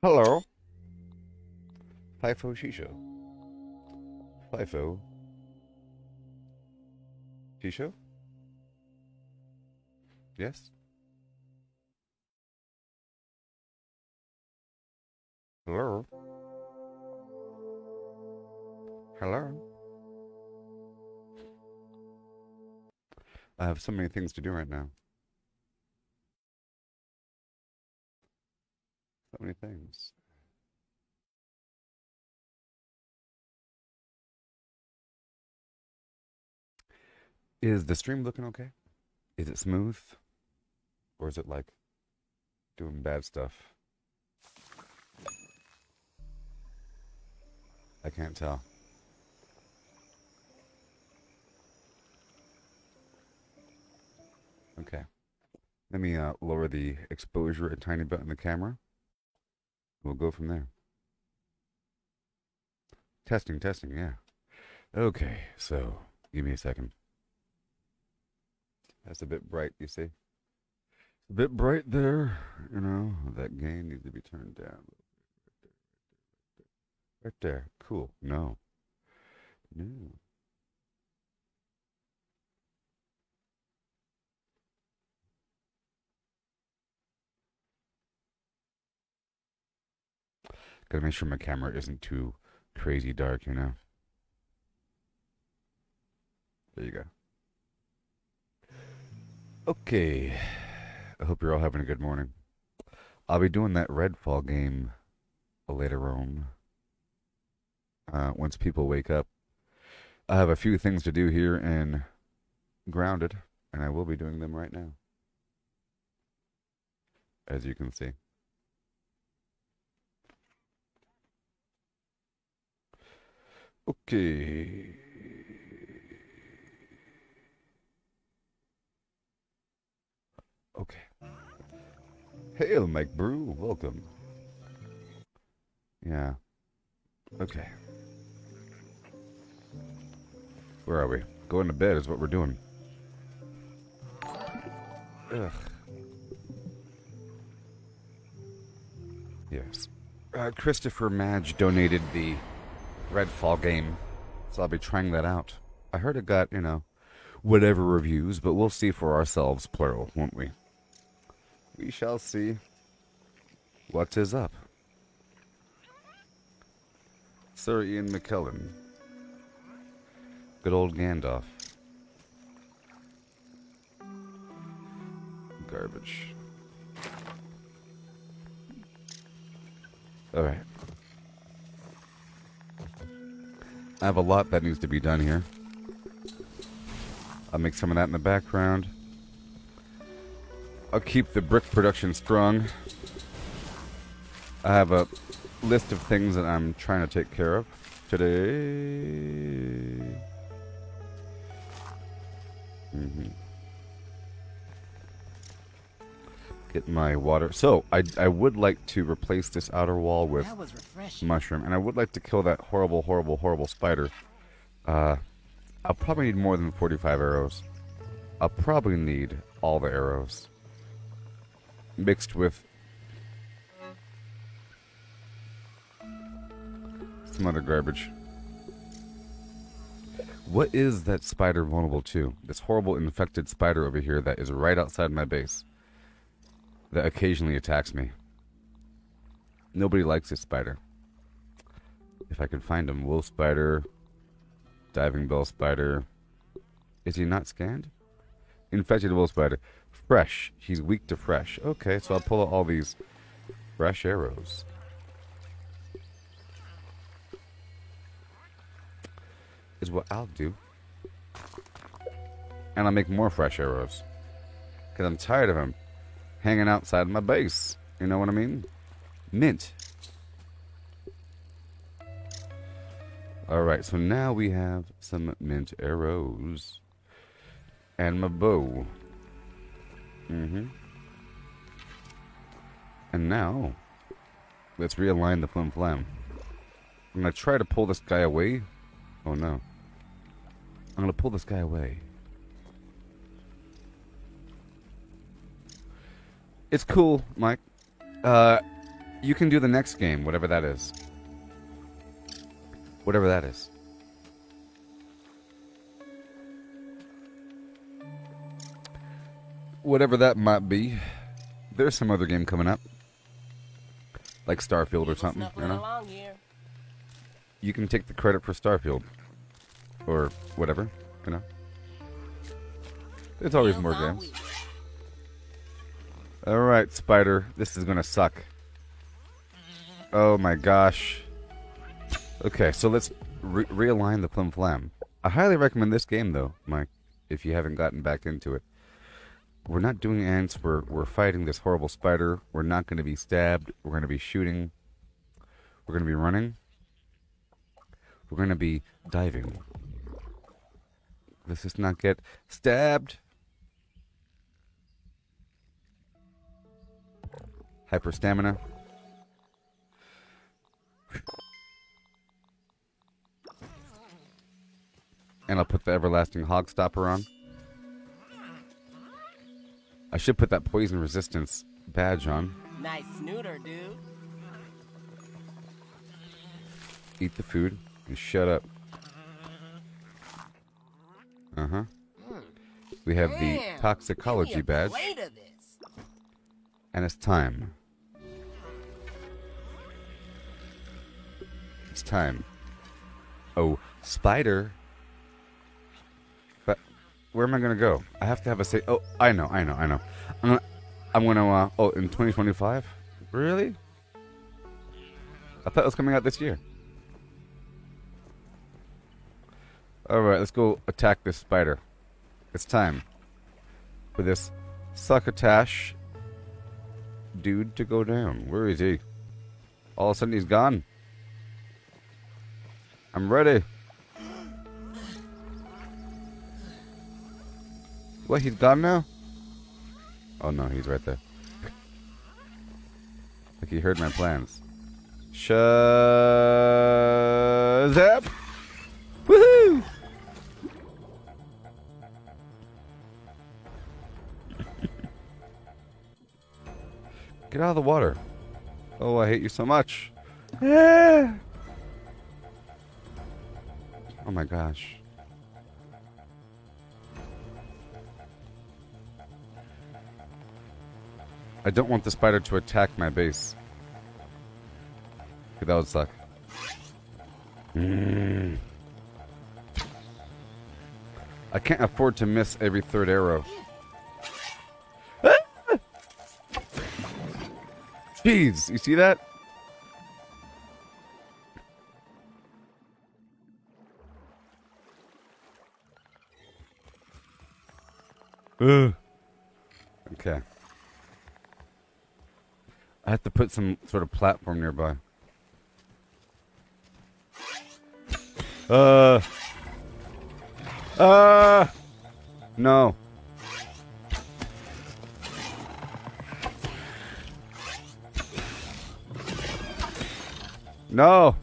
Hello. FIFO Shisho. FIFO. Shisho? Yes? Hello? Hello? I have so many things to do right now. So many things. Is the stream looking okay? Is it smooth? Or is it like doing bad stuff? I can't tell. Okay. Let me uh, lower the exposure a tiny bit on the camera. We'll go from there. Testing, testing, yeah. Okay, so give me a second. That's a bit bright, you see? A bit bright there, you know. That gain needs to be turned down. Right there. Cool. No. No. Gotta make sure my camera isn't too crazy dark, you know? There you go. Okay. I hope you're all having a good morning. I'll be doing that Redfall game later on. Uh, once people wake up. I have a few things to do here in Grounded, and I will be doing them right now. As you can see. Okay. Okay. Hail, Mike Brew. Welcome. Yeah. Okay. Where are we? Going to bed is what we're doing. Ugh. Yes. Uh, Christopher Madge donated the Redfall game, so I'll be trying that out. I heard it got, you know, whatever reviews, but we'll see for ourselves, plural, won't we? We shall see what is up. Sir Ian McKellen. Good old Gandalf. Garbage. Alright. I have a lot that needs to be done here. I'll make some of that in the background. I'll keep the brick production strong. I have a list of things that I'm trying to take care of today. Mm Get my water. So, I, I would like to replace this outer wall with mushroom. And I would like to kill that horrible, horrible, horrible spider. Uh, I'll probably need more than 45 arrows. I'll probably need all the arrows. Mixed with Some other garbage. What is that spider vulnerable to? This horrible infected spider over here that is right outside my base. That occasionally attacks me. Nobody likes this spider. If I could find him. Wolf spider. Diving bell spider. Is he not scanned? Infected wolf spider. Fresh. He's weak to fresh. Okay, so I'll pull out all these fresh arrows. Is what I'll do. And I'll make more fresh arrows. Because I'm tired of him hanging outside my base. You know what I mean? Mint. Alright, so now we have some mint arrows. And my bow. Mm-hmm. And now, let's realign the flim flam. I'm gonna try to pull this guy away. Oh no. I'm gonna pull this guy away. It's cool, Mike. Uh, you can do the next game, whatever that is. Whatever that is. Whatever that might be. There's some other game coming up. Like Starfield or something, you know? You can take the credit for Starfield. Or whatever, you know? There's always more games. Alright, Spider. This is gonna suck. Oh my gosh. Okay, so let's re realign the Flim Flam. I highly recommend this game, though, Mike, if you haven't gotten back into it. We're not doing ants. We're, we're fighting this horrible spider. We're not going to be stabbed. We're going to be shooting. We're going to be running. We're going to be diving. Let's just not get stabbed. Hyper stamina. And I'll put the everlasting hog stopper on. I should put that poison resistance badge on. Nice snooter, dude. Eat the food and shut up. Uh huh. We have the toxicology give me a badge, plate of this. and it's time. Time. Oh, spider. But where am I gonna go? I have to have a say. Oh, I know, I know, I know. I'm gonna. I'm gonna. Uh, oh, in 2025. Really? I thought it was coming out this year. All right, let's go attack this spider. It's time for this succotash dude to go down. Where is he? All of a sudden he's gone. I'm ready. What, he's gone now? Oh no, he's right there. like he heard my plans. Shazap! Woohoo! Get out of the water. Oh, I hate you so much. Ah! Oh my gosh. I don't want the spider to attack my base. That would suck. Mm. I can't afford to miss every third arrow. Jeez, you see that? Okay. I have to put some sort of platform nearby. Uh. Uh. No. No.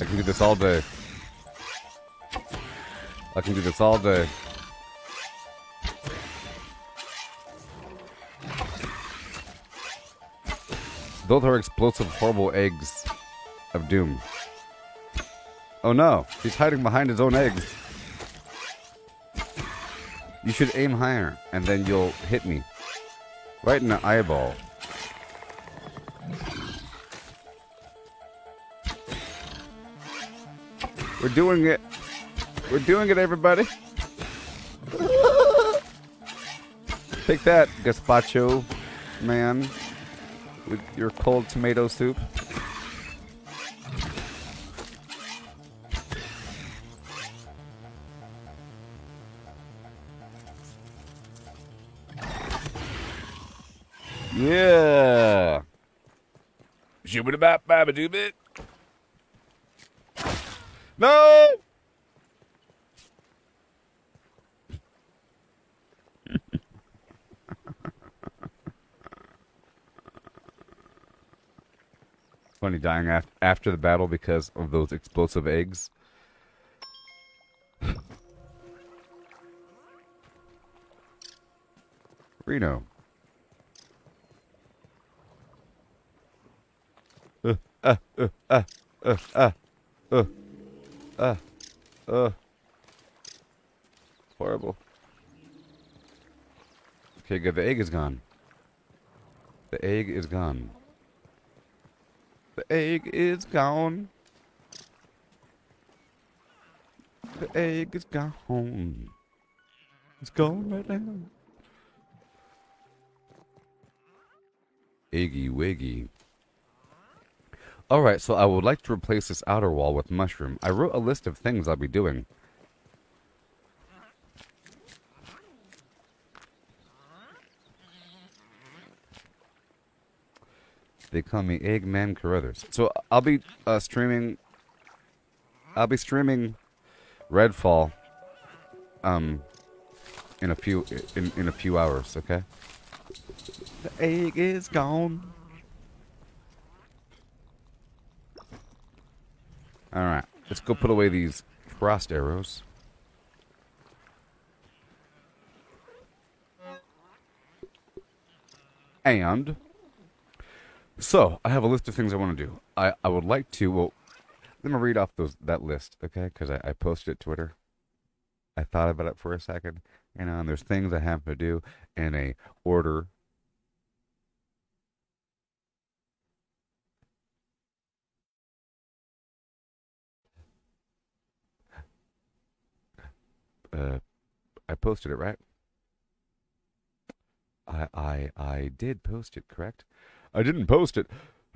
I can do this all day. I can do this all day. Those are explosive, horrible eggs of doom. Oh no, he's hiding behind his own eggs. You should aim higher, and then you'll hit me. Right in the eyeball. We're doing it. We're doing it, everybody. Take that, gazpacho man, with your cold tomato soup. Yeah. Shooba baba doobit. No. Funny dying af- after the battle because of those explosive eggs. Reno. Uh, uh, uh, uh, uh, uh. Horrible. Okay, good. The egg is gone. The egg is gone. The egg is gone. The egg is gone. It's gone right now. Eggy wiggy. Alright, so I would like to replace this outer wall with mushroom. I wrote a list of things I'll be doing. They call me Eggman Carruthers. So I'll be uh, streaming. I'll be streaming Redfall. Um, in a few in in a few hours. Okay. The egg is gone. All right, let's go put away these frost arrows. And so I have a list of things I want to do. I, I would like to. Well, let me read off those that list, okay? Because I, I posted it Twitter. I thought about it for a second, you know, and um, there's things I have to do in a order. Uh, I posted it right. I I I did post it, correct? I didn't post it.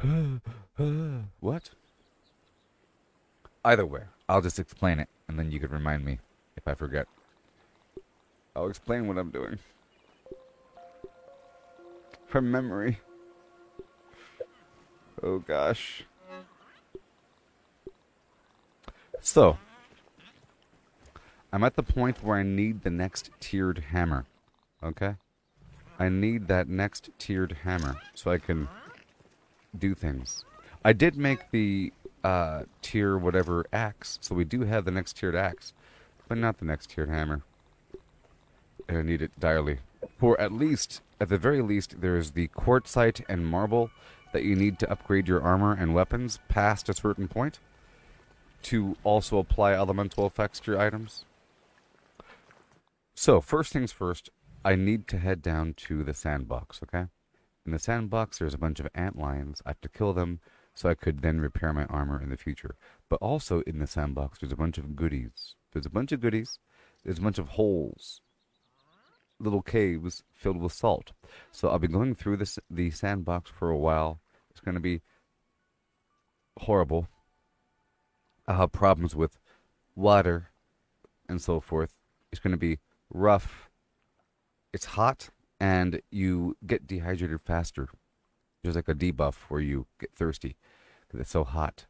what? Either way, I'll just explain it, and then you can remind me if I forget. I'll explain what I'm doing. From memory. Oh gosh. So, I'm at the point where I need the next tiered hammer. Okay? I need that next tiered hammer so I can do things. I did make the uh, tier whatever axe, so we do have the next tiered axe, but not the next tiered hammer. And I need it direly. For at least, at the very least, there is the quartzite and marble that you need to upgrade your armor and weapons past a certain point to also apply elemental effects to your items. So, first things first, I need to head down to the sandbox, okay? In the sandbox, there's a bunch of ant lions. I have to kill them so I could then repair my armor in the future. But also in the sandbox, there's a bunch of goodies. There's a bunch of goodies. There's a bunch of holes, little caves filled with salt. So I'll be going through this the sandbox for a while. It's going to be horrible. I'll have problems with water and so forth. It's going to be rough. It's hot, and you get dehydrated faster. There's like a debuff where you get thirsty because it's so hot.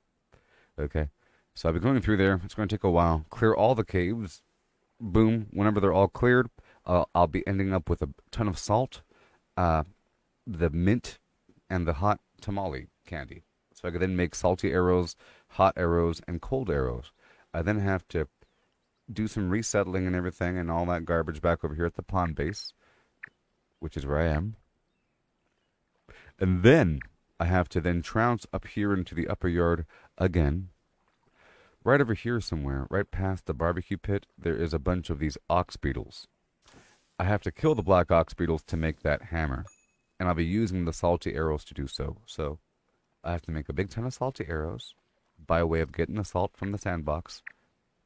Okay, so I'll be going through there. It's going to take a while. Clear all the caves. Boom. Whenever they're all cleared, uh, I'll be ending up with a ton of salt, uh, the mint, and the hot tamale candy. So I can then make salty arrows, hot arrows, and cold arrows. I then have to do some resettling and everything and all that garbage back over here at the pond base, which is where I am. And then I have to then trounce up here into the upper yard again. Right over here somewhere, right past the barbecue pit, there is a bunch of these ox beetles. I have to kill the black ox beetles to make that hammer, and I'll be using the salty arrows to do so. So I have to make a big ton of salty arrows by way of getting the salt from the sandbox,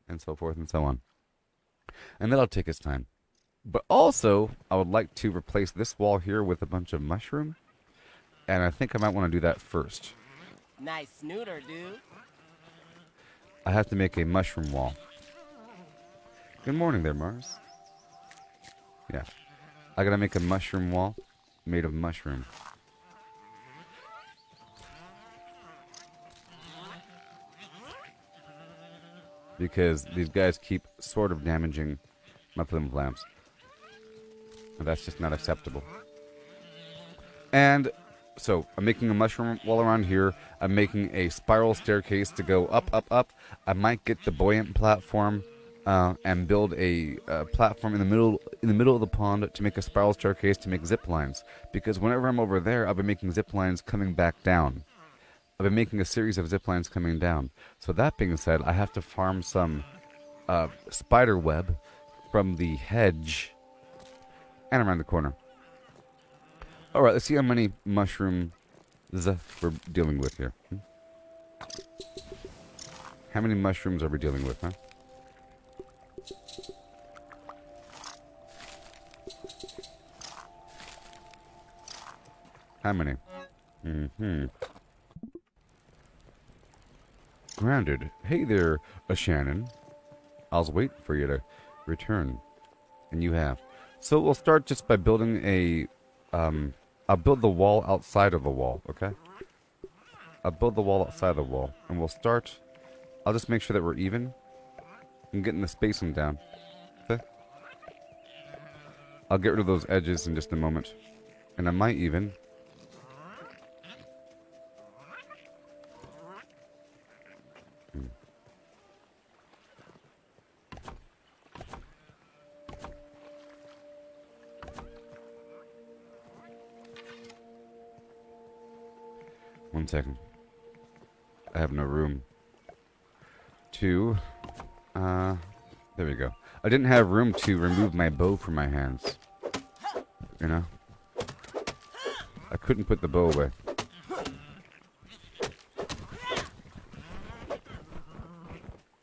and so forth and so on. And that'll take its time. But also, I would like to replace this wall here with a bunch of mushroom, and I think I might want to do that first. Nice snooter, dude. I have to make a mushroom wall. Good morning there, Mars. Yeah. I gotta make a mushroom wall made of mushroom. Because these guys keep sort of damaging my flim. And that's just not acceptable. And so I'm making a mushroom wall around here. I'm making a spiral staircase to go up, up, up. I might get the buoyant platform uh, and build a uh, platform in the middle in the middle of the pond to make a spiral staircase to make zip lines. Because whenever I'm over there, I'll be making zip lines coming back down. I've been making a series of zip lines coming down. So that being said, I have to farm some uh, spider web from the hedge and around the corner. All right, let's see how many mushrooms we're dealing with here. Hmm? How many mushrooms are we dealing with, huh? How many? Mm-hmm. Grounded. Hey there, uh, Shannon. I was waiting for you to return. And you have. So we'll start just by building a, um, I'll build the wall outside of the wall, okay? I'll build the wall outside of the wall. And we'll start, I'll just make sure that we're even. I'm getting the spacing down. Okay? I'll get rid of those edges in just a moment. And I might even One second. I have no room. to. Uh, there we go. I didn't have room to remove my bow from my hands. You know? I couldn't put the bow away.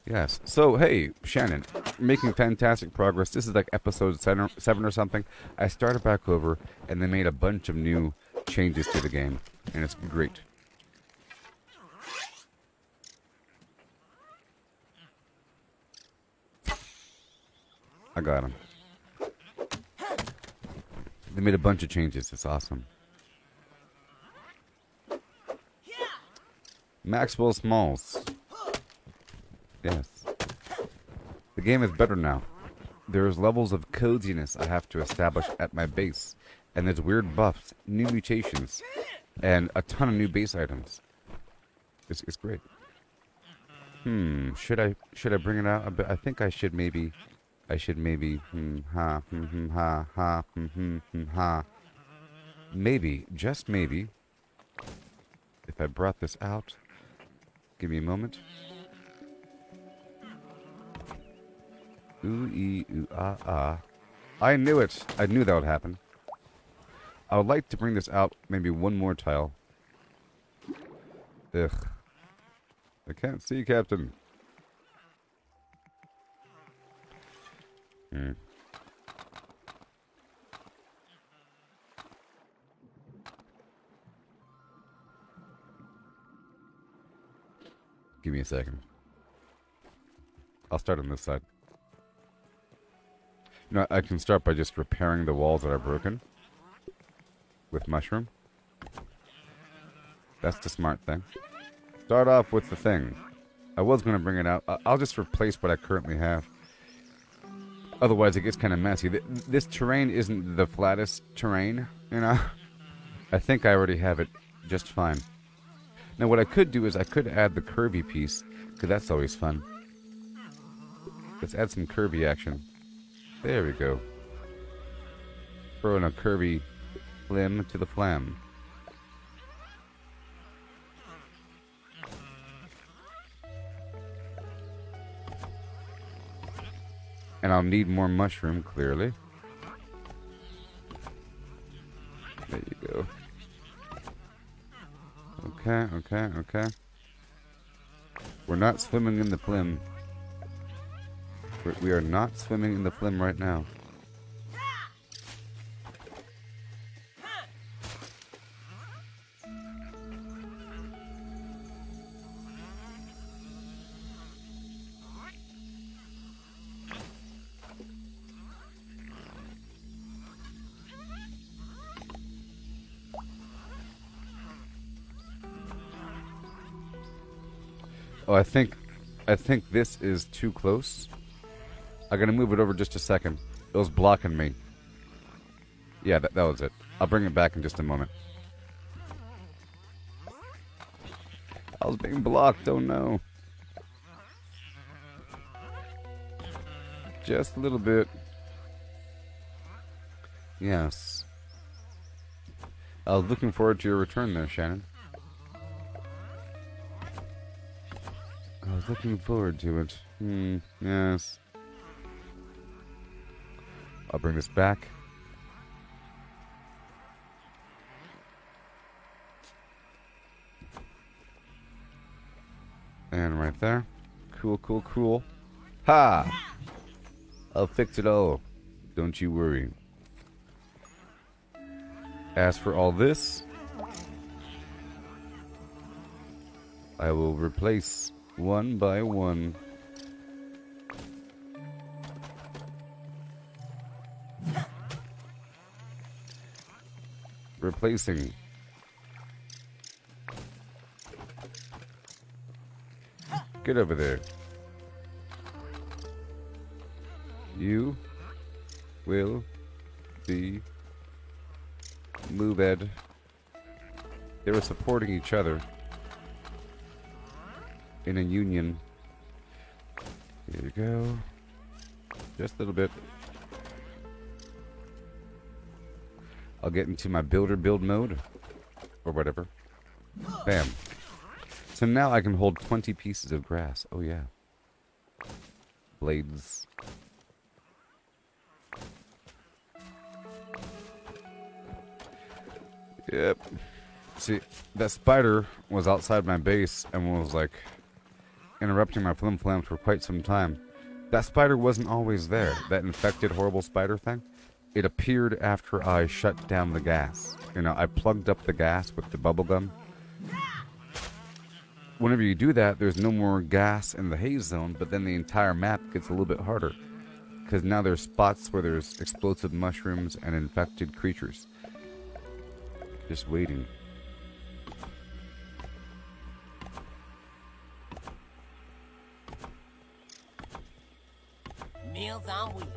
Yes. So, hey, Shannon, making fantastic progress. This is like episode seven or something. I started back over, and they made a bunch of new changes to the game, and it's great. Got him. They made a bunch of changes. It's awesome. Maxwell Smalls. Yes. The game is better now. There's levels of coziness I have to establish at my base. And there's weird buffs, new mutations, and a ton of new base items. It's, it's great. Hmm, should I should I bring it out? I think I should maybe I should maybe hmm ha hmm hmm ha ha hmm hmm hmm ha. Maybe, just maybe, if I brought this out. Give me a moment. Ooh ee ooh ah ah. I knew it. I knew that would happen. I would like to bring this out maybe one more tile. Ugh. I can't see, Captain. Hmm. Give me a second. I'll start on this side. You know, I can start by just repairing the walls that are broken with mushroom. That's the smart thing. Start off with the thing. I was going to bring it out. I'll just replace what I currently have. Otherwise, it gets kind of messy. This terrain isn't the flattest terrain, you know? I think I already have it just fine. Now, what I could do is I could add the curvy piece, because that's always fun. Let's add some curvy action. There we go. Throwing a curvy flim to the flam. And I'll need more mushroom, clearly. There you go. Okay, okay, okay. We're not swimming in the. We're, we are not swimming in the phlegm right now. I think this is too close. I'm gonna move it over just a second. It was blocking me. Yeah, that, that was it. I'll bring it back in just a moment. I was being blocked, oh no. Just a little bit. Yes. I was looking forward to your return there, Shannon. Was looking forward to it. Hmm, yes. I'll bring this back. And right there. Cool, cool, cool. Ha! I'll fix it all. Don't you worry. As for all this, I will replace one by one. Replacing. Get over there. You will be moved. They were supporting each other in a union. Here you go. Just a little bit. I'll get into my builder build mode. Or whatever. Bam. So now I can hold 20 pieces of grass. Oh yeah. Blades. Yep. See, that spider was outside my base and was like interrupting my flim flams for quite some time. That spider wasn't always there. That infected, horrible spider thing. It appeared after I shut down the gas. You know, I plugged up the gas with the bubble gum. Whenever you do that, there's no more gas in the haze zone, but then the entire map gets a little bit harder. Because now there's spots where there's explosive mushrooms and infected creatures. Just waiting. Meals on wheels.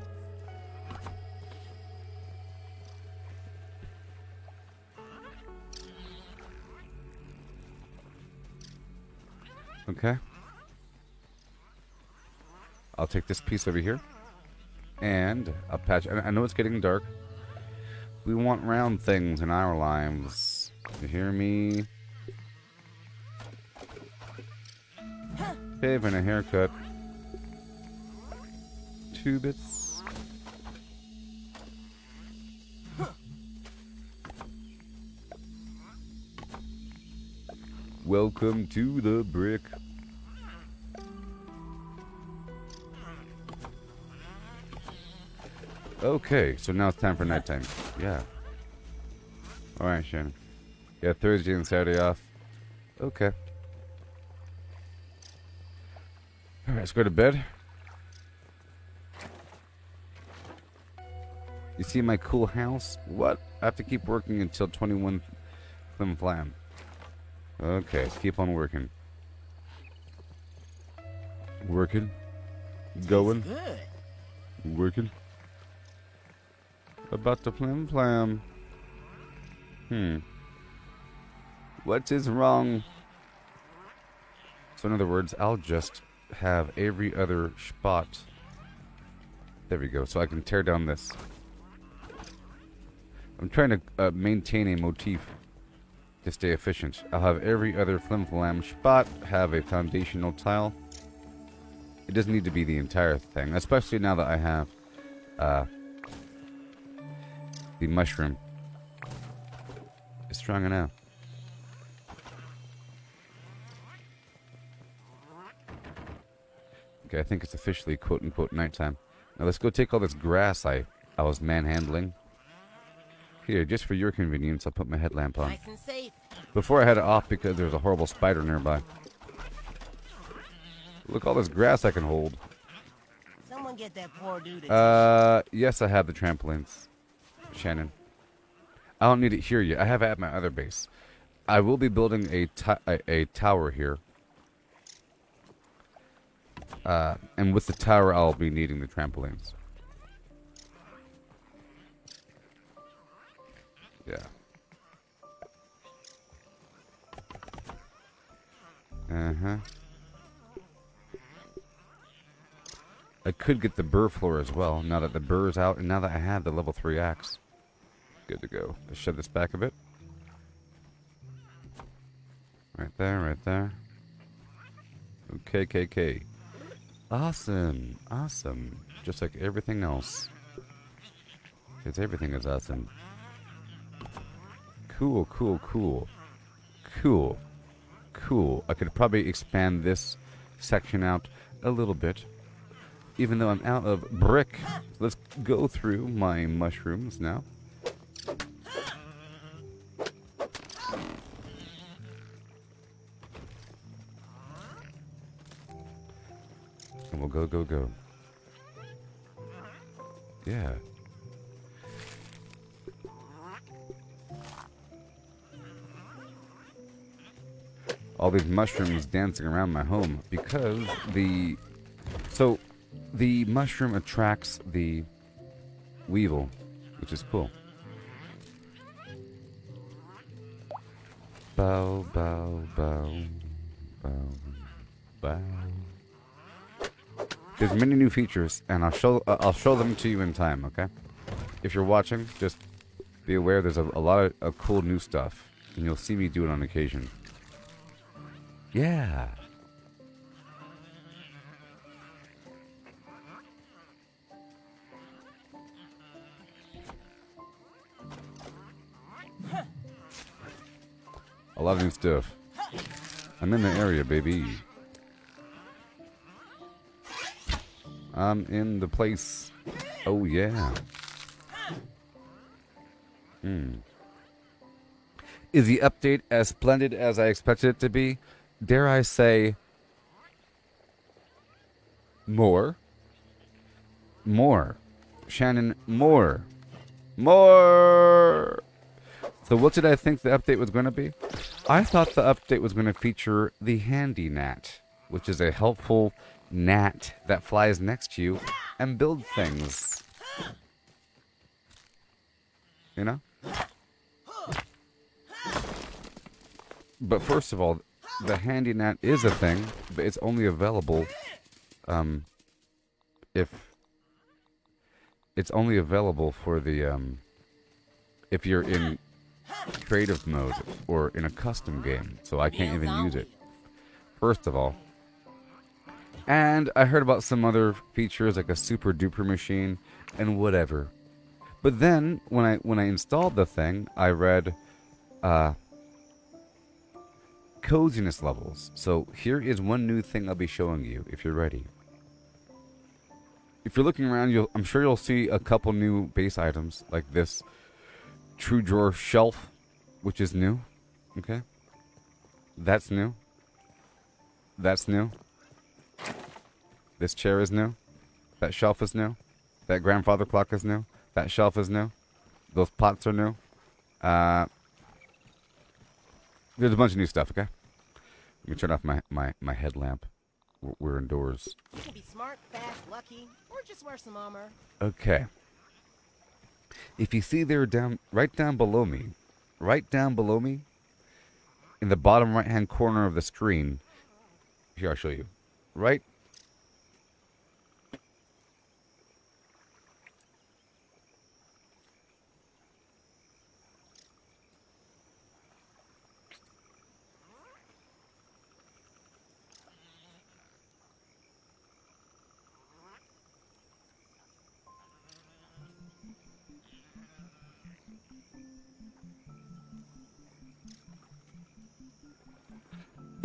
Okay. I'll take this piece over here. And I'll patch. I I know it's getting dark. We want round things in our lives. You hear me? Shave and a haircut. Two bits. Welcome to the brick. Okay, so now it's time for nighttime. Yeah. Alright, Shannon. Yeah, Thursday and Saturday off. Okay. Alright, let's go to bed. You see my cool house? What? I have to keep working until 21 flim flam. Okay, let's keep on working. Working. Going. Working. About the flim flam. Hmm. What is wrong? So in other words, I'll just have every other spot. There we go. So I can tear down this. I'm trying to uh, maintain a motif to stay efficient. I'll have every other flim flam spot have a foundational tile. It doesn't need to be the entire thing, especially now that I have uh, the mushroom. It's strong enough. Okay, I think it's officially quote unquote nighttime. Now let's go take all this grass I, I was manhandling. Here, just for your convenience, I'll put my headlamp on. Nice and safe. Before I had it off because there's a horrible spider nearby. Look all this grass I can hold. Someone get that poor dude Uh, yes, I have the trampolines, Shannon. I don't need it here yet. I have it at my other base. I will be building a ti- a, a tower here. Uh, and with the tower, I'll be needing the trampolines. Uh huh. I could get the burr floor as well, now that the burr is out, and now that I have the level 3 axe. Good to go. Let's shed this back a bit. Right there, right there. Okay, KK. Awesome, awesome. Just like everything else. Because everything is awesome. Cool, cool, cool. Cool. Cool. I could probably expand this section out a little bit even though I'm out of brick. Let's go through my mushrooms now. And we'll go, go, go. Yeah. All these mushrooms dancing around my home because the... So, the mushroom attracts the weevil, which is cool. Bow, bow, bow, bow, bow. There's many new features, and I'll show uh, I'll show them to you in time. Okay? If you're watching, just be aware there's a, a lot of, of cool new stuff, and you'll see me do it on occasion. Yeah. Lot of new stuff. I'm in the area, baby. I'm in the place. Oh, yeah. Hmm. Is the update as splendid as I expected it to be? Dare I say, more? More. Shannon, more. More! So what did I think the update was going to be? I thought the update was going to feature the Handy Gnat, which is a helpful gnat that flies next to you and builds things. You know? But first of all, the Handy Gnat is a thing, but it's only available um, if it's only available for the um, if you're in creative mode or in a custom game, so I can't even use it. First of all. And I heard about some other features like a super duper machine and whatever. But then when I when I installed the thing, I read uh coziness levels. So here is one new thing I'll be showing you if you're ready. If you're looking around, you'll, I'm sure you'll see a couple new base items like this true drawer shelf, which is new. Okay. That's new. That's new. This chair is new. That shelf is new. That grandfather clock is new. That shelf is new. Those pots are new. Uh, there's a bunch of new stuff, okay? Let me turn off my, my, my headlamp. We're- We're indoors. You can be smart, fast, lucky, or just wear some armor. Okay. If you see there down right down below me, right down below me, in the bottom right hand corner of the screen, here I'll show you. Right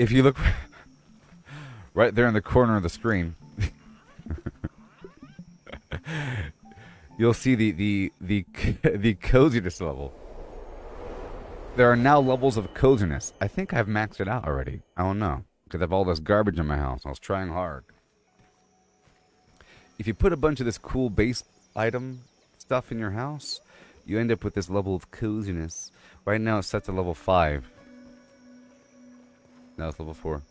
if you look right there in the corner of the screen, you'll see the the the the coziness level. There are now levels of coziness. I think I've maxed it out already. I don't know because I have all this garbage in my house. I was trying hard. If you put a bunch of this cool base item stuff in your house, you end up with this level of coziness. Right now it's set to level 5. Now it's level 4.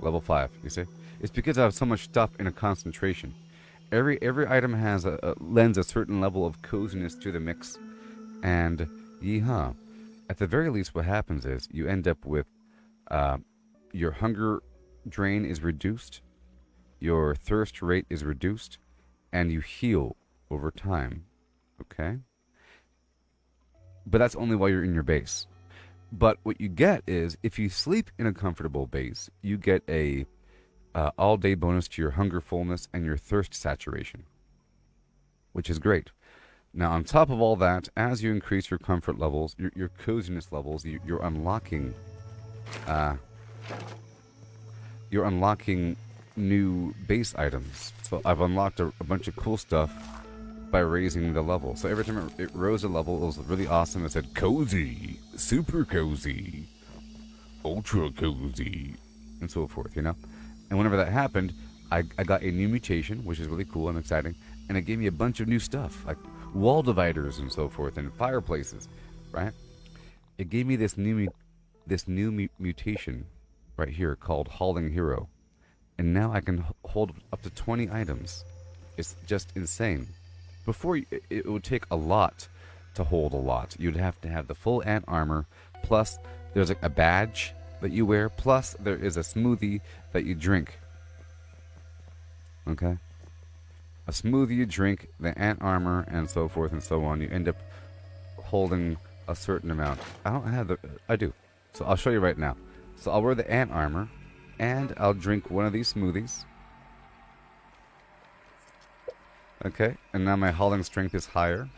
Level 5, you see? It's because I have so much stuff in a concentration. Every every item has a, a lends a certain level of coziness to the mix. And yeehaw. At the very least what happens is you end up with uh, your hunger drain is reduced, your thirst rate is reduced, and you heal over time. Okay? But that's only while you're in your base. But what you get is if you sleep in a comfortable base, you get a uh, all day bonus to your hunger fullness and your thirst saturation, which is great. Now, on top of all that, as you increase your comfort levels, your, your coziness levels, you, are unlocking, uh, you're unlocking new base items. So I've unlocked a, a bunch of cool stuff by raising the level. So every time it, it rose a level, it was really awesome. It said cozy, super cozy, ultra cozy, and so forth, you know? And whenever that happened, I, I got a new mutation, which is really cool and exciting, and it gave me a bunch of new stuff, like wall dividers and so forth, and fireplaces, right? It gave me this new this new mu mutation right here called Hauling Hero, and now I can hold up to 20 items. It's just insane. Before, it would take a lot to hold a lot. You'd have to have the full ant armor, plus there's a badge that you wear, plus there is a smoothie that you drink. Okay? A smoothie you drink, the ant armor, and so forth and so on. You end up holding a certain amount. I don't have the. I do. So I'll show you right now. So I'll wear the ant armor, and I'll drink one of these smoothies. Okay, and now my hauling strength is higher.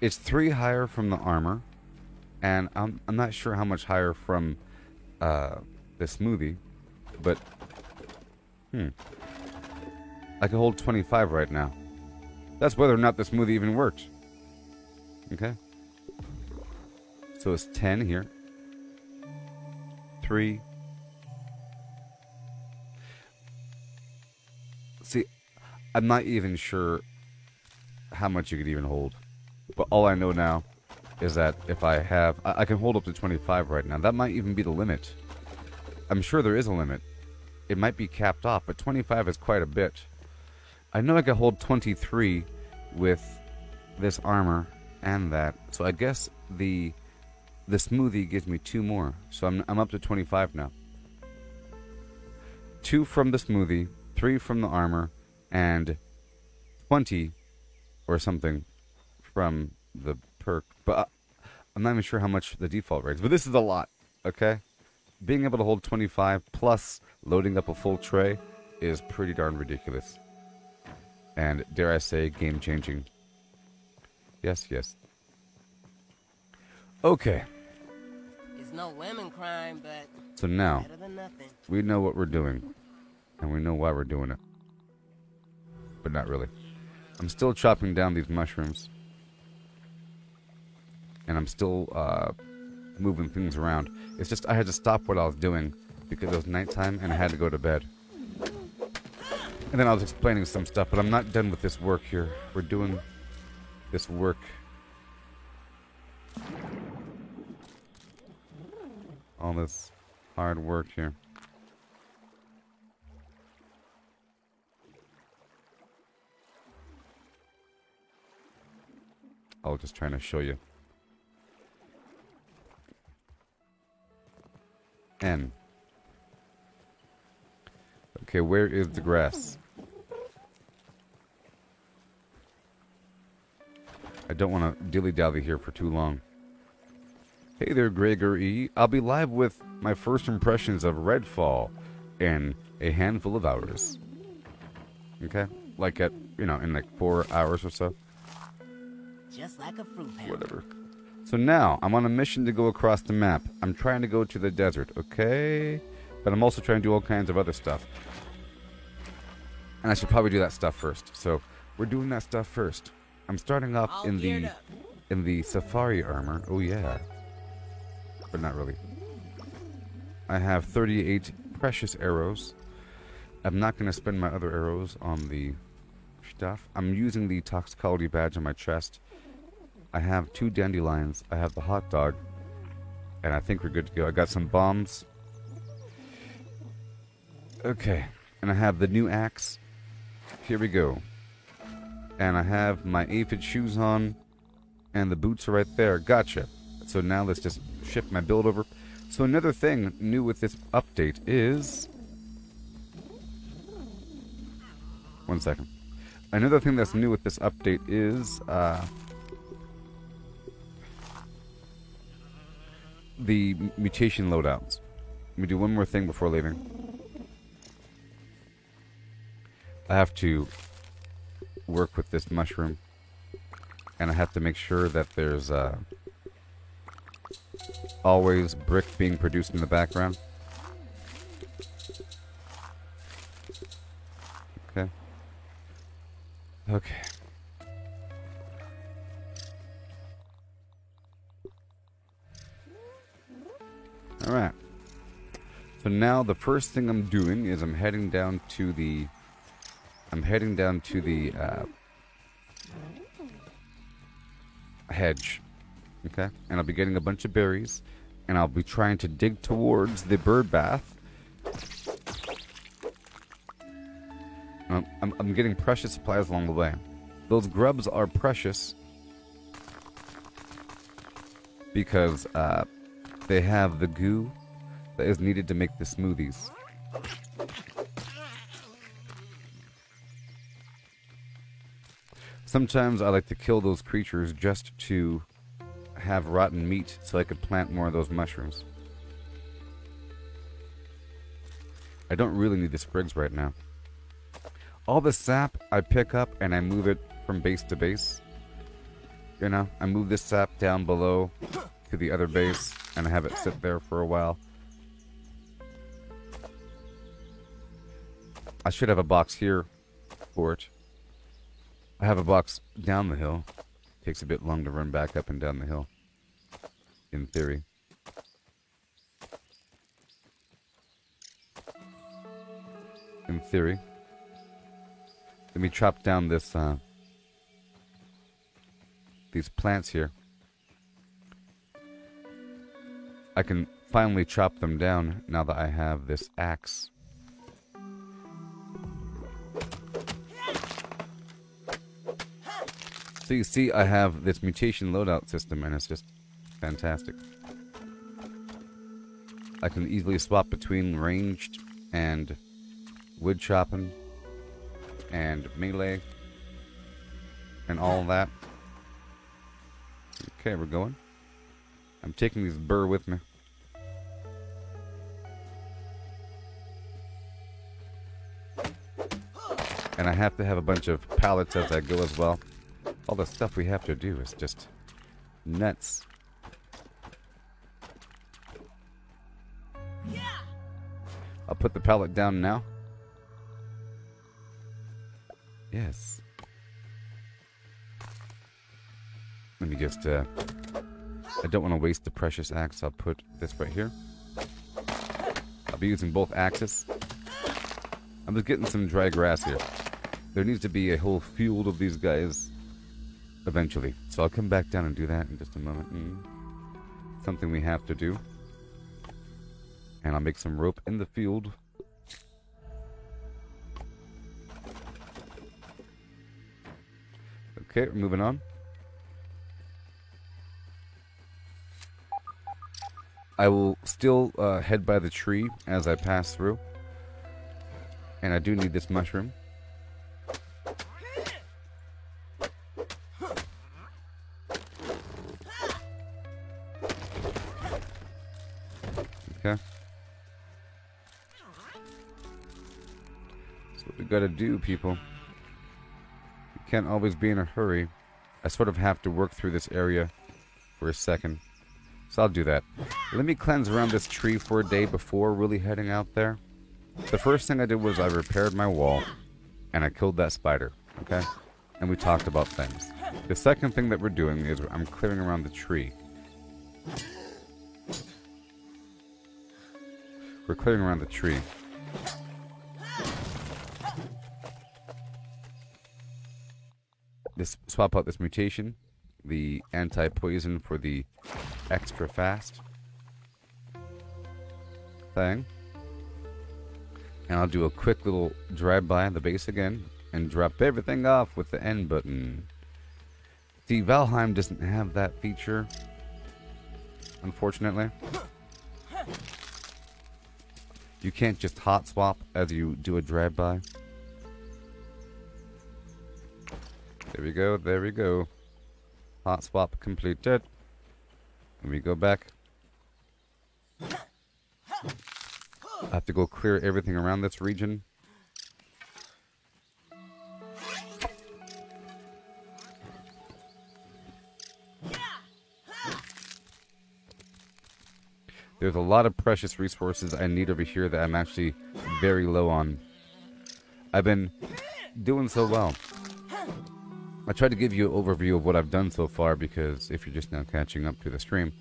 It's three higher from the armor, and I'm, I'm not sure how much higher from uh, this movie, but hmm. I can hold 25 right now. That's whether or not this movie even worked. Okay. So it's 10 here. 3, I'm not even sure how much you could even hold. But all I know now is that if I have... I, I can hold up to 25 right now. That might even be the limit. I'm sure there is a limit. It might be capped off, but 25 is quite a bit. I know I can hold 23 with this armor and that. So I guess the the smoothie gives me two more. So I'm, I'm up to 25 now. Two from the smoothie, three from the armor, and 20 or something from the perk. But I'm not even sure how much the default rates. But this is a lot, okay? Being able to hold 25 plus loading up a full tray is pretty darn ridiculous. And dare I say, game changing. Yes, yes. Okay. It's no lemon crime, but so now we know what we're doing, and we know why we're doing it but not really. I'm still chopping down these mushrooms. And I'm still uh, moving things around. It's just I had to stop what I was doing because it was nighttime and I had to go to bed. And then I was explaining some stuff, but I'm not done with this work here. We're doing this work. All this hard work here. I was just trying to show you. N. Okay, where is the grass? I don't want to dilly-dally here for too long. Hey there, Gregory. I'll be live with my first impressions of Redfall in a handful of hours. Okay? Like at, you know, in like four hours or so just like a fruit Whatever. So now, I'm on a mission to go across the map. I'm trying to go to the desert, okay? But I'm also trying to do all kinds of other stuff. And I should probably do that stuff first. So, we're doing that stuff first. I'm starting off in the up. in the safari armor. Oh yeah. But not really. I have 38 precious arrows. I'm not going to spend my other arrows on the stuff. I'm using the toxicology badge on my chest. I have two dandelions. I have the hot dog. And I think we're good to go. I got some bombs. Okay. And I have the new axe. Here we go. And I have my aphid shoes on. And the boots are right there. Gotcha. So now let's just shift my build over. So another thing new with this update is... One second. Another thing that's new with this update is... Uh, the mutation loadouts. Let me do one more thing before leaving. I have to work with this mushroom. And I have to make sure that there's uh, always brick being produced in the background. Okay. Okay. Alright. So now the first thing I'm doing is I'm heading down to the I'm heading down to the uh, hedge. Okay? And I'll be getting a bunch of berries. And I'll be trying to dig towards the bird bath. Um, I'm, I'm getting precious supplies along the way. Those grubs are precious because uh, they have the goo that is needed to make the smoothies. Sometimes I like to kill those creatures just to have rotten meat so I could plant more of those mushrooms. I don't really need the sprigs right now. All the sap I pick up and I move it from base to base. You know, I move this sap down below to the other base and have it sit there for a while. I should have a box here for it. I have a box down the hill. Takes a bit long to run back up and down the hill. In theory. In theory. Let me chop down this, uh, these plants here. I can finally chop them down now that I have this axe. So you see, I have this mutation loadout system, and it's just fantastic. I can easily swap between ranged and wood chopping and melee and all that. Okay, we're going. I'm taking this burr with me. And I have to have a bunch of pallets as I go as well. All the stuff we have to do is just nuts. I'll put the pallet down now. Yes. Let me just, uh, I don't want to waste the precious axe. I'll put this right here. I'll be using both axes. I'm just getting some dry grass here. There needs to be a whole field of these guys eventually. So I'll come back down and do that in just a moment. Mm. Something we have to do. And I'll make some rope in the field. Okay, we're moving on. I will still uh, head by the tree as I pass through. And I do need this mushroom. Okay. That's what we gotta do, people. You can't always be in a hurry. I sort of have to work through this area for a second. So I'll do that. Let me cleanse around this tree for a day before really heading out there. The first thing I did was I repaired my wall, and I killed that spider, okay? And we talked about things. The second thing that we're doing is I'm clearing around the tree. We're clearing around the tree. This swap out this mutation, the anti-poison for the extra fast thing. And I'll do a quick little drive-by the base again and drop everything off with the N button. See, Valheim doesn't have that feature, unfortunately. You can't just hot swap as you do a drive-by. There we go, there we go. Hot swap completed. Let me go back. I have to go clear everything around this region. There's a lot of precious resources I need over here that I'm actually very low on. I've been doing so well. I tried to give you an overview of what I've done so far because if you're just now catching up to the stream,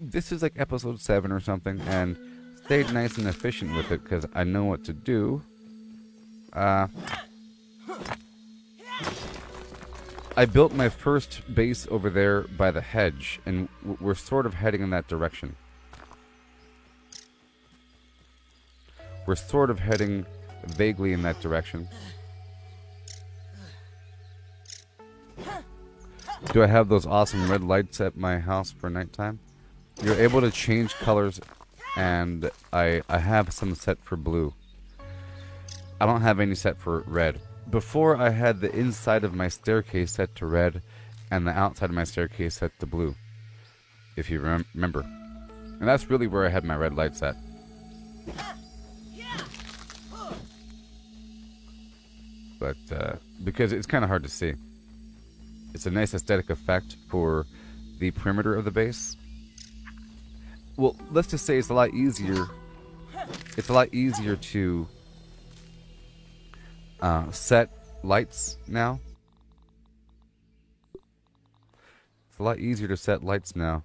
this is like episode 7 or something, and stayed nice and efficient with it because I know what to do. Uh, I built my first base over there by the hedge, and we're sort of heading in that direction. We're sort of heading vaguely in that direction. Do I have those awesome red lights at my house for nighttime? You're able to change colors, and I I have some set for blue. I don't have any set for red. Before I had the inside of my staircase set to red, and the outside of my staircase set to blue. If you rem remember, and that's really where I had my red lights at. But uh, because it's kind of hard to see. It's a nice aesthetic effect for the perimeter of the base. Well, let's just say it's a lot easier. It's a lot easier to uh, set lights now. It's a lot easier to set lights now.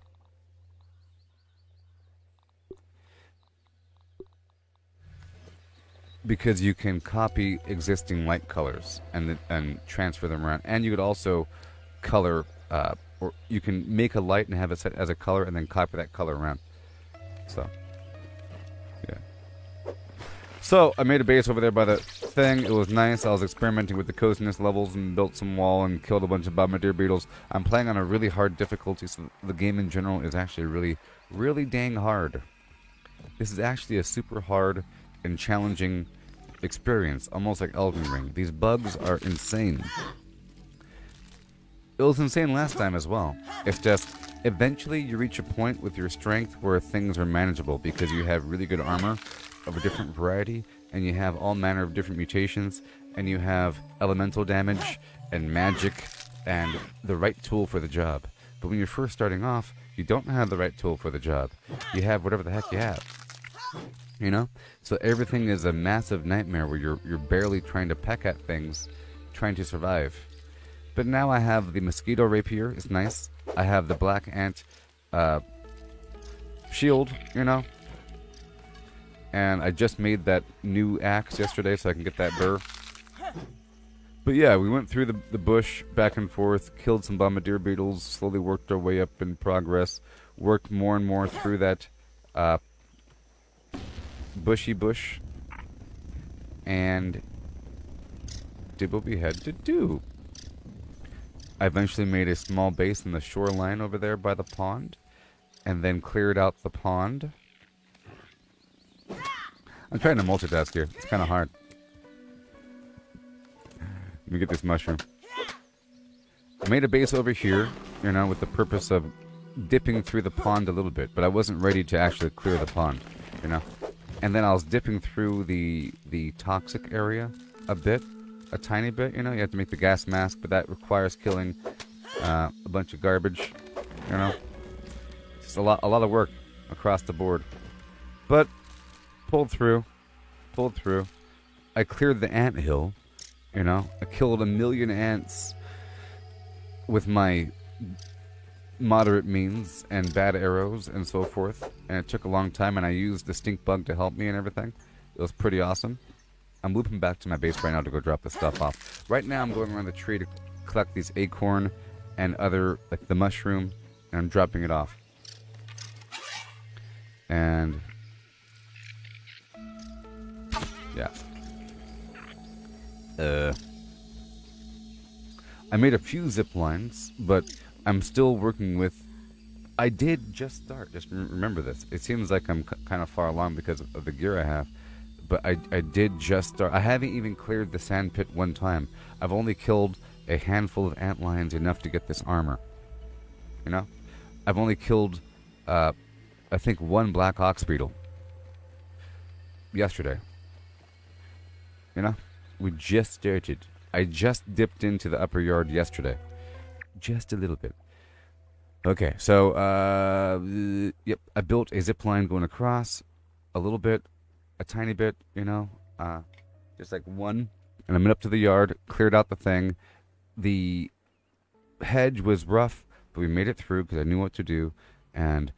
Because you can copy existing light colors and and transfer them around, and you could also color, uh, or you can make a light and have it set as a color and then copy that color around. So, yeah. So, I made a base over there by the thing. It was nice. I was experimenting with the coziness levels and built some wall and killed a bunch of bombardier beetles. I'm playing on a really hard difficulty, so the game in general is actually really, really dang hard. This is actually a super hard and challenging experience, almost like Elden Ring. These bugs are insane. It was insane last time as well. It's just, eventually you reach a point with your strength where things are manageable because you have really good armor of a different variety, and you have all manner of different mutations, and you have elemental damage and magic and the right tool for the job. But when you're first starting off, you don't have the right tool for the job. You have whatever the heck you have. You know? So everything is a massive nightmare where you're you're barely trying to peck at things, trying to survive. But now I have the mosquito rapier. It's nice. I have the black ant uh, shield, you know. And I just made that new axe yesterday so I can get that burr. But yeah, we went through the, the bush back and forth, killed some bombardier beetles, slowly worked our way up in progress, worked more and more through that uh, bushy bush, and did what we had to do. I eventually made a small base in the shoreline over there by the pond, and then cleared out the pond. I'm trying to multitask here. It's kind of hard. Let me get this mushroom. I made a base over here, you know, with the purpose of dipping through the pond a little bit, but I wasn't ready to actually clear the pond, you know. And then I was dipping through the the toxic area a bit, a tiny bit. You know, you have to make the gas mask, but that requires killing uh, a bunch of garbage. You know, just a lot, a lot of work across the board, but pulled through, pulled through. I cleared the ant hill. You know, I killed a million ants with my moderate means and bad arrows and so forth. And it took a long time, and I used the stink bug to help me and everything. It was pretty awesome. I'm looping back to my base right now to go drop the stuff off. Right now, I'm going around the tree to collect these acorn and other, like the mushroom, and I'm dropping it off. And yeah. Uh, I made a few zip lines, but I'm still working with. I did just start. Just remember this. It seems like I'm kind of far along because of the gear I have, but I, I did just start. I haven't even cleared the sand pit one time. I've only killed a handful of ant lions enough to get this armor. You know, I've only killed, uh, I think one black ox beetle. Yesterday. You know, we just started. I just dipped into the upper yard yesterday. Just a little bit. Okay, so, uh, yep, I built a zip line going across a little bit, a tiny bit, you know, uh, just like one. And I went up to the yard, cleared out the thing. The hedge was rough, but we made it through because I knew what to do and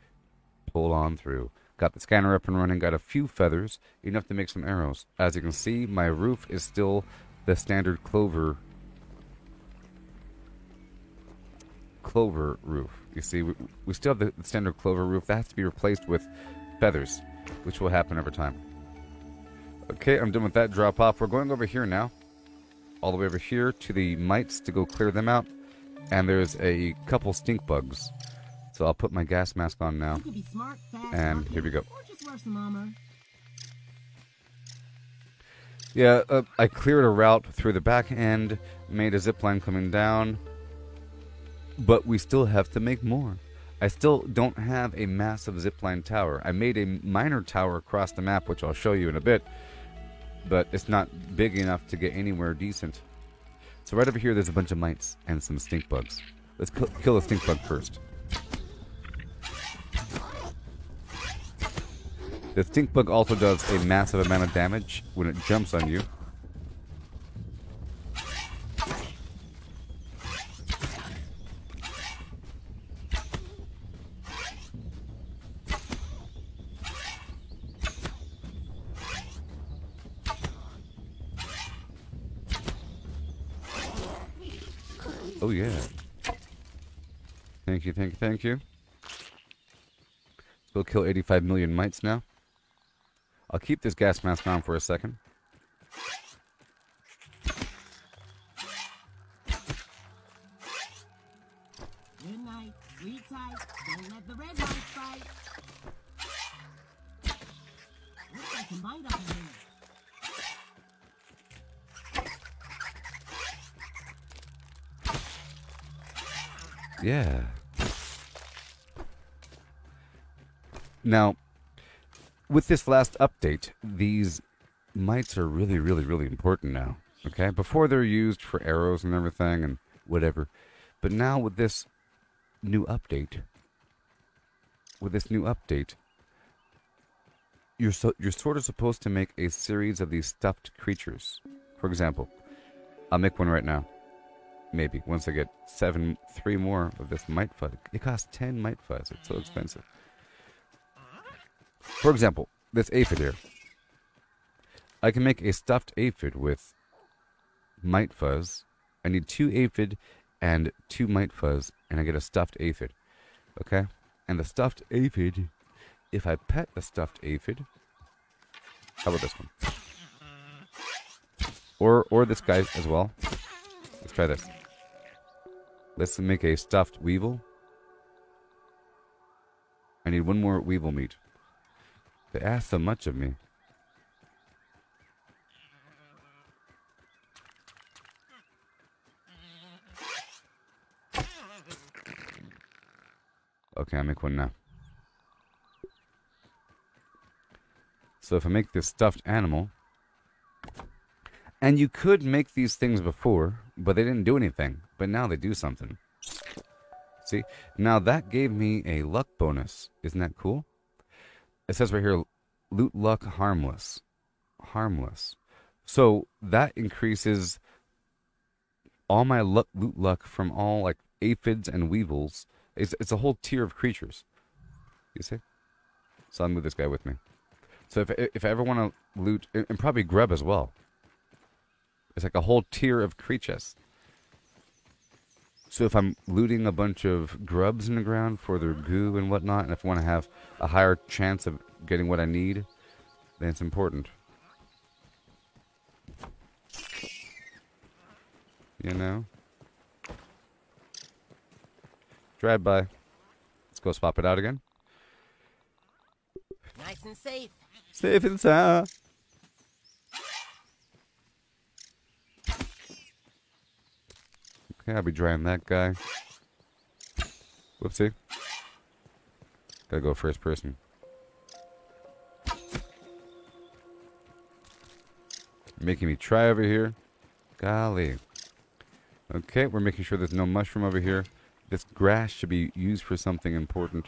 pulled on through. Got the scanner up and running, got a few feathers, enough to make some arrows. As you can see, my roof is still the standard clover clover roof. You see, we, we still have the, the standard clover roof. That has to be replaced with feathers, which will happen over time. Okay, I'm done with that drop off. We're going over here now. All the way over here to the mites to go clear them out. And there's a couple stink bugs. So I'll put my gas mask on now. Smart, fast, And here we go. Yeah, uh, I cleared a route through the back end, made a zip line coming down, but we still have to make more. I still don't have a massive zipline tower. I made a minor tower across the map, which I'll show you in a bit, but it's not big enough to get anywhere decent. So right over here, there's a bunch of mites and some stink bugs. Let's kill the stink bug first. The stink bug also does a massive amount of damage when it jumps on you. Oh yeah. Thank you, thank you, thank you. We'll kill 85 million mites now. I'll keep this gas mask on for a second. Now, with this last update, these mites are really, really, really important now. Okay? Before they're used for arrows and everything and whatever. But now with this new update, with this new update, you're so you're sort of supposed to make a series of these stuffed creatures. For example, I'll make one right now. Maybe once I get seven, three more of this mite fuzz. It costs ten mite fuzz. It's so expensive. For example, this aphid here. I can make a stuffed aphid with mite fuzz. I need two aphid and two mite fuzz, and I get a stuffed aphid. Okay? And the stuffed aphid, if I pet the stuffed aphid, how about this one? Or or this guy as well. Let's try this. Let's make a stuffed weevil. I need one more weevil meat. They ask so much of me. Okay, I'll make one now. So if I make this stuffed animal, and you could make these things before, but they didn't do anything. But now they do something. See? Now that gave me a luck bonus. Isn't that cool? It says right here, loot luck harmless. Harmless. So that increases all my loot luck from all like aphids and weevils. It's, it's a whole tier of creatures. You see? So I'll move this guy with me. So if if I ever want to loot, and probably grub as well. It's like a whole tier of creatures. So if I'm looting a bunch of grubs in the ground for their goo and whatnot, and if I want to have a higher chance of getting what I need, then it's important. You know? Drive by. Let's go swap it out again. Nice and safe. Safe and sound. Okay, I'll be drying that guy. Whoopsie. Gotta go first person. Making me try over here. Golly. Okay, we're making sure there's no mushroom over here. This grass should be used for something important.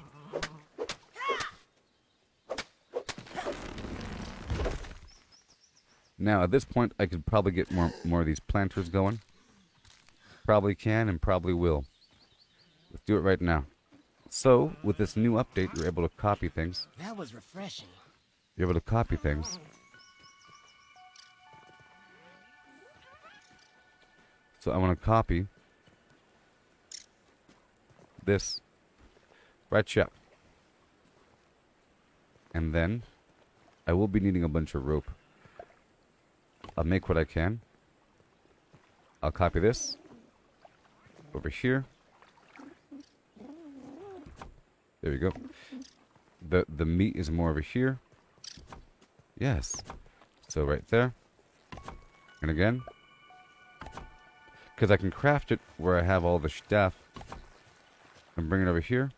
Now, at this point, I could probably get more more of these planters going. Probably can and probably will. Let's do it right now. So, with this new update, you're able to copy things. That was refreshing. You're able to copy things. So I want to copy this right here. And then I will be needing a bunch of rope. I'll make what I can. I'll copy this over here. There we go. The the meat is more over here. Yes. So right there. And again. Because I can craft it where I have all the stuff. And bring it over here.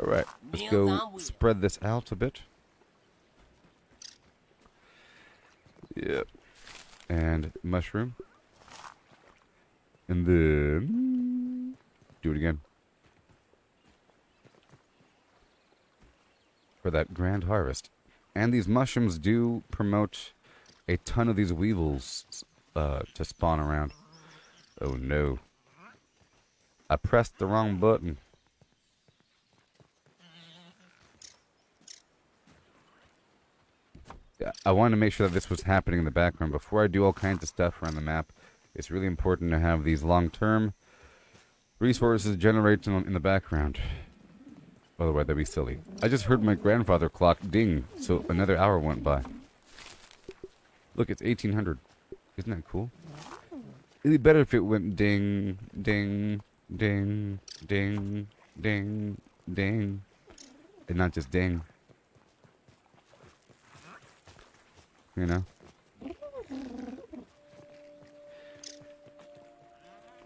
Alright. Let's go spread this out a bit. Yep. And mushroom. And then do it again. For that grand harvest. And these mushrooms do promote a ton of these weevils uh, to spawn around. Oh no. I pressed the wrong button. I wanted to make sure that this was happening in the background before I do all kinds of stuff around the map. It's really important to have these long-term resources generated in in the background. Otherwise, that'd be silly. I just heard my grandfather clock ding, so another hour went by. Look, it's 1800. Isn't that cool? It'd be better if it went ding, ding, ding, ding, ding, ding, and not just ding. You know?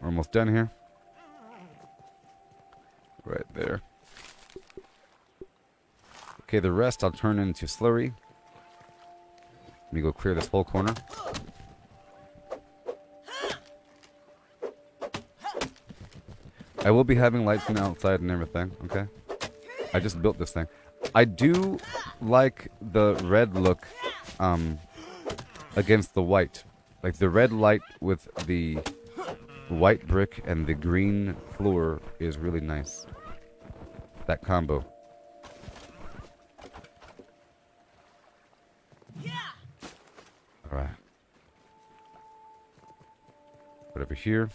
We're almost done here. Right there. Okay, the rest I'll turn into slurry. Let me go clear this whole corner. I will be having lights from the outside and everything, okay? I just built this thing. I do like the red look um, against the white. Like the red light with the white brick and the green floor is really nice. That combo. Yeah. Alright. Put over here.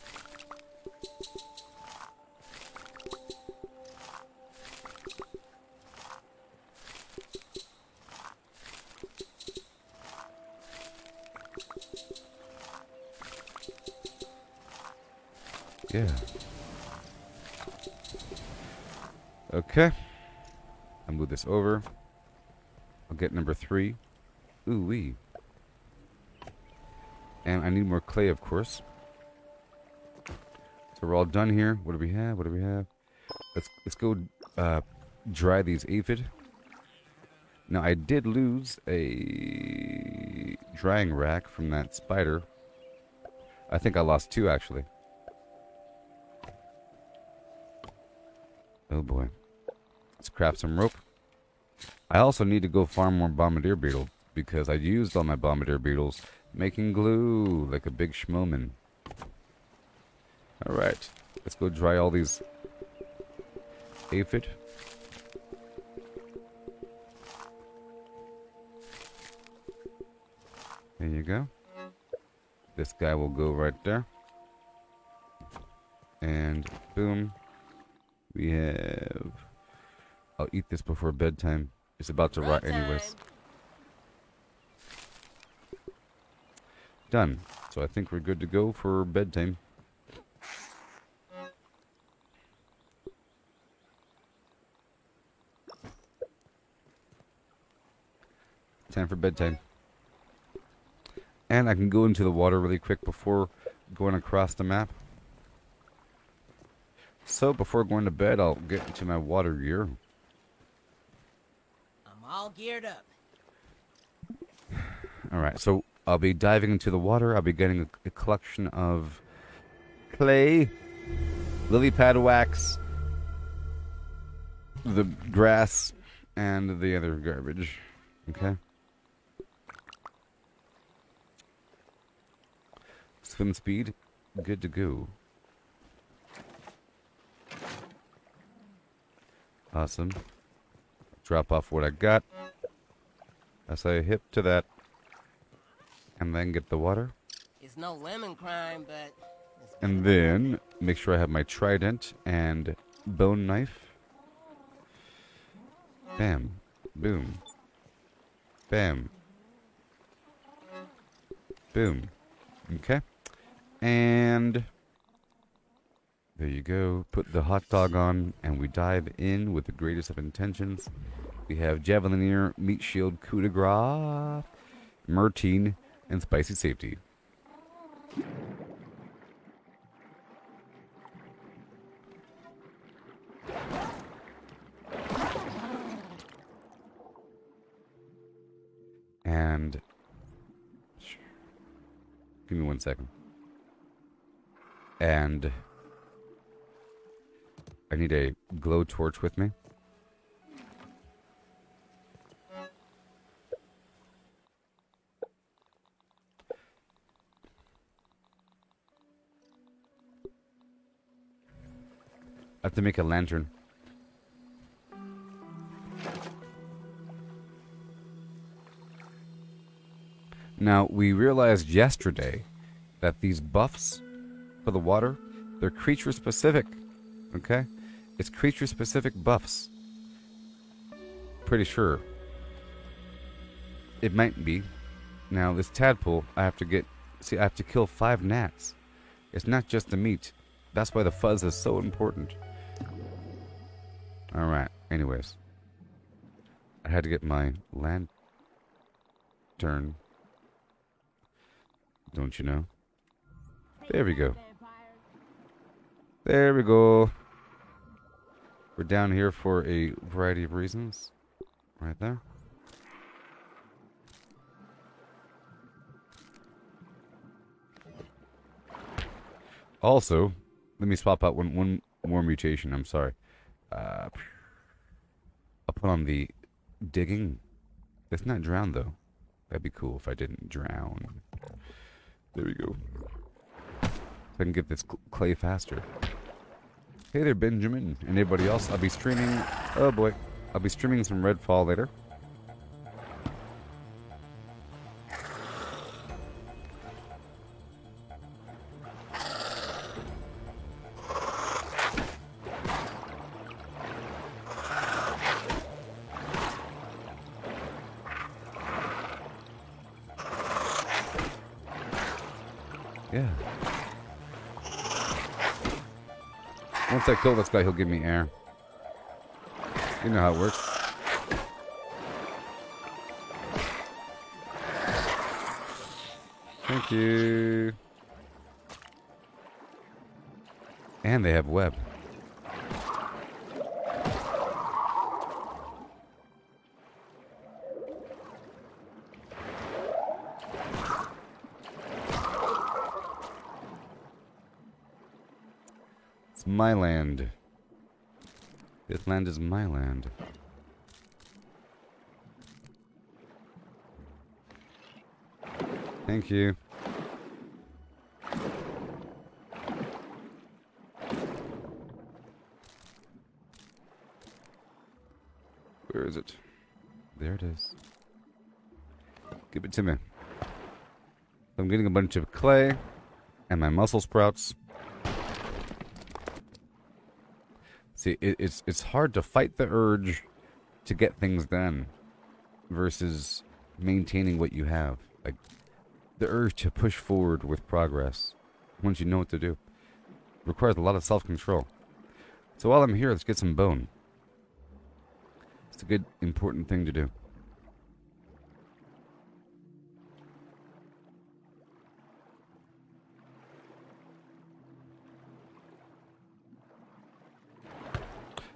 Okay. I'll move this over. I'll get number three. Ooh wee. And I need more clay, of course. So we're all done here. What do we have? What do we have? Let's let's go uh, dry these aphid. Now I did lose a drying rack from that spider. I think I lost two actually. Oh boy. Let's craft some rope. I also need to go farm more bombardier beetle because I used all my bombardier beetles making glue like a big schmoman. Alright, let's go dry all these aphid. There you go. This guy will go right there. And boom. We have... I'll eat this before bedtime. It's about to rot anyways. Done. So I think we're good to go for bedtime. Time for bedtime. And I can go into the water really quick before going across the map. So before going to bed, I'll get into my water gear. All geared up. Alright, so I'll be diving into the water. I'll be getting a, a collection of clay, lily pad wax, the grass, and the other garbage. Okay? Swim speed, good to go. Awesome. Drop off what I got. as I hip to that. And then get the water. It's no lemon crime, but. And then make sure I have my trident and bone knife. Bam. Boom. Bam. Boom. Okay. And there you go. Put the hot dog on and we dive in with the greatest of intentions. We have Javelineer, Meat Shield, Coup de Grace, Mertine, and Spicy Safety. And give me one second. And I need a glow torch with me. I have to make a lantern. Now, we realized yesterday that these buffs for the water, they're creature specific. Okay? It's creature specific buffs. Pretty sure. It might be. Now, this tadpole, I have to get. See, I have to kill five gnats. It's not just the meat. That's why the fuzz is so important. Alright, anyways. I had to get my lantern. Don't you know? There we go. There we go. We're down here for a variety of reasons. Right there. Also, let me swap out one one more mutation. I'm sorry. Uh, I'll put on the digging. It's not drown though. That'd be cool if I didn't drown. There we go. So I can get this cl- clay faster. Hey there, Benjamin. And anybody else? I'll be streaming. Oh boy, I'll be streaming some Redfall later. Yeah. Once I kill this guy, he'll give me air. You know how it works. Thank you. And they have web. My land. This land is my land. Thank you. Where is it? There it is. Give it to me. I'm getting a bunch of clay and my muscle sprouts. See, it, it's it's hard to fight the urge to get things done versus maintaining what you have. Like the urge to push forward with progress once you know what to do requires a lot of self-control. So while I'm here, let's get some bone. It's a good, important thing to do.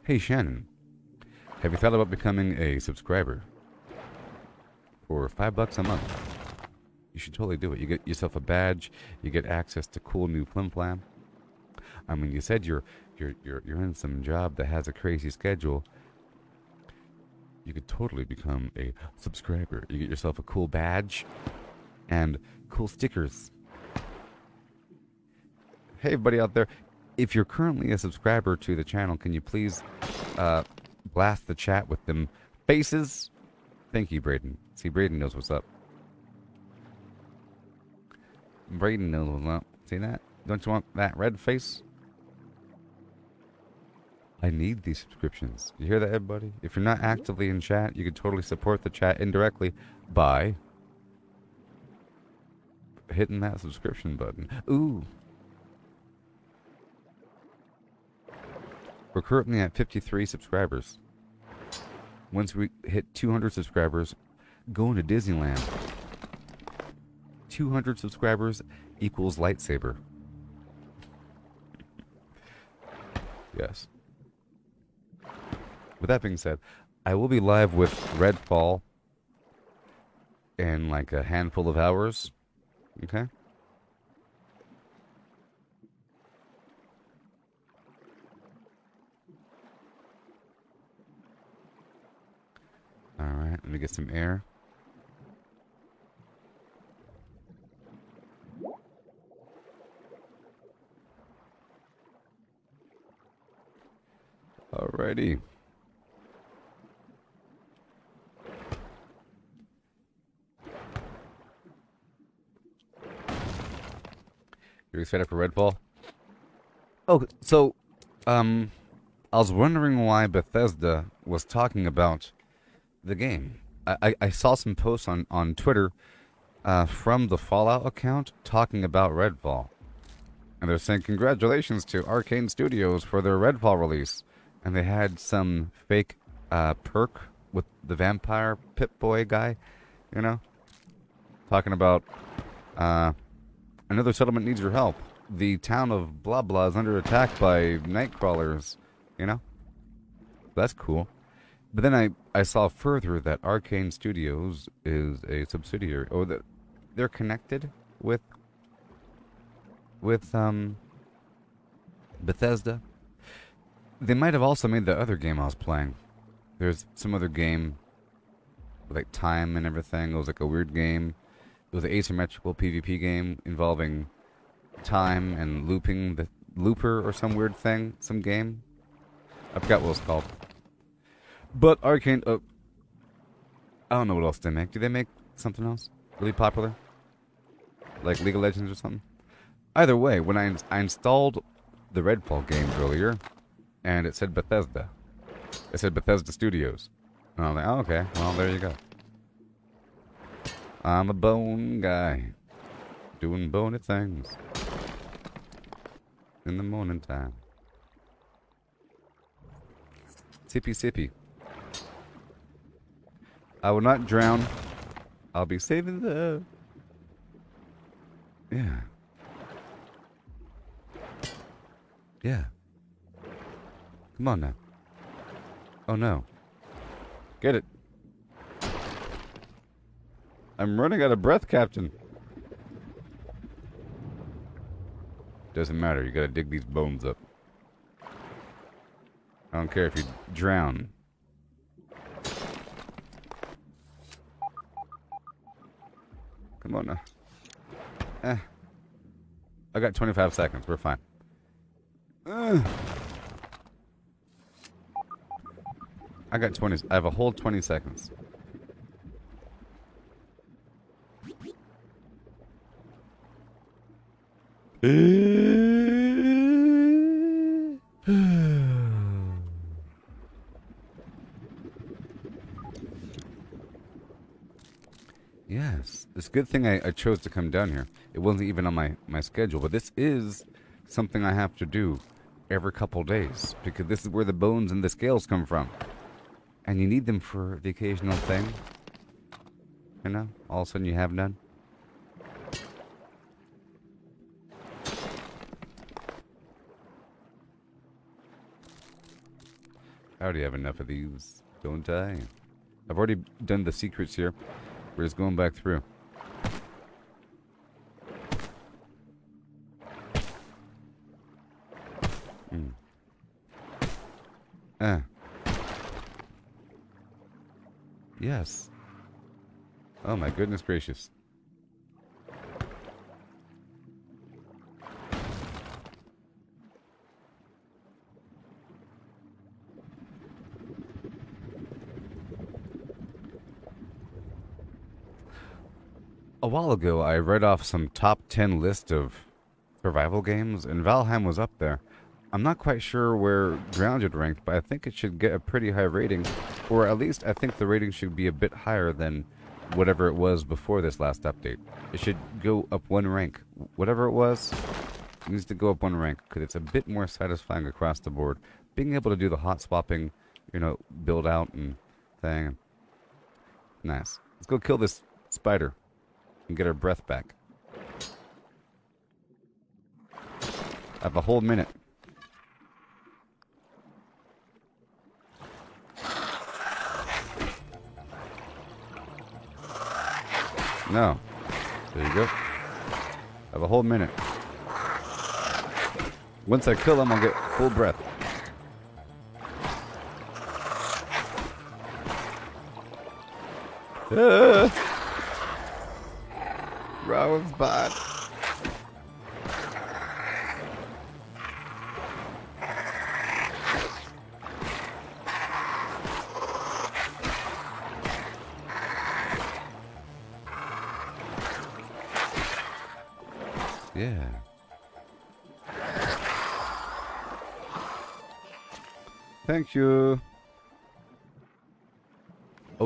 Hey Shannon, have you thought about becoming a subscriber? For five bucks a month. You should totally do it. You get yourself a badge, you get access to cool new flim flam. I mean you said you're you're you're you're in some job that has a crazy schedule. You could totally become a subscriber. You get yourself a cool badge and cool stickers. Hey everybody out there, if you're currently a subscriber to the channel, can you please uh, blast the chat with them faces? Thank you, Braden. See, Braden knows what's up. Braden knows what's up. See that? Don't you want that red face? I need these subscriptions. You hear that, everybody? If you're not actively in chat, you can totally support the chat indirectly by hitting that subscription button. Ooh, We're currently at 53 subscribers. Once we hit 200 subscribers, going to Disneyland. 200 subscribers equals lightsaber. Yes. With that being said, I will be live with Redfall in like a handful of hours. Okay? Alright, let me get some air. Alrighty. You're excited for Red Redfall? Oh, so, um, I was wondering why Bethesda was talking about the game. I, I, saw some posts on, on Twitter uh, from the Fallout account talking about Redfall. And they're saying, Congratulations to Arkane Studios for their Redfall release. And they had some fake uh, perk with the vampire Pip Boy guy, you know? Talking about uh, another settlement needs your help. The town of blah blah is under attack by night crawlers, you know? That's cool. But then I, I saw further that Arkane Studios is a subsidiary, or that they're connected with with um Bethesda. They might have also made the other game I was playing. There's some other game like time and everything. It was like a weird game. It was an asymmetrical PvP game involving time and looping the looper or some weird thing, some game. I forgot what it was called. But Arkane, uh, I don't know what else they make. Do they make something else really popular, like League of Legends or something? Either way, when I I installed the Redfall game earlier, and it said Bethesda, it said Bethesda Studios, and I'm like, oh, okay, well there you go. I'm a bone guy, doing bony things in the morning time. Sippy sippy. I will not drown. I'll be saving the. Yeah. Yeah. Come on now. Oh no. Get it. I'm running out of breath, Captain. Doesn't matter. You gotta dig these bones up. I don't care if you drown. Come on now. Eh. I got 25 seconds. We're fine. Ugh. I got 20. I have a whole 20 seconds. yes, it's a good thing I, I chose to come down here. It wasn't even on my, my schedule, but this is something I have to do every couple days because this is where the bones and the scales come from. And you need them for the occasional thing. You know, all of a sudden you have none. I already have enough of these, don't I? I've already done the secrets here. We're just going back through. Hmm. Ah. Yes. Oh my goodness gracious. A while ago, I read off some top 10 list of survival games, and Valheim was up there. I'm not quite sure where Grounded ranked, but I think it should get a pretty high rating, or at least I think the rating should be a bit higher than whatever it was before this last update. It should go up one rank. Whatever it was, it needs to go up one rank, because it's a bit more satisfying across the board. Being able to do the hot swapping, you know, build out and thing. Nice. Let's go kill this spider and get our breath back. I have a whole minute. No. There you go. I have a whole minute. Once I kill him, I'll get full breath. Ah! Rowan's bad.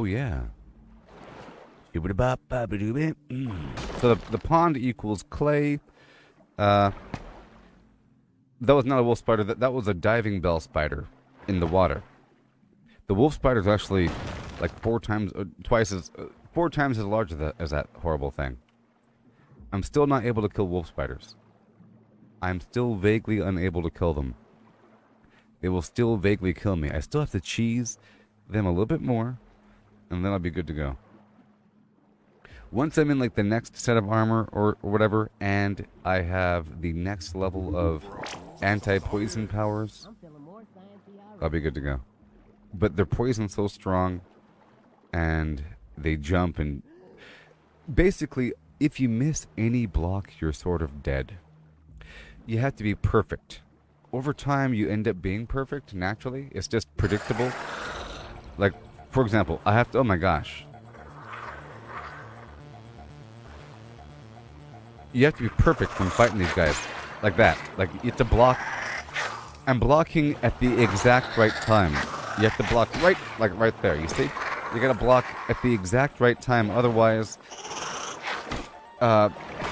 Yeah. Mm. So the, the pond equals clay. Uh, that was not a wolf spider. That, that was a diving bell spider in the water. The wolf spider is actually like four times, uh, twice as, uh, four times as large as that, as that horrible thing. I'm still not able to kill wolf spiders. I'm still vaguely unable to kill them. They will still vaguely kill me. I still have to cheese them a little bit more, and then I'll be good to go once I'm in like the next set of armor or, or whatever, and I have the next level of anti-poison powers. I'll be good to go. But their poison's so strong, and they jump and basically, if you miss any block, you're sort of dead. You have to be perfect. Over time, you end up being perfect naturally. It's just predictable. Like, for example, I have to. Oh my gosh. You have to be perfect when fighting these guys. Like that. Like, you have to block. I'm blocking at the exact right time. You have to block right, like right there. You see? You gotta block at the exact right time. Otherwise, uh,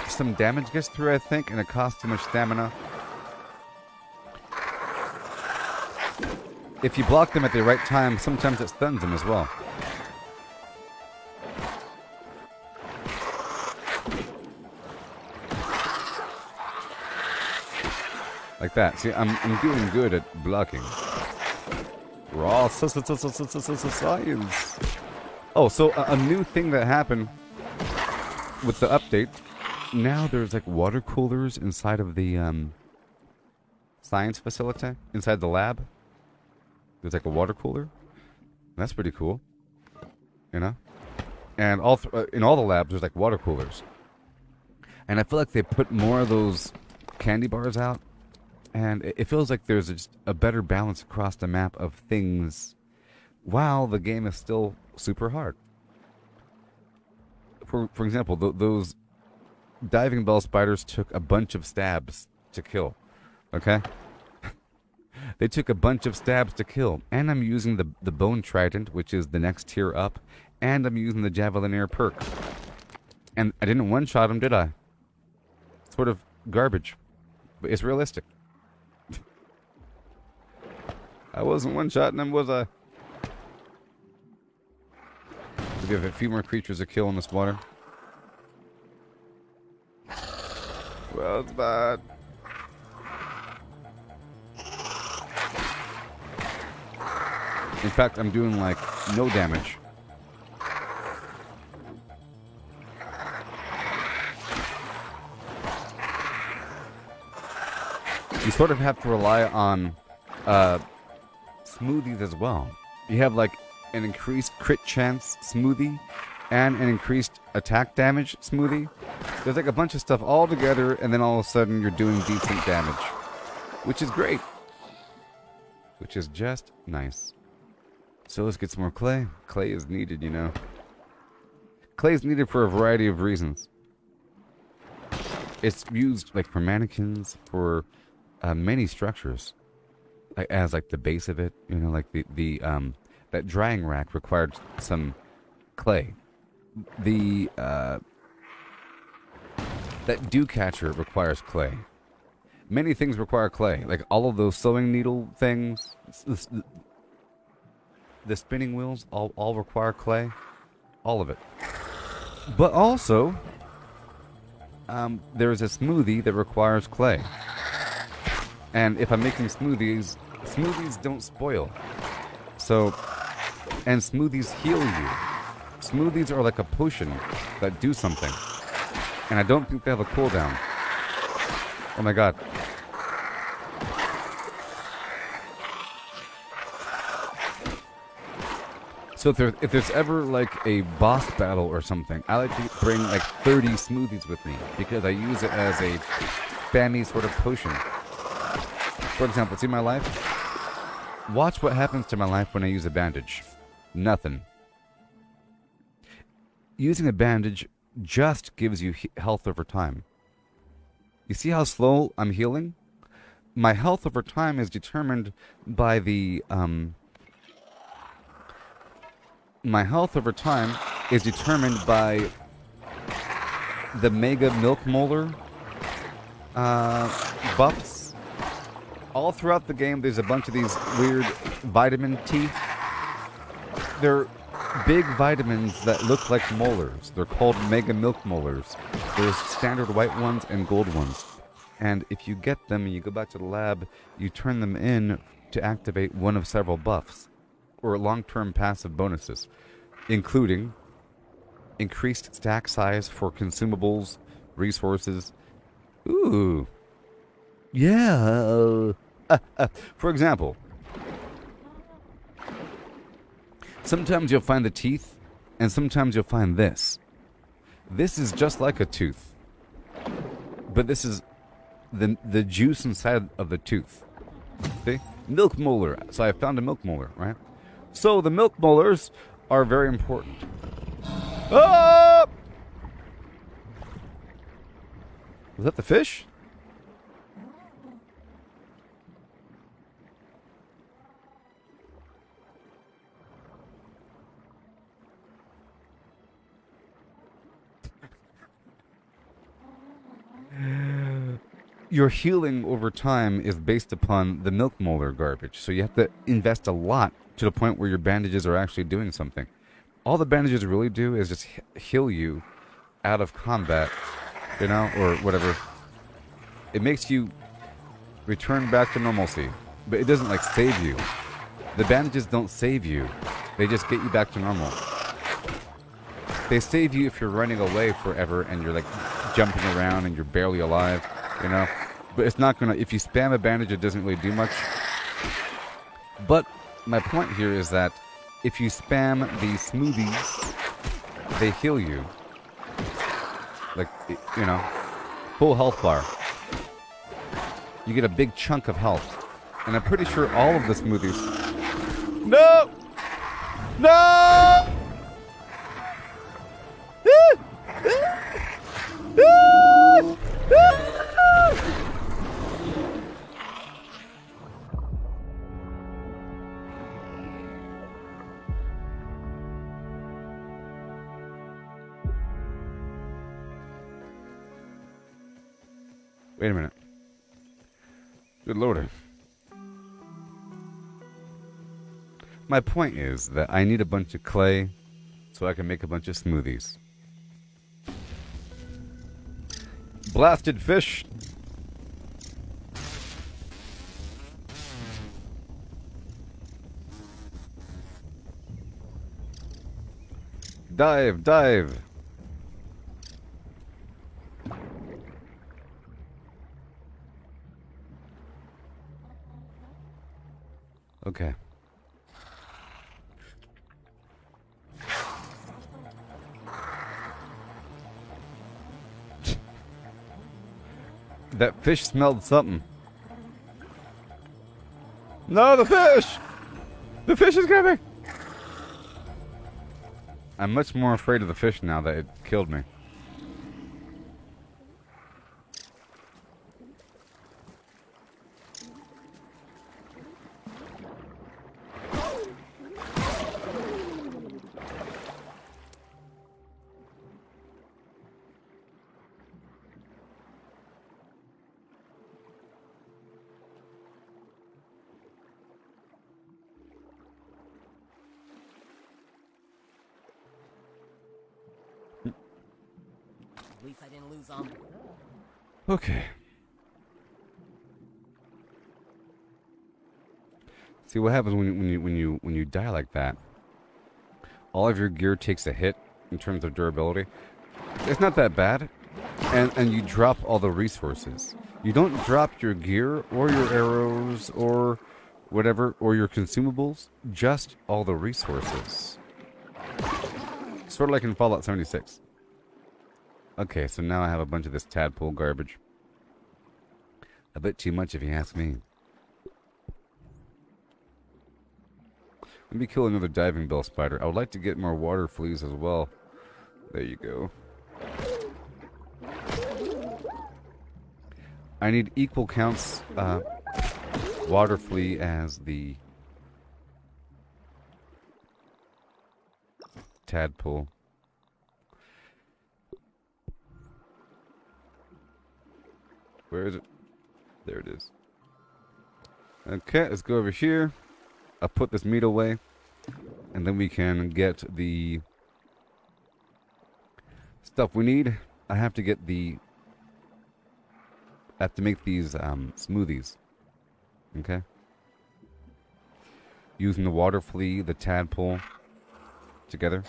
some damage gets through, I think, and it costs too much stamina. If you block them at the right time, sometimes it stuns them as well. Like that. See, I'm, I'm doing good at blocking. Raw science. Oh, so a, a new thing that happened with the update. Now there's like water coolers inside of the um, science facility, inside the lab. There's like a water cooler. That's pretty cool. You know? And all uh, in all the labs, there's like water coolers. And I feel like they put more of those candy bars out. And it it feels like there's just a better balance across the map of things while the game is still super hard. For, for example, th- those diving bell spiders took a bunch of stabs to kill. Okay? They took a bunch of stabs to kill. And I'm using the, the Bone Trident, which is the next tier up. And I'm using the Javelineer perk. And I didn't one shot him, did I? Sort of garbage. But it's realistic. I wasn't one shotting him, was I? We have a few more creatures to kill in this water. Well, it's bad. In fact, I'm doing like no damage. You sort of have to rely on uh, smoothies as well. You have like an increased crit chance smoothie and an increased attack damage smoothie. There's like a bunch of stuff all together, and then all of a sudden you're doing decent damage, which is great. Which is just nice. So let's get some more clay. Clay is needed, you know. Clay is needed for a variety of reasons. It's used like for mannequins, for uh, many structures, like, as like the base of it. You know, like the the um that drying rack required some clay. The uh, that dew catcher requires clay. Many things require clay, like all of those sewing needle things. The spinning wheels all, all require clay. All of it. But also, um, there's a smoothie that requires clay. And if I'm making smoothies, smoothies don't spoil. So, and smoothies heal you. Smoothies are like a potion that do something. And I don't think they have a cooldown. Oh my god. So if, if there's ever like a boss battle or something, I like to bring like 30 smoothies with me because I use it as a spammy sort of potion. For example, see my life? Watch what happens to my life when I use a bandage. Nothing. Using a bandage just gives you he- health over time. You see how slow I'm healing? My health over time is determined by the um my health over time is determined by the mega milk molar uh, buffs. All throughout the game, there's a bunch of these weird vitamin teeth. They're big vitamins that look like molars. They're called mega milk molars. There's standard white ones and gold ones. And if you get them and you go back to the lab, you turn them in to activate one of several buffs or long-term passive bonuses, including increased stack size for consumables, resources. Ooh. Yeah. Uh, uh, for example, sometimes you'll find the teeth, and sometimes you'll find this. This is just like a tooth, but this is the the juice inside of the tooth. See? Milk molar. So I found a milk molar, right? So the milk molars are very important. Ah! Was that the fish? your healing over time is based upon the milk molar garbage. So you have to invest a lot to the point where your bandages are actually doing something. All the bandages really do is just heal you out of combat, you know, or whatever. It makes you return back to normalcy, but it doesn't like save you. The bandages don't save you. They just get you back to normal. They save you if you're running away forever and you're like jumping around and you're barely alive, you know. But it's not gonna. If you spam a bandage, it doesn't really do much. But my point here is that if you spam these smoothies, they heal you. Like, you know, full health bar. You get a big chunk of health. And I'm pretty sure all of the smoothies. No! No! Ah! Ah! Ah! Wait a minute. Good lord. My point is that I need a bunch of clay so I can make a bunch of smoothies. Blasted fish. Dive, dive. Okay. That fish smelled something. No, the fish! The fish is coming! I'm much more afraid of the fish now that it killed me. Happens when you, when you when you when you die like that. All of your gear takes a hit in terms of durability. It's not that bad, and and you drop all the resources. You don't drop your gear or your arrows or whatever or your consumables, just all the resources. Sort of like in Fallout 76. Okay, so now I have a bunch of this tadpole garbage. A bit too much if you ask me. Let me kill another diving bell spider. I would like to get more water fleas as well. There you go. I need equal counts uh, water flea as the tadpole. Where is it? There it is. Okay, let's go over here. I'll put this meat away. And then we can get the stuff we need. I have to get the... I have to make these um, smoothies. Okay? Using the water flea, the tadpole together.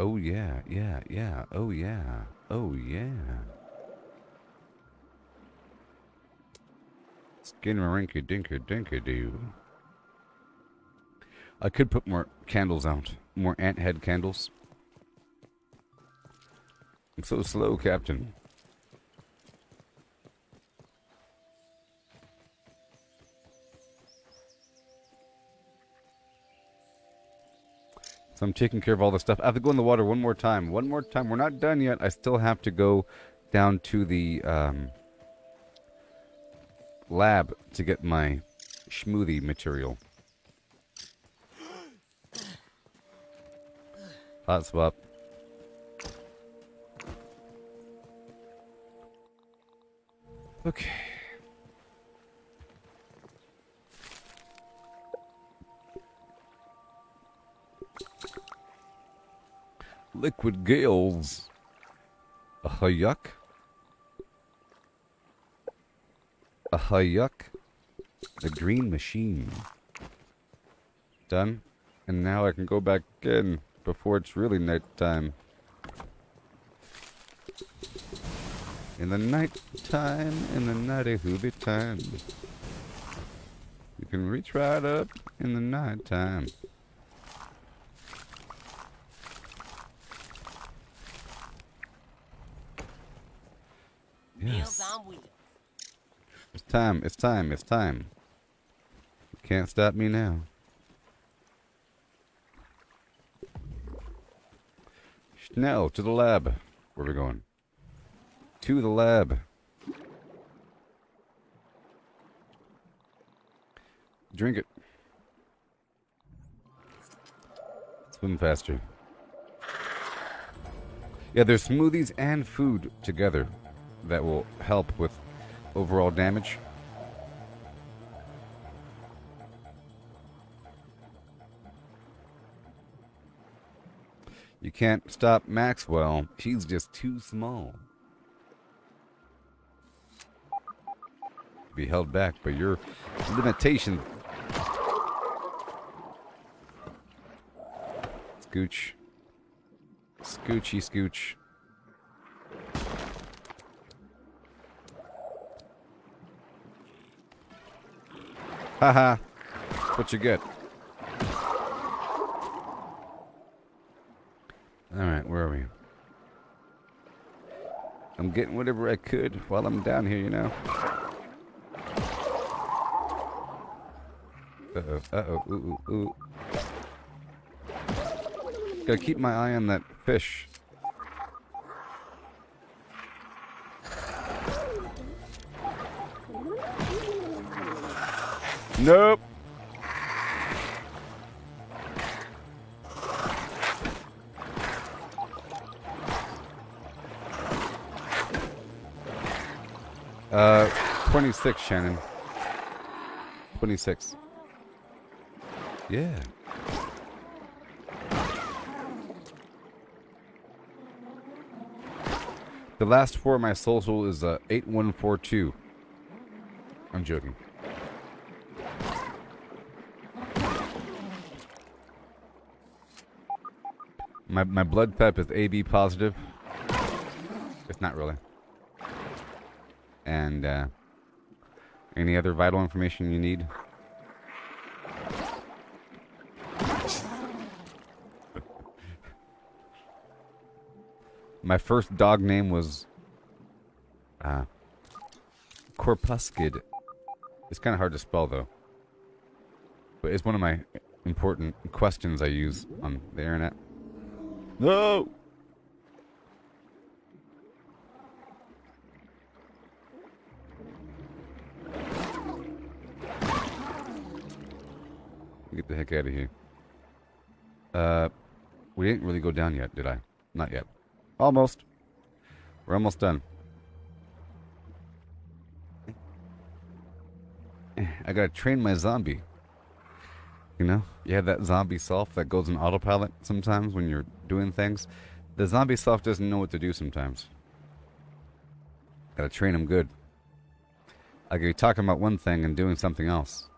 Oh, yeah, yeah, yeah, oh yeah, oh yeah. Skin dinky dinky doo. I could put more candles out, more ant head candles. I'm so slow, Captain. So I'm taking care of all the stuff. I have to go in the water one more time. One more time. We're not done yet. I still have to go down to the um, lab to get my smoothie material. Hot swap. Okay. Liquid gales. A yuck. a Hayuk, the green machine. Done. And now I can go back in before it's really night time. In the night time, in the nighty hoobie time. You can reach right up in the night time. Yes. It's time, it's time, it's time. You can't stop me now. Schnell, to the lab. Where are we going? To the lab. Drink it. Swim faster. Yeah, there's smoothies and food together that will help with overall damage. You can't stop Maxwell. She's just too small. Be held back by your limitations. Scooch. Scoochy scooch. Haha. what you get. Alright, where are we? I'm getting whatever I could while I'm down here, you know? Uh-oh, uh-oh, ooh, ooh, ooh. Gotta keep my eye on that fish. Nope. Uh, 26, Shannon. 26. Yeah. The last four of my social is uh, 8142. I'm joking. My my blood type is AB positive. It's not really. And uh, any other vital information you need? My first dog name was uh, Corpuscid. It's kind of hard to spell though, but it's one of my important questions I use on the internet. No. Get the heck out of here. Uh, we didn't really go down yet, did I? Not yet. Almost. We're almost done. I gotta train my zombie. You know, you have that zombie self that goes in autopilot sometimes when you're doing things. The zombie self doesn't know what to do sometimes. Gotta train him good. Like you're talking about one thing and doing something else.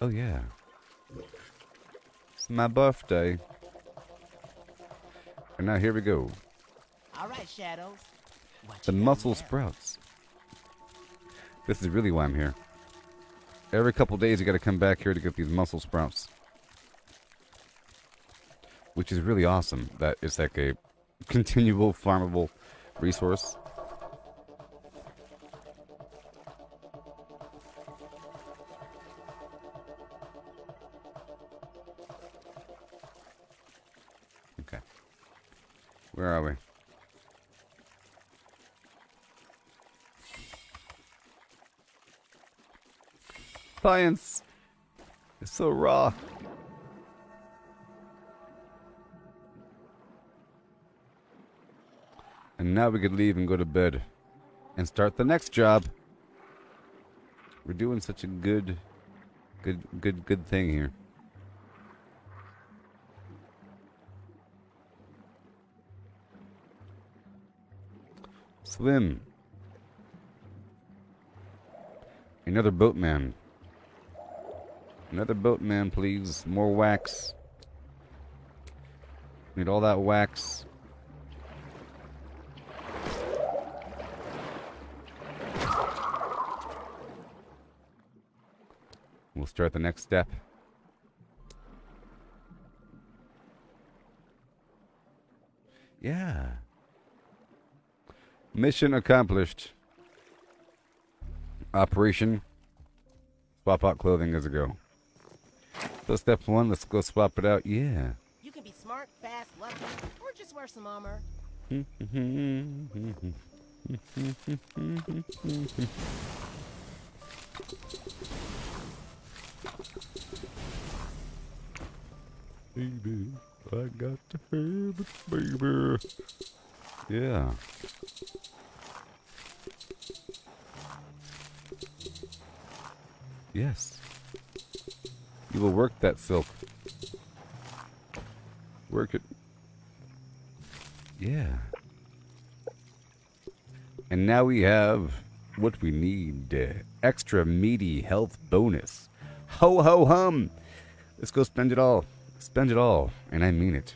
Oh yeah. It's my birthday. And now here we go. All right, Shadows. The muscle sprouts. This is really why I'm here. Every couple days you gotta come back here to get these muscle sprouts. Which is really awesome. That it's like a continual farmable resource. Science is so raw. And now we could leave and go to bed and start the next job. We're doing such a good, good, good, good thing here. Swim. Another boatman. Another boatman, please. More wax. Need all that wax. We'll start the next step. Yeah. Mission accomplished. Operation swap out clothing as a go. So step one, let's go swap it out. Yeah. You can be smart, fast, lucky, or just wear some armor. Baby, I got to have it, baby. Yeah. Yes. You will work that silk. Work it. Yeah. And now we have what we need. Uh, extra meaty health bonus. Ho ho hum! Let's go spend it all. Spend it all. And I mean it.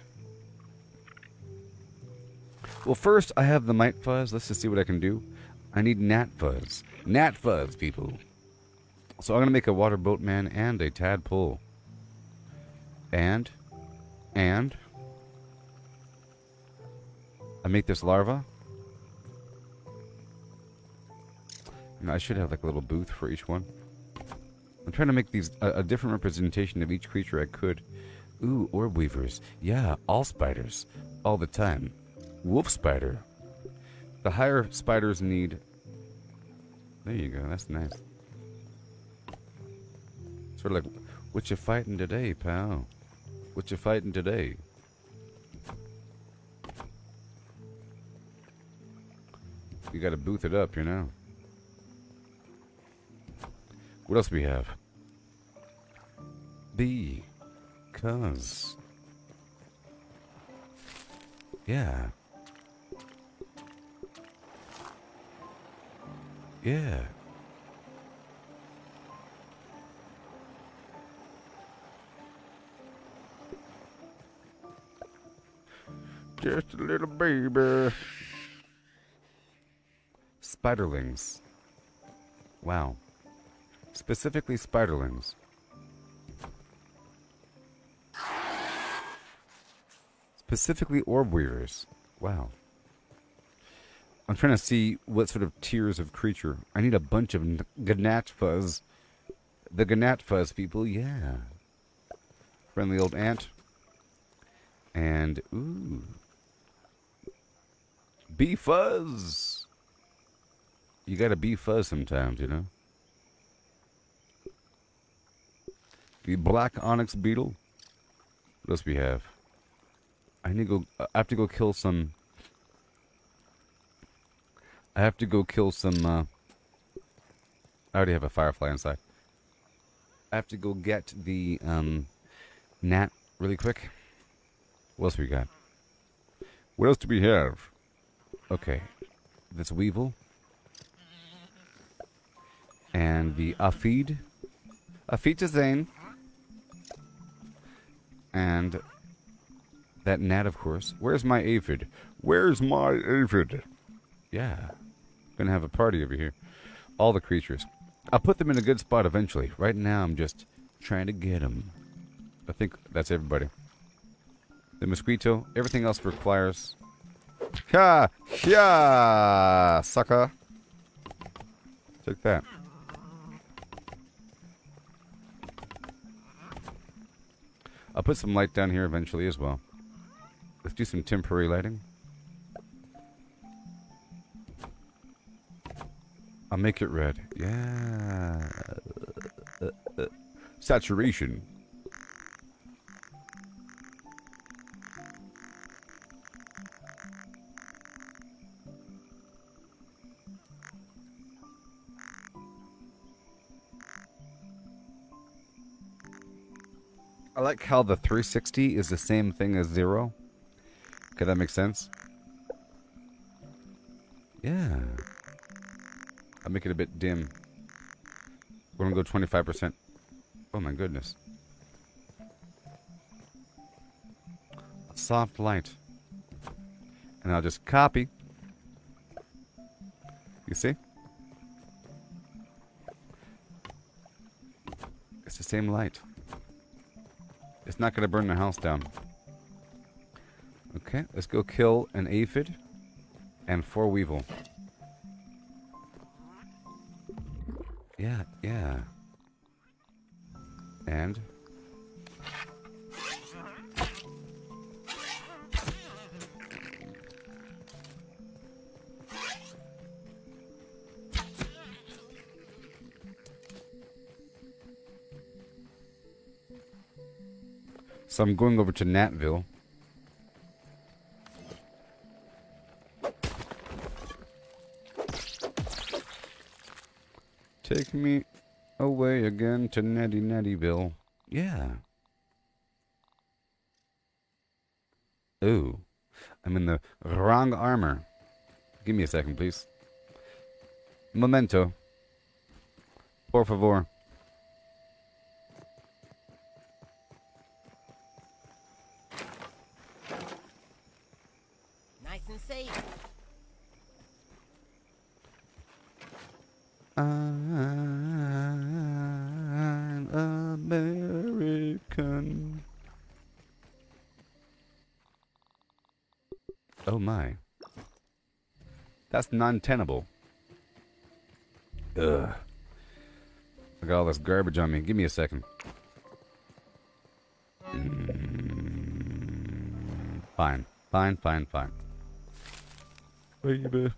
Well, first, I have the Mite Fuzz. Let's just see what I can do. I need Gnat Fuzz. Gnat Fuzz, people. So I'm going to make a water boatman and a tadpole. And, and, I make this larva. Know, I should have like a little booth for each one. I'm trying to make these a, a different representation of each creature I could. Ooh, orb weavers. Yeah, all spiders. All the time. Wolf spider. The higher spiders need... There you go, that's nice. Of like, what you fighting today, pal? What you fighting today? You gotta booth it up, you know. What else we have? B. Cuz. Yeah. Yeah. Just a little baby. Spiderlings. Wow. Specifically spiderlings. Specifically orb weavers. Wow. I'm trying to see what sort of tiers of creature. I need a bunch of n- Gnat fuzz. The Gnat fuzz people, yeah. Friendly old ant. And, ooh. Bee fuzz! You gotta be fuzz sometimes, you know? The black onyx beetle. What else we have? I need to go. I have to go kill some. I have to go kill some. Uh, I already have a firefly inside. I have to go get the um, gnat really quick. What else we got? What else do we have? Okay, this weevil and the aphid, aphid Zane, and that gnat, of course. Where's my aphid? Where's my aphid? Yeah, gonna have a party over here. All the creatures. I'll put them in a good spot eventually. Right now, I'm just trying to get them. I think that's everybody. The mosquito. Everything else requires. Ha! Yeah, sucker. Take that. I'll put some light down here eventually as well. Let's do some temporary lighting. I'll make it red. Yeah. Saturation. I like how the 360 is the same thing as zero. Okay, that makes sense. Yeah. I'll make it a bit dim. We're gonna go 25%. Oh my goodness. Soft light. And I'll just copy. You see? It's the same light. It's not gonna burn the house down. Okay, let's go kill an aphid and four weevil. Yeah, yeah. And So I'm going over to Natville. Take me away again to Natty Nattyville. Yeah. Ooh. I'm in the wrong armor. Give me a second, please. Memento. Por favor. That's non-tenable. Ugh. I got all this garbage on me. Give me a second. Mm, fine. Fine, fine, fine. Baby.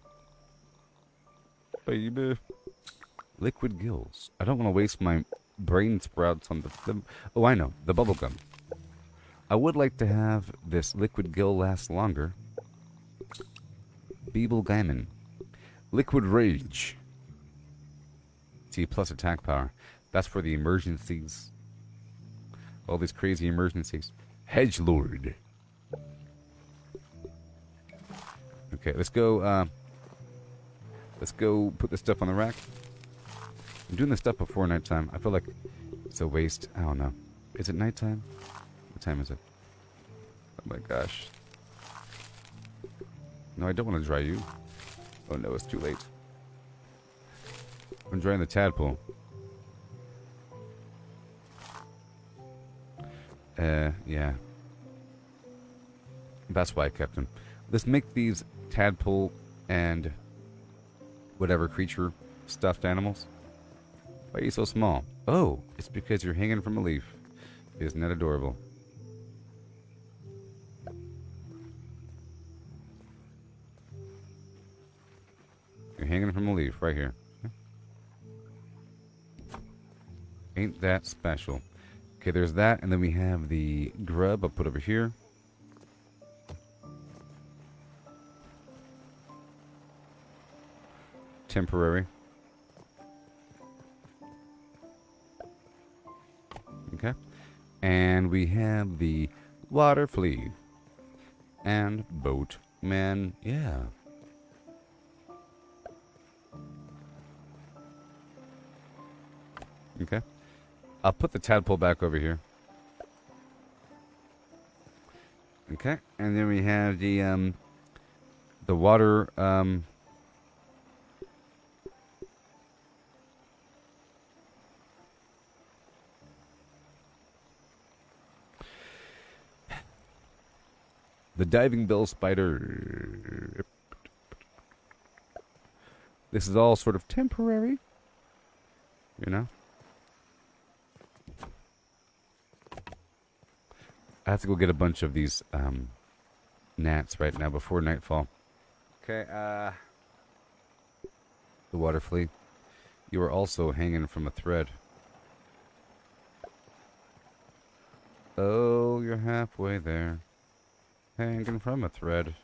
Baby. Liquid gills. I don't want to waste my brain sprouts on the, the... Oh, I know. The bubble gum. I would like to have this liquid gill last longer. Beeble Gammon. Liquid Rage. T plus attack power. That's for the emergencies. All these crazy emergencies. Hedge Lord. Okay, let's go. Uh, let's go put this stuff on the rack. I'm doing this stuff before nighttime. I feel like it's a waste. I don't know. Is it nighttime? What time is it? Oh my gosh. No, I don't want to dry you. Oh no, it's too late. I'm drying the tadpole. Uh, yeah. That's why I kept him. Let's make these tadpole and whatever creature stuffed animals. Why are you so small? Oh, it's because you're hanging from a leaf. Isn't that adorable? That special? Okay, there's that, and then we have the grub I'll put over here. Temporary. Okay. And we have the water flea. And boatman. Yeah. Okay. I'll put the tadpole back over here. Okay. And then we have the um the water um The diving bell spider. This is all sort of temporary. You know? I have to go get a bunch of these um, gnats right now before nightfall. Okay, uh. The water flea. You are also hanging from a thread. Oh, you're halfway there. Hanging from a thread.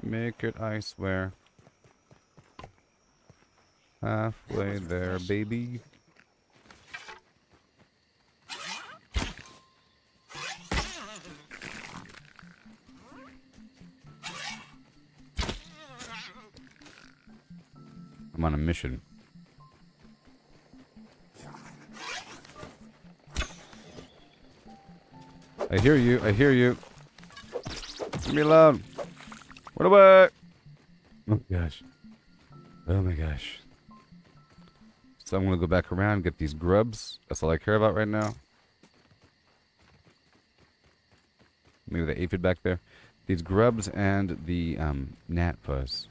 Make it, I swear. Halfway there, baby. I'm on a mission. I hear you. I hear you. Leave me alone. What away? Oh my gosh. Oh my gosh. So I'm gonna go back around, get these grubs. That's all I care about right now. Maybe the aphid back there. These grubs and the um, gnat fuzz.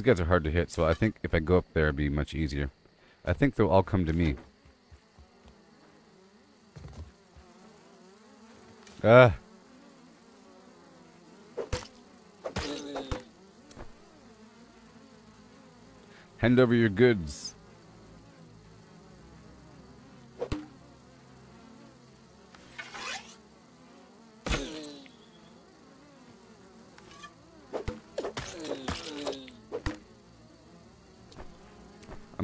These guys are hard to hit, so I think if I go up there, it'd be much easier. I think they'll all come to me. Ah. Hand over your goods.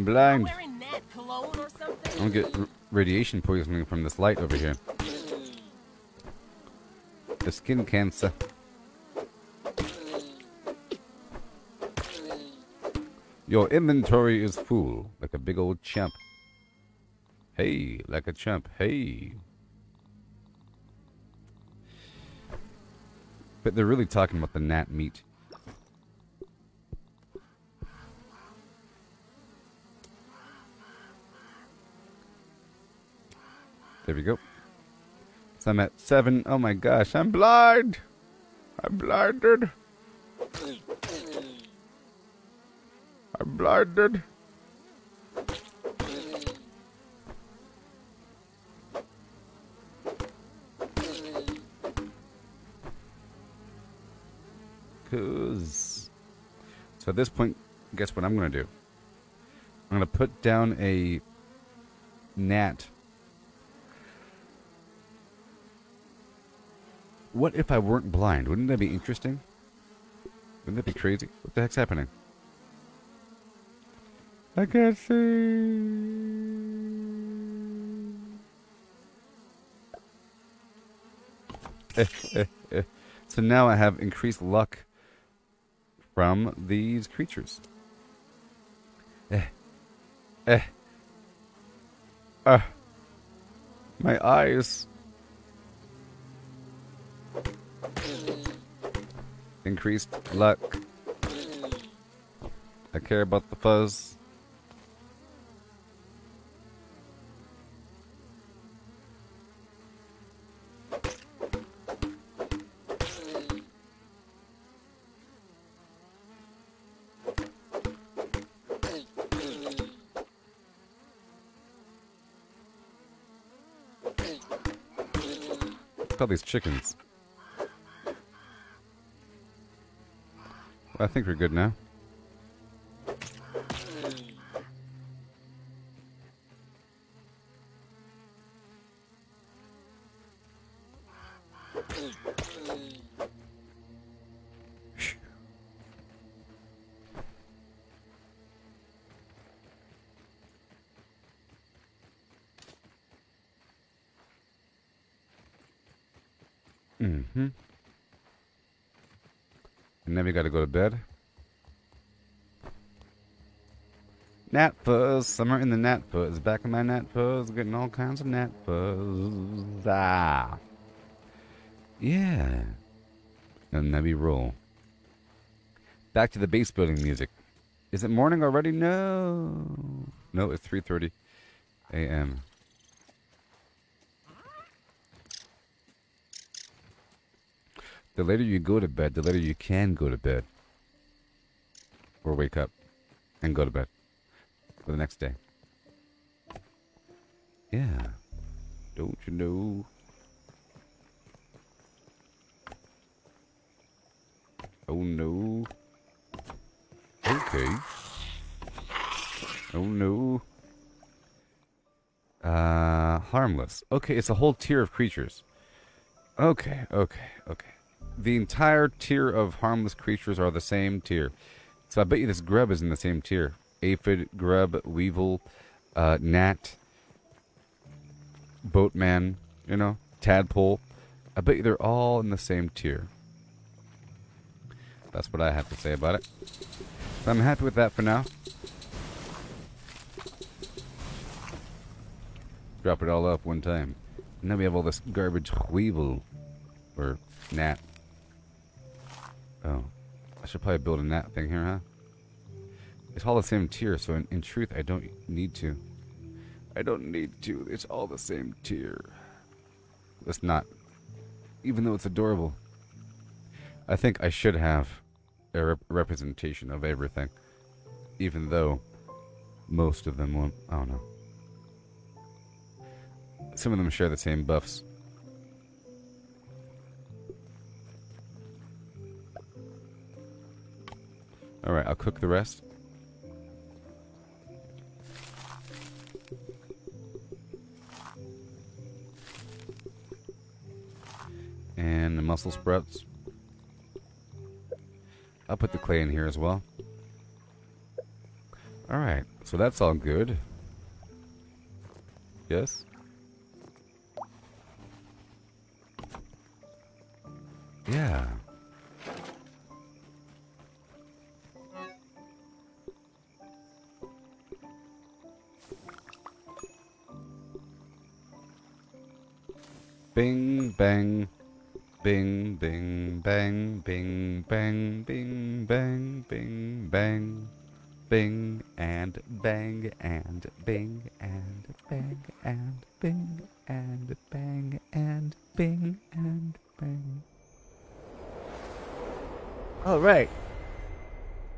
Blind. Wearing that cologne or something? I'm gonna get radiation poisoning from this light over here. The skin cancer. Your inventory is full, like a big old chump. Hey, like a chump. Hey. But they're really talking about the gnat meat. We go. So I'm at seven. Oh my gosh, I'm blind. I'm blinded. I'm blinded. Cause so at this point, guess what I'm gonna do? I'm gonna put down a gnat What if I weren't blind? Wouldn't that be interesting? Wouldn't that be crazy? What the heck's happening? I can't see. So now I have increased luck from these creatures. Eh. Eh. Ah. My eyes. Increased luck. I care about the fuzz. Look these chickens. I think we're good now. Mm-hmm. And then we gotta go to bed. Gnat fuzz, summer in the gnat fuzz. Back in my gnat fuzz, getting all kinds of gnat fuzz. Ah. Yeah. And then we roll. Back to the base building music. Is it morning already? No. No, it's 3.30 a.m. The later you go to bed, the later you can go to bed. Or wake up and go to bed for the next day. Yeah. Don't you know? Oh no. Okay. Oh no. Uh, harmless. Okay, it's a whole tier of creatures. Okay, okay, okay. the entire tier of harmless creatures are the same tier. So I bet you this grub is in the same tier. Aphid, grub, weevil, uh, gnat, boatman, you know, tadpole. I bet you they're all in the same tier. That's what I have to say about it. So I'm happy with that for now. Drop it all up one time. And then we have all this garbage weevil. Or gnat. Oh. I should probably build a gnat thing here, huh? It's all the same tier, so in, in truth, I don't need to. I don't need to. It's all the same tier. Let's not. Even though it's adorable. I think I should have a rep representation of everything. Even though most of them won't. I don't know. Some of them share the same buffs. Alright, I'll cook the rest. And the muscle sprouts. I'll put the clay in here as well. Alright, so that's all good. Yes? Yeah. Bing, bang. Bing, bing, bang, bing, bang, bing, bang, bing, bang. Bing and bang and bing and bang and bing and bang and bing and bang. All right.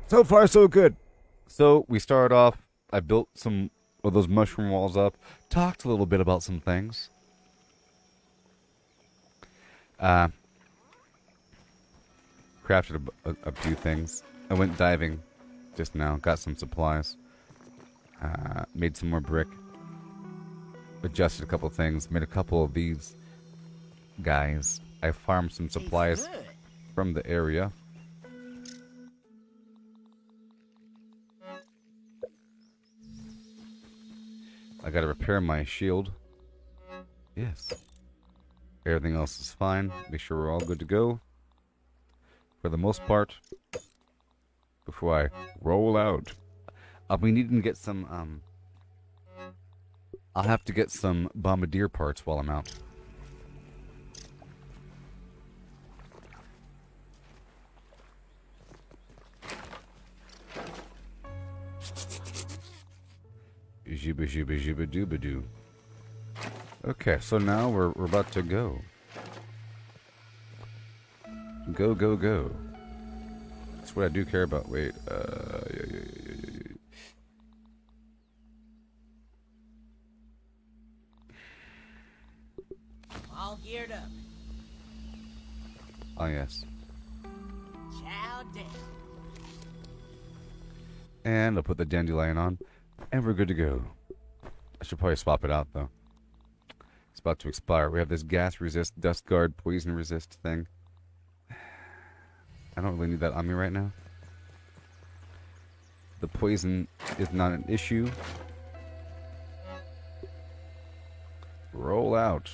So far, so good. So we started off. I built some of those mushroom walls up. Talked a little bit about some things. Uh, crafted a, a, a few things. I went diving just now. Got some supplies. Uh, made some more brick. Adjusted a couple things. Made a couple of these guys. I farmed some supplies from the area. I gotta repair my shield. Yes. Everything else is fine. Make sure we're all good to go. For the most part. Before I roll out. I'll be needing to get some, um... I'll have to get some bombardier parts while I'm out. Okay, so now we're, we're about to go. Go, go, go. That's what I do care about. Wait, uh, yeah, yeah, yeah. All geared up. Oh, yes. Chow down. And I'll put the dandelion on. And we're good to go. I should probably swap it out, though. It's about to expire. We have this gas resist, dust guard, poison resist thing. I don't really need that on me right now. The poison is not an issue. Roll out.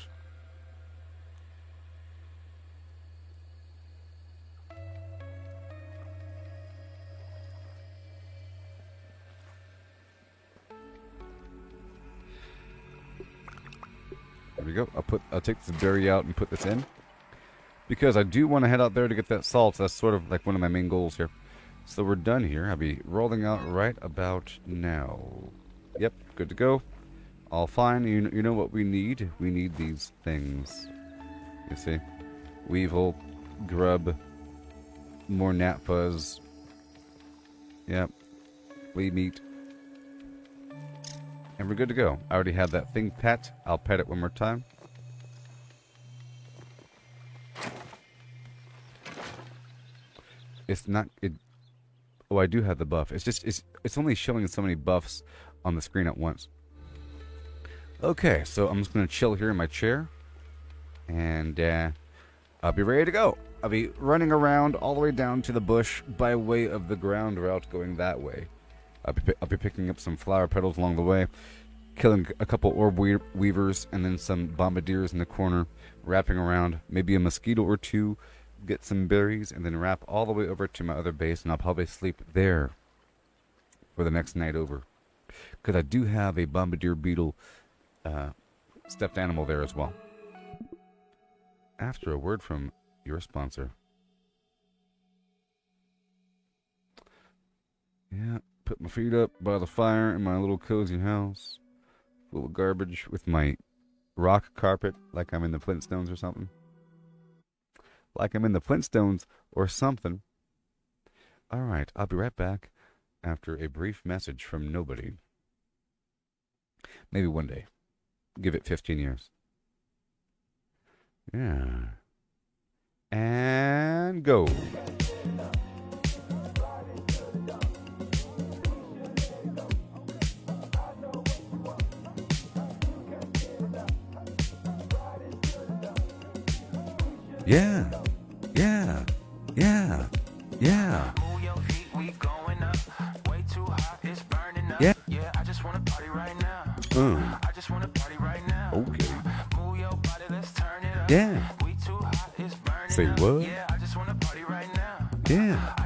There we go. I'll put I'll take the berry out and put this in. Because I do want to head out there to get that salt. That's sort of like one of my main goals here. So we're done here. I'll be rolling out right about now. Yep, good to go. All fine. You, you know what we need? We need these things. You see? Weevil, grub, more fuzz. Yep. Flea meat. And we're good to go. I already have that thing pet. I'll pet it one more time. It's not it Oh, I do have the buff. It's just it's it's only showing so many buffs on the screen at once. Okay, so I'm just gonna chill here in my chair, and uh, I'll be ready to go. I'll be running around all the way down to the bush by way of the ground route going that way. I'll be, I'll be picking up some flower petals along the way, killing a couple orb we- weavers, and then some bombardiers in the corner, wrapping around, maybe a mosquito or two, get some berries, and then wrap all the way over to my other base, and I'll probably sleep there for the next night over. Because I do have a bombardier beetle uh, stuffed animal there as well. After a word from your sponsor. Yeah, put my feet up by the fire in my little cozy house, full of garbage with my rock carpet, like I'm in the Flintstones or something. Like I'm in the Flintstones or something. All right, I'll be right back after a brief message from nobody. Maybe one day. Give it 15 years. Yeah. And go. Yeah. Yeah. Yeah. Yeah. Move your feet, we going up. Way too hot, it's burning up. Yeah. Yeah, I just wanna party right now. Uh, I just wanna party right now. okay. Move your body, let's turn it up. Yeah. We too hot, it's burning Say what? Yeah, I just wanna party right now. Yeah.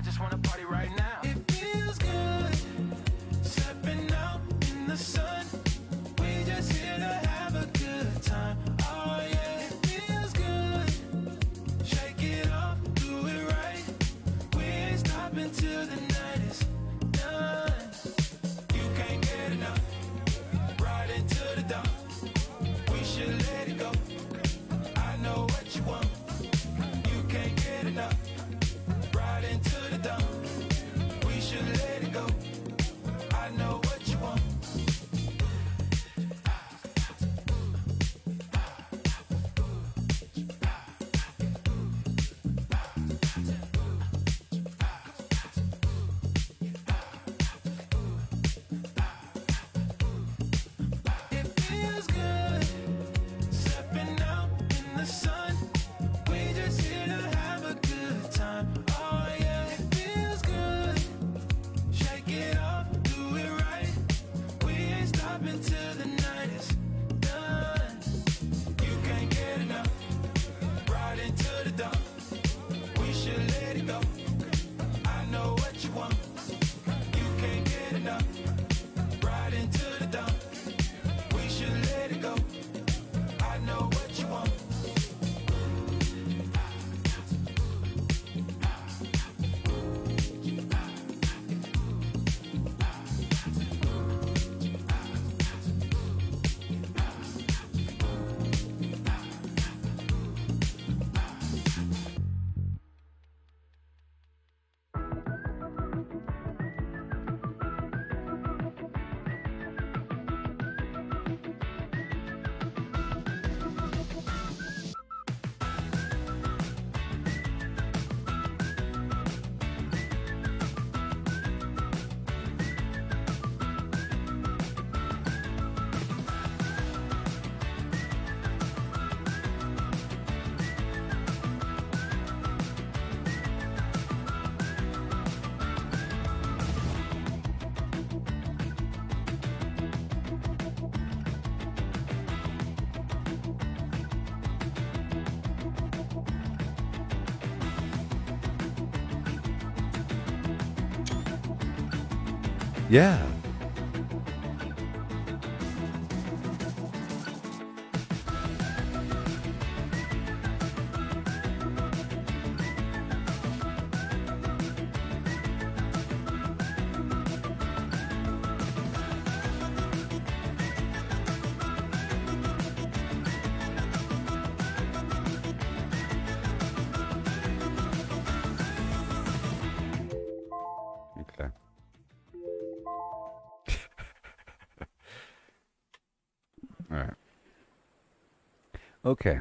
Okay.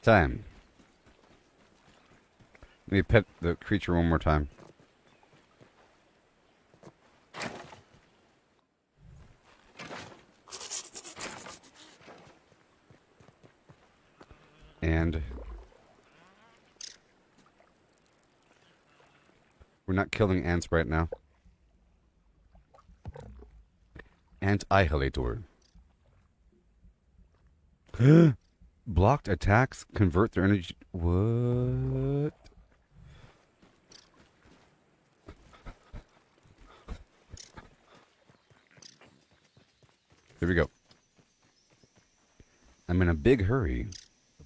Time. Let me pet the creature one more time. And we're not killing ants right now. Annihilator. Blocked attacks convert their energy. What? Here we go. I'm in a big hurry.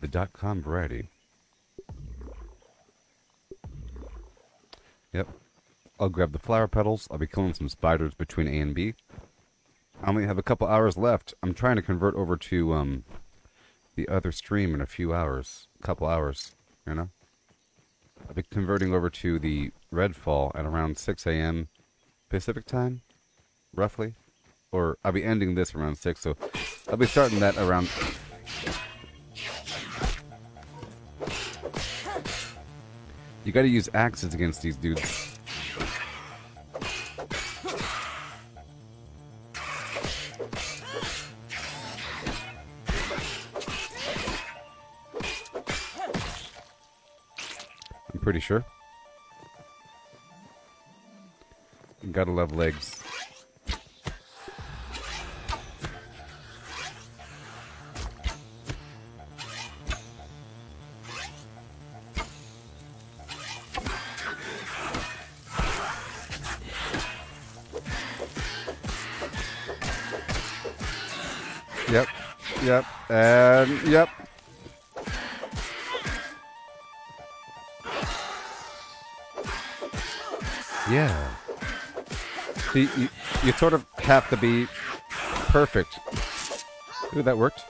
The dot com variety. Yep. I'll grab the flower petals. I'll be killing some spiders between A and B. I only have a couple hours left. I'm trying to convert over to um the other stream in a few hours. A couple hours, you know? I'll be converting over to the Redfall at around 6 a.m. Pacific time, roughly. Or I'll be ending this around 6, so I'll be starting that around. You gotta use axes against these dudes. Pretty sure. Gotta love legs. See, you, you sort of have to be perfect. Ooh, that worked.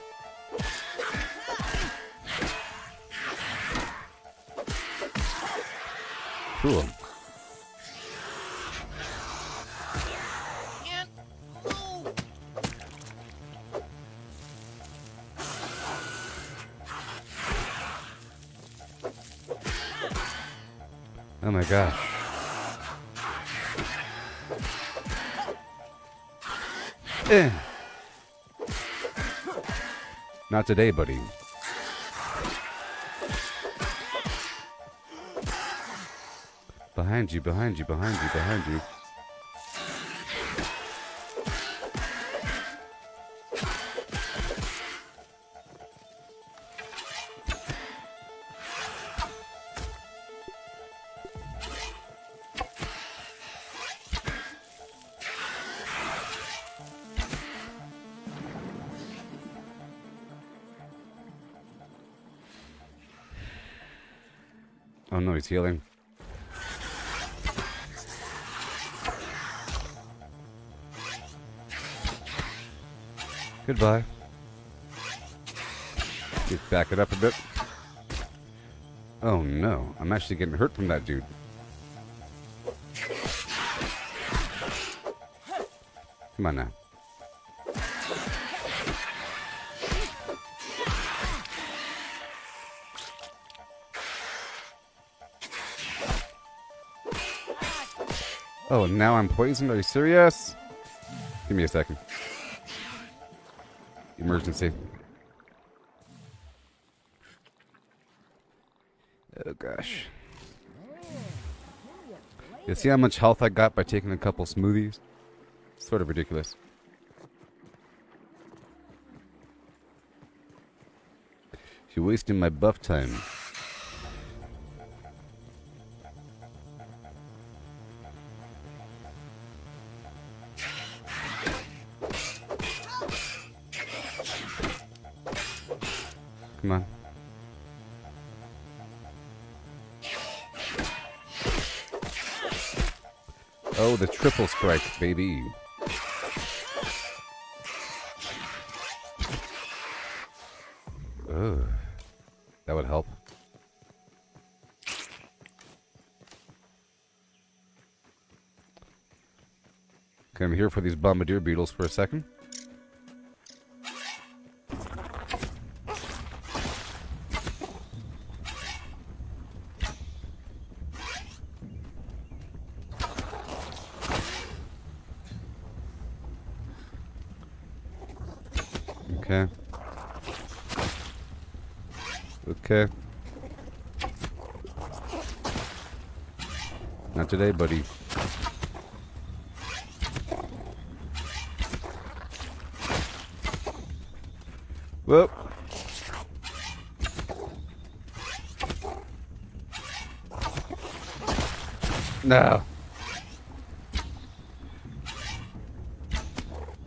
Cool. Not today, buddy. Behind you, behind you, behind you, behind you. Healing. Goodbye. Just back it up a bit. Oh no, I'm actually getting hurt from that dude. Come on now. Oh, now I'm poisoned? Are you serious? Give me a second. Emergency. Oh gosh. You see how much health I got by taking a couple smoothies? Sort of ridiculous. You're wasting my buff time. Triple strike, baby. That would help. Okay, I'm here for these bombardier beetles for a second. Okay. Okay. Not today, buddy. Whoop. No.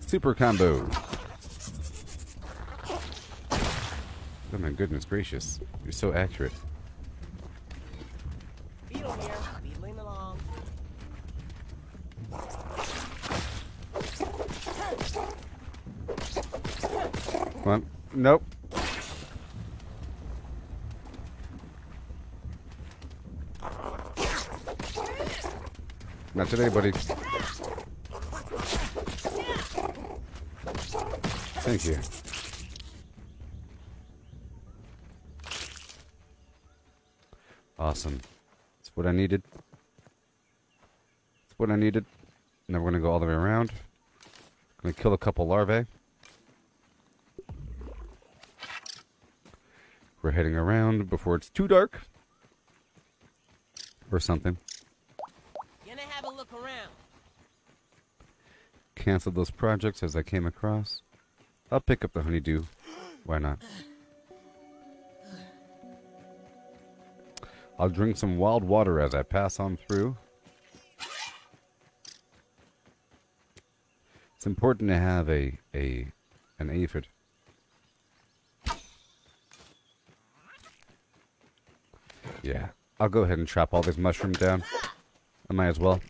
Super combo. Oh my goodness gracious. You're so accurate. Beetle here, beetling along. Come on. Nope. Today, buddy. Thank you. Awesome. That's what I needed. That's what I needed. Now we're gonna go all the way around. Gonna kill a couple larvae. We're heading around before it's too dark. Or something. Gonna have a look around. Cancel those projects as I came across. I'll pick up the honeydew. Why not? I'll drink some wild water as I pass on through. It's important to have a a an aphid. Yeah, I'll go ahead and trap all these mushrooms down. I might as well.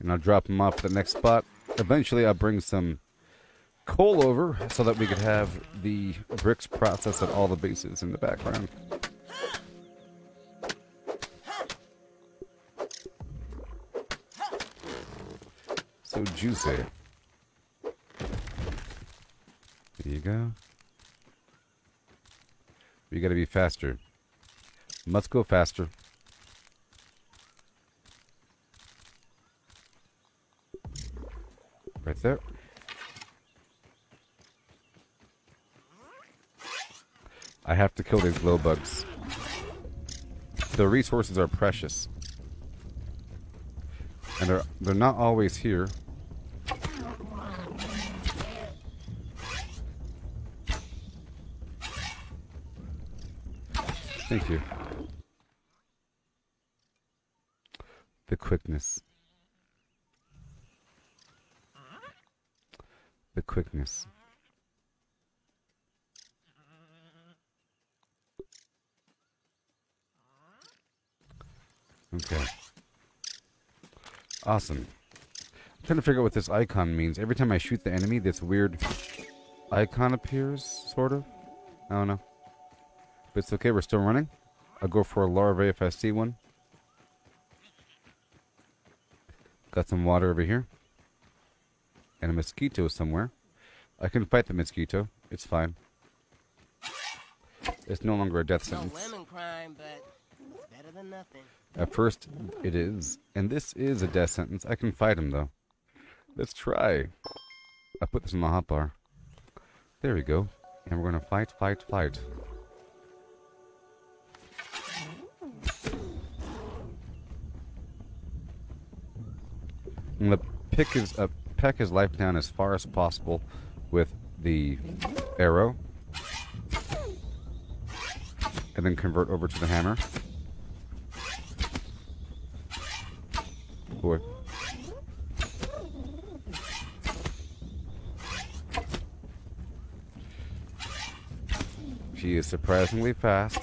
And I'll drop them off at the next spot. Eventually, I'll bring some coal over so that we could have the bricks processed at all the bases in the background. So juicy. There you go. We gotta be faster. Must go faster. Right there. I have to kill these glow bugs. The resources are precious. And they're they're not always here. Thank you. The quickness. The quickness. Okay. Awesome. I'm trying to figure out what this icon means. Every time I shoot the enemy, this weird icon appears, sort of. I don't know. But it's okay, we're still running. I'll go for a larvae if I see one. Got some water over here. And a mosquito somewhere. I can fight the mosquito. It's fine. It's no longer a death No sentence. lemon crime, but it's better than nothing. At first, it is. And this is a death sentence. I can fight him, though. Let's try. I put this in the hotbar. There we go. And we're going to fight, fight, fight. Going to pick his, uh, peck his life down as far as possible with the arrow. And then convert over to the hammer. Boy. She is surprisingly fast.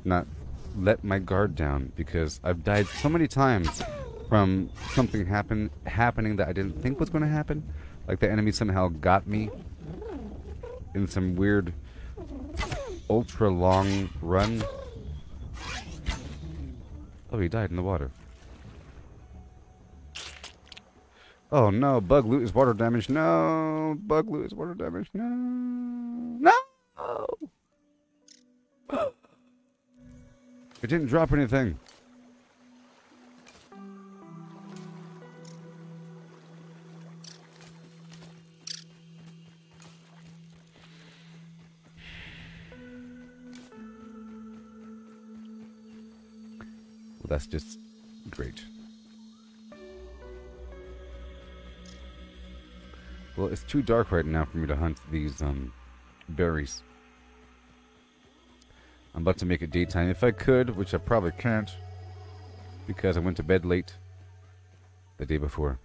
Let's not let my guard down because I've died so many times from something happen happening that I didn't think was going to happen. Like the enemy somehow got me in some weird ultra long run. Oh, he died in the water. Oh no, bug loot is water damage. No, bug loot is water damage. No, no. It didn't drop anything. Well, that's just great. Well, it's too dark right now for me to hunt these um, berries. I'm about to make it daytime. If I could, which I probably can't, because I went to bed late the day before.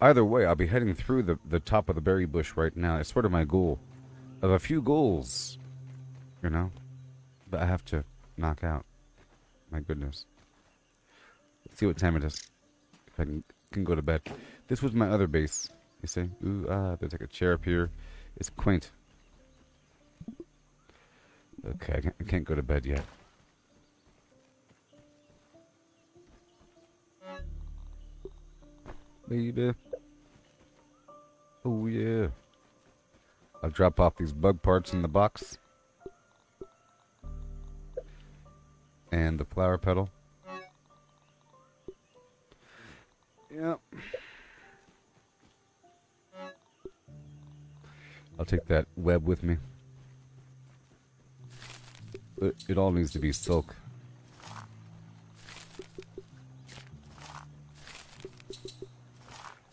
Either way, I'll be heading through the, the top of the berry bush right now. It's sort of my goal. Of a few goals, you know, that I have to knock out. My goodness. Let's see what time it is. If I can, can go to bed. This was my other base. You see? Ooh, ah, there's like a chair up here. It's quaint. Okay, I can't, go to bed yet. Baby. Oh, yeah. I'll drop off these bug parts in the box. And the flower petal. Yep. I'll take that web with me. It, all needs to be silk.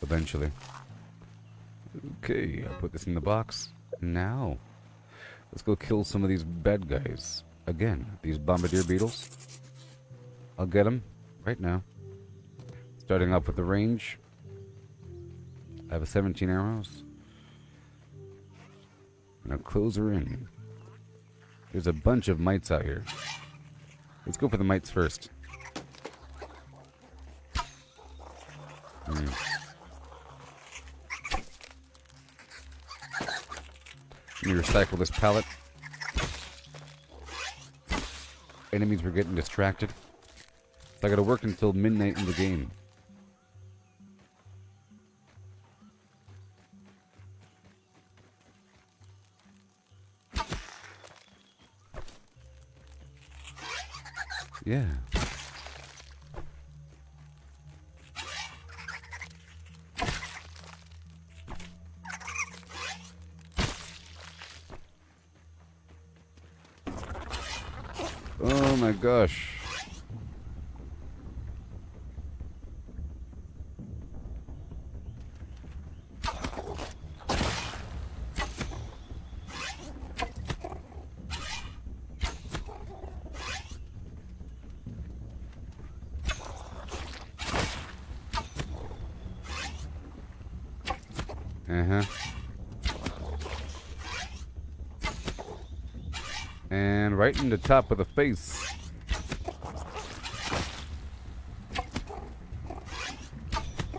Eventually. Okay, I'll put this in the box. Now, let's go kill some of these bad guys. Again, these bombardier beetles. I'll get them right now. Starting off with the range. I have a 17 arrows. Now close her in. There's a bunch of mites out here. Let's go for the mites first. Hmm. Let me recycle this pallet. Enemies were getting distracted. So I gotta work until midnight in the game. Yeah. Oh my gosh. Uh-huh. And right in the top of the face.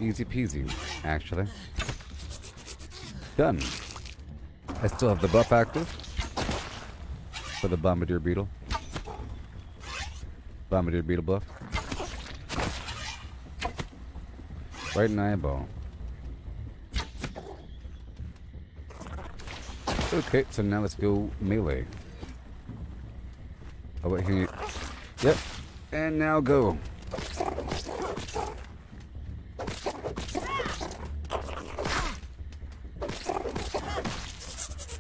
Easy peasy, actually. Done. I still have the buff active for the Bombardier Beetle. Bombardier Beetle buff. Right in the eyeball. Okay, so now let's go melee. Wait. Yep. And now go.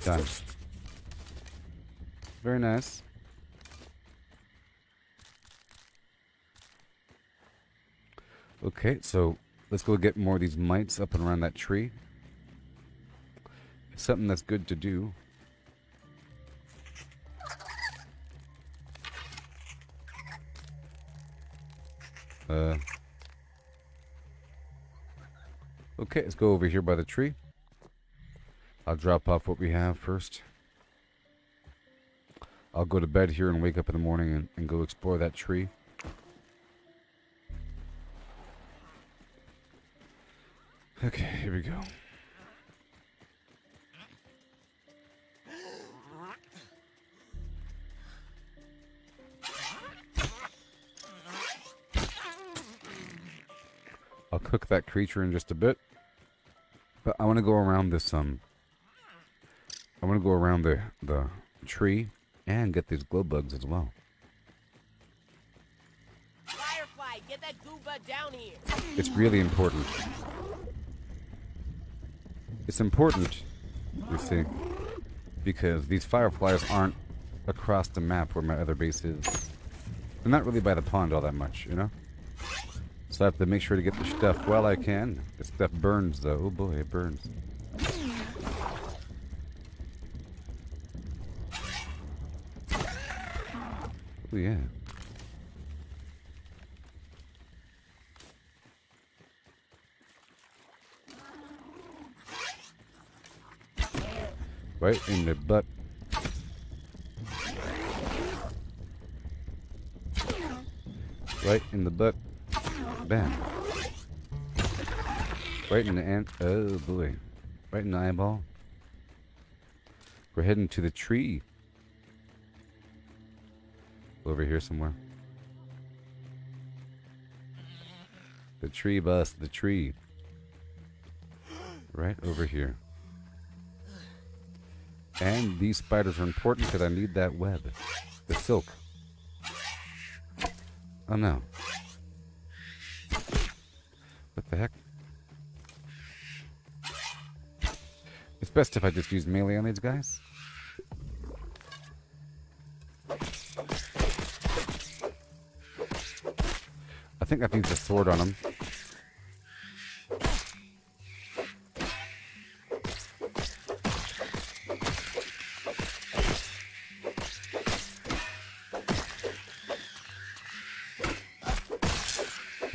Done. Very nice. Okay, so let's go get more of these mites up and around that tree. Something that's good to do. Okay, let's go over here by the tree. I'll drop off what we have first. I'll go to bed here and wake up in the morning and, and go explore that tree. Okay, here we go. I'll cook that creature in just a bit. But I want to go around this um I want to go around the the tree and get these glow bugs as well. Firefly, get that gooba down here. It's really important. It's important, you see, because these fireflies aren't across the map where my other base is. They're not really by the pond all that much, you know? So I have to make sure to get the stuff while I can. This stuff burns, though. Oh boy, it burns. Oh yeah. Right in the butt. Right in the butt. Bam. Right in the ant. Oh boy. Right in the eyeball. We're heading to the tree. Over here somewhere. The tree bus, the tree. Right over here. And these spiders are important because I need that web. The silk. Oh no. What the heck? It's best if I just use melee on these guys. I think I've used a sword on him.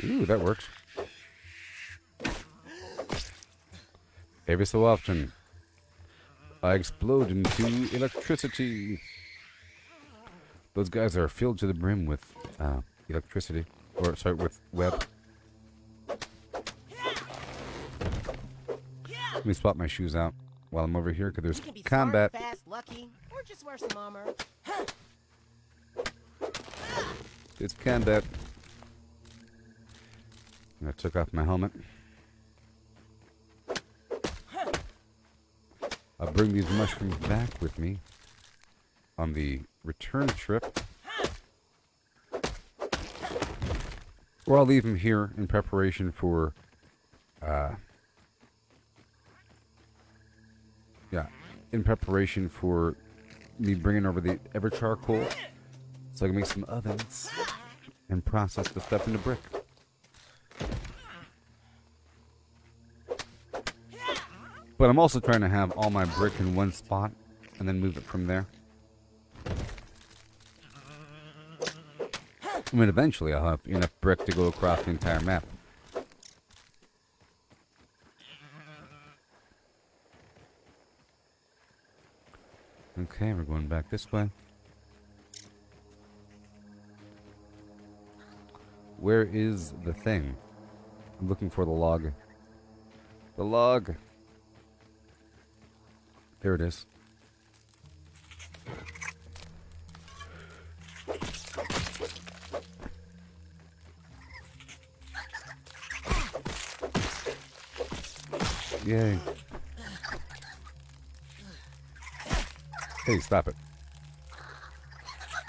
Ooh, that works. Every so often, I explode into electricity. Those guys are filled to the brim with uh, electricity. Or, sorry, with web. Let me swap my shoes out while I'm over here because there's be combat. smart, fast, lucky, or just wear some armor. It's combat. I took off my helmet. I'll bring these mushrooms back with me on the return trip. Or I'll leave them here in preparation for, uh, yeah, in preparation for me bringing over the ever charcoal so I can make some ovens and process the stuff into brick. But I'm also trying to have all my brick in one spot and then move it from there. I mean, eventually I'll have enough brick to go across the entire map. Okay, we're going back this way. Where is the thing? I'm looking for the log. The log. There it is. Yay. Hey, stop it.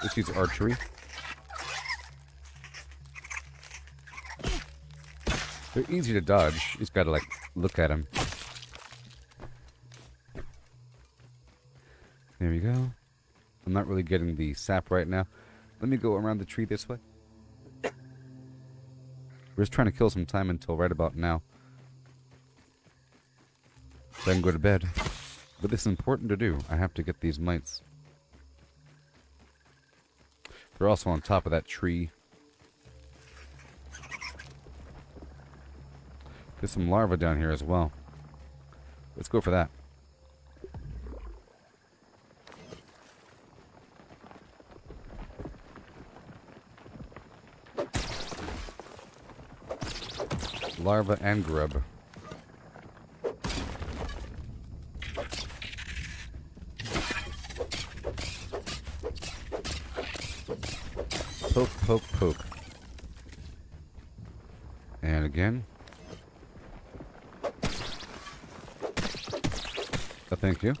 Let's use archery. They're easy to dodge. You just gotta, like, look at them. There we go. I'm not really getting the sap right now. Let me go around the tree this way. We're just trying to kill some time until right about now. Can go to bed. But this is important to do. I have to get these mites. They're also on top of that tree. There's some larvae down here as well. Let's go for that. Larva and grub. Poke, poke, poke. And again. Oh, thank you.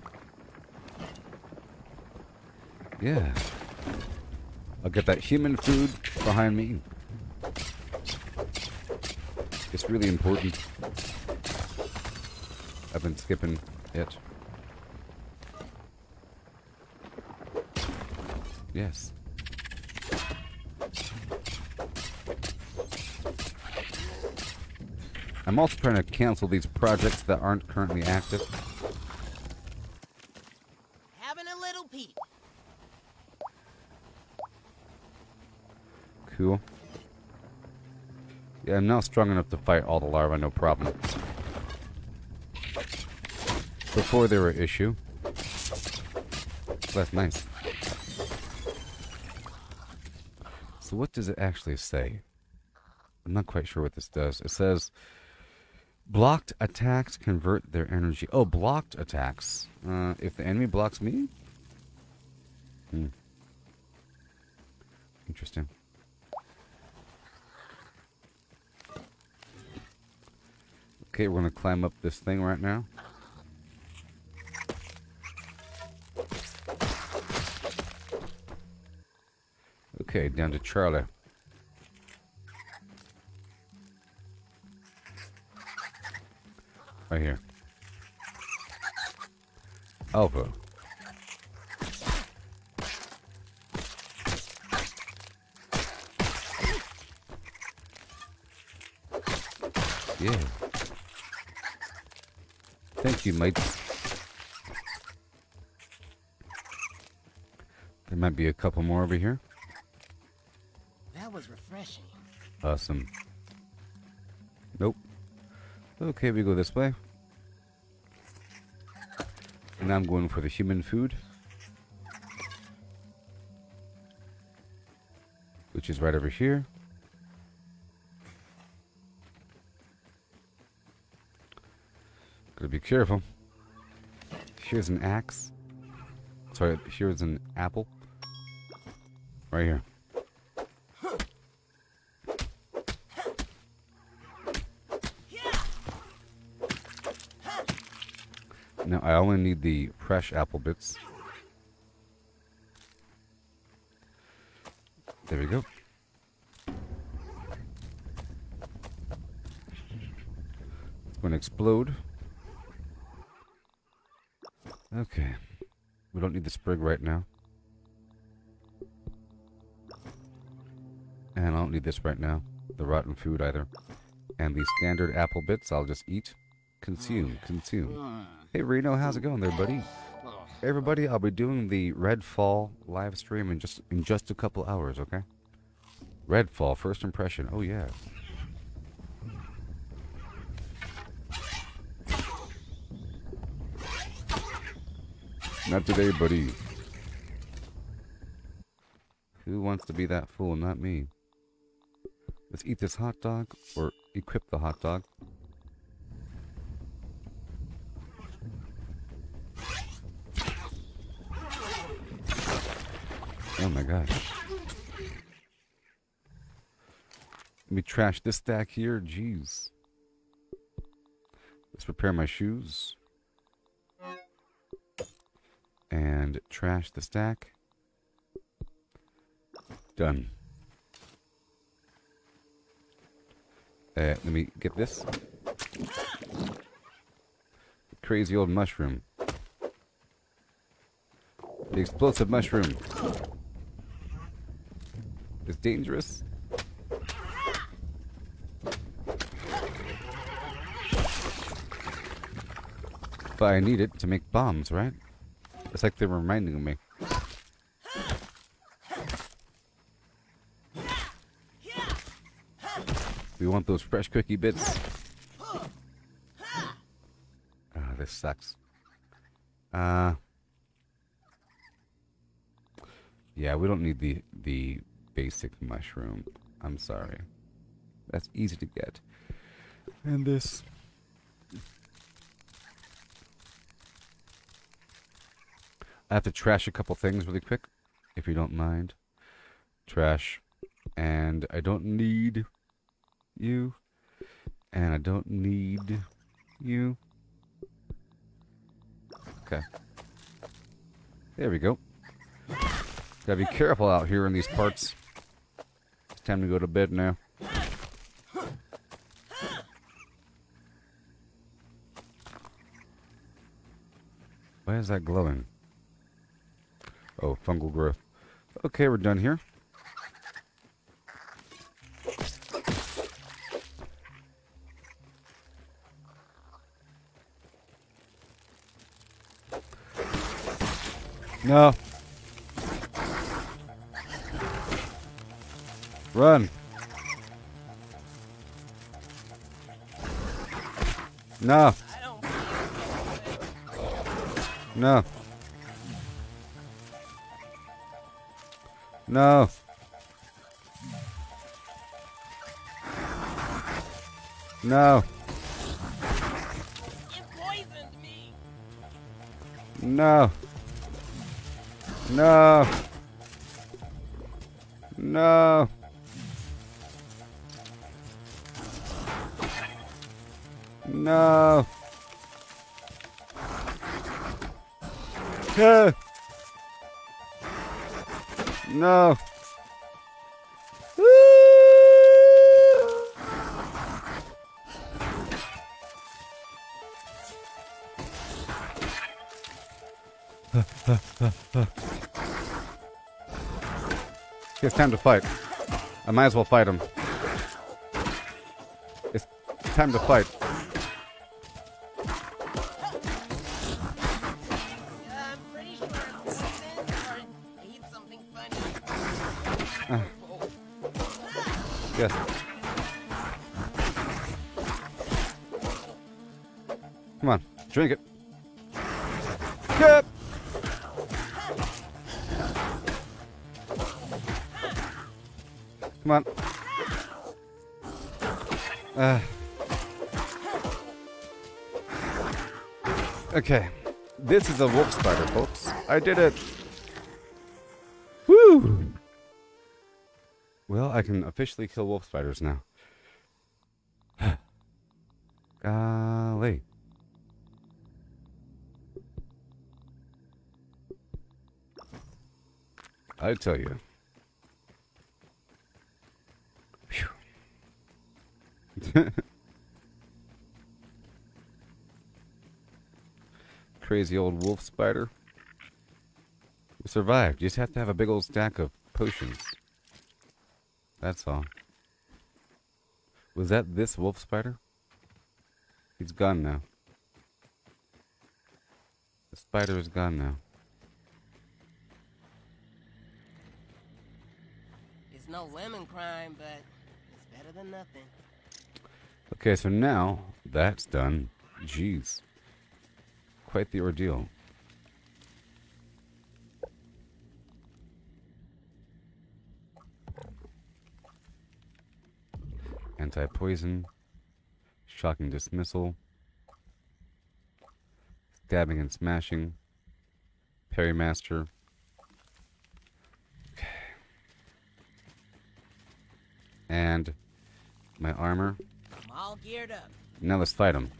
Yeah. I'll get that human food behind me really important. I've been skipping it. Yes. I'm also trying to cancel these projects that aren't currently active. Having a little peek. Cool. I'm now strong enough to fight all the larvae, no problem. Before they were issue. That's nice. So what does it actually say? I'm not quite sure what this does. It says blocked attacks convert their energy. Oh, blocked attacks. Uh, if the enemy blocks me? Hmm. Interesting. Okay, we're gonna climb up this thing right now. Okay, down to Charlie. Right here. Alpha. Yeah. Thank you, mate. There might be a couple more over here. That was refreshing. Awesome. Nope. Okay, we go this way. And I'm going for the human food. Which is right over here. Careful. Here's an axe. Sorry, here's an apple. Right here. Now I only need the fresh apple bits. There we go. It's going to explode. Okay. We don't need the sprig right now. And I don't need this right now. The rotten food either. And the standard apple bits I'll just eat. Consume, consume. Hey Reno, how's it going there, buddy? Hey, everybody, I'll be doing the Redfall live stream in just in just a couple hours, okay? Redfall, first impression. Oh yeah. Not today, buddy. Who wants to be that fool? Not me. Let's eat this hot dog, or equip the hot dog. Oh my gosh. Let me trash this stack here. Jeez. Let's repair my shoes. And trash the stack. Done. Uh, let me get this. Crazy old mushroom. The explosive mushroom is dangerous. But I need it to make bombs, right? It's like they're reminding me. We want those fresh cookie bits. Ah, this sucks. Uh Yeah, we don't need the the basic mushroom. I'm sorry. That's easy to get. And this I have to trash a couple things really quick, if you don't mind. Trash. And I don't need you. And I don't need you. Okay. There we go. Gotta be careful out here in these parts. It's time to go to bed now. Why is that glowing? Oh, fungal growth. Okay, we're done here. No. Run. No. No. No. No. You poisoned me. No. No. No. No. No. No. It's time to fight. I might as well fight him. It's time to fight. Drink it. Yep. Come on. Uh. Okay. This is a wolf spider, folks. I did it. Woo! Well, I can officially kill wolf spiders now. Golly. I tell you. Crazy old wolf spider. We survived. You just have to have a big old stack of potions. That's all. Was that this wolf spider? He's gone now. The spider is gone now. Okay, so now that's done. Jeez. Quite the ordeal. Anti poison. Shocking dismissal. Stabbing and smashing. Parry master. Okay. And my armor. Geared up. Now let's fight him.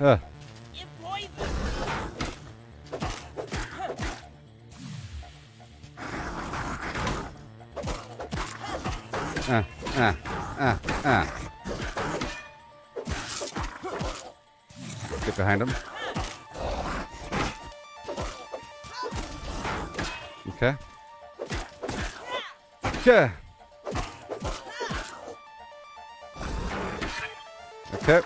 Ah, You poisoned. ah, ah, Get behind him. Okay. Okay. Okay.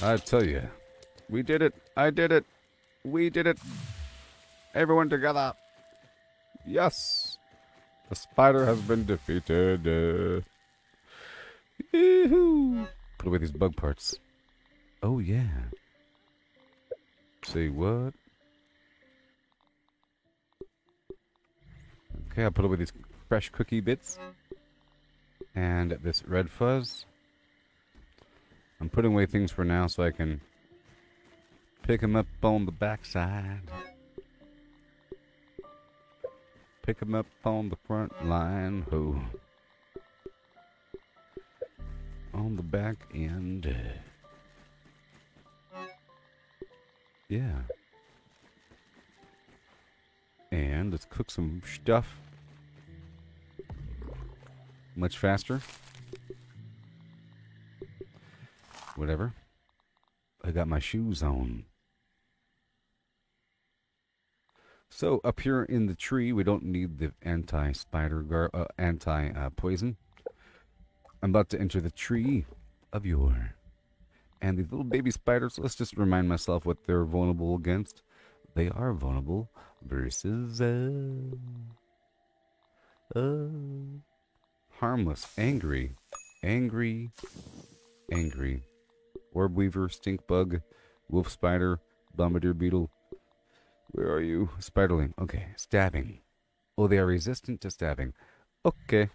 I tell you, we did it. I did it. We did it. Everyone together. Yes. The spider has been defeated. Uh, Put away these bug parts. Oh, yeah. Say what? Okay, I'll put away these fresh cookie bits. And this red fuzz. I'm putting away things for now so I can pick them up on the backside. Pick them up on the front line. Ho. On the back end. Yeah. And let's cook some stuff. much faster. Whatever. I got my shoes on. So up here in the tree, we don't need the anti-spider uh, anti-poison. I'm about to enter the tree of yore. And these little baby spiders, let's just remind myself what they're vulnerable against. They are vulnerable versus uh, uh, harmless, angry, angry, angry. Orb weaver, stink bug, wolf spider, bombardier beetle. Where are you? Spiderling. Okay, stabbing. Oh, they are resistant to stabbing. Okay.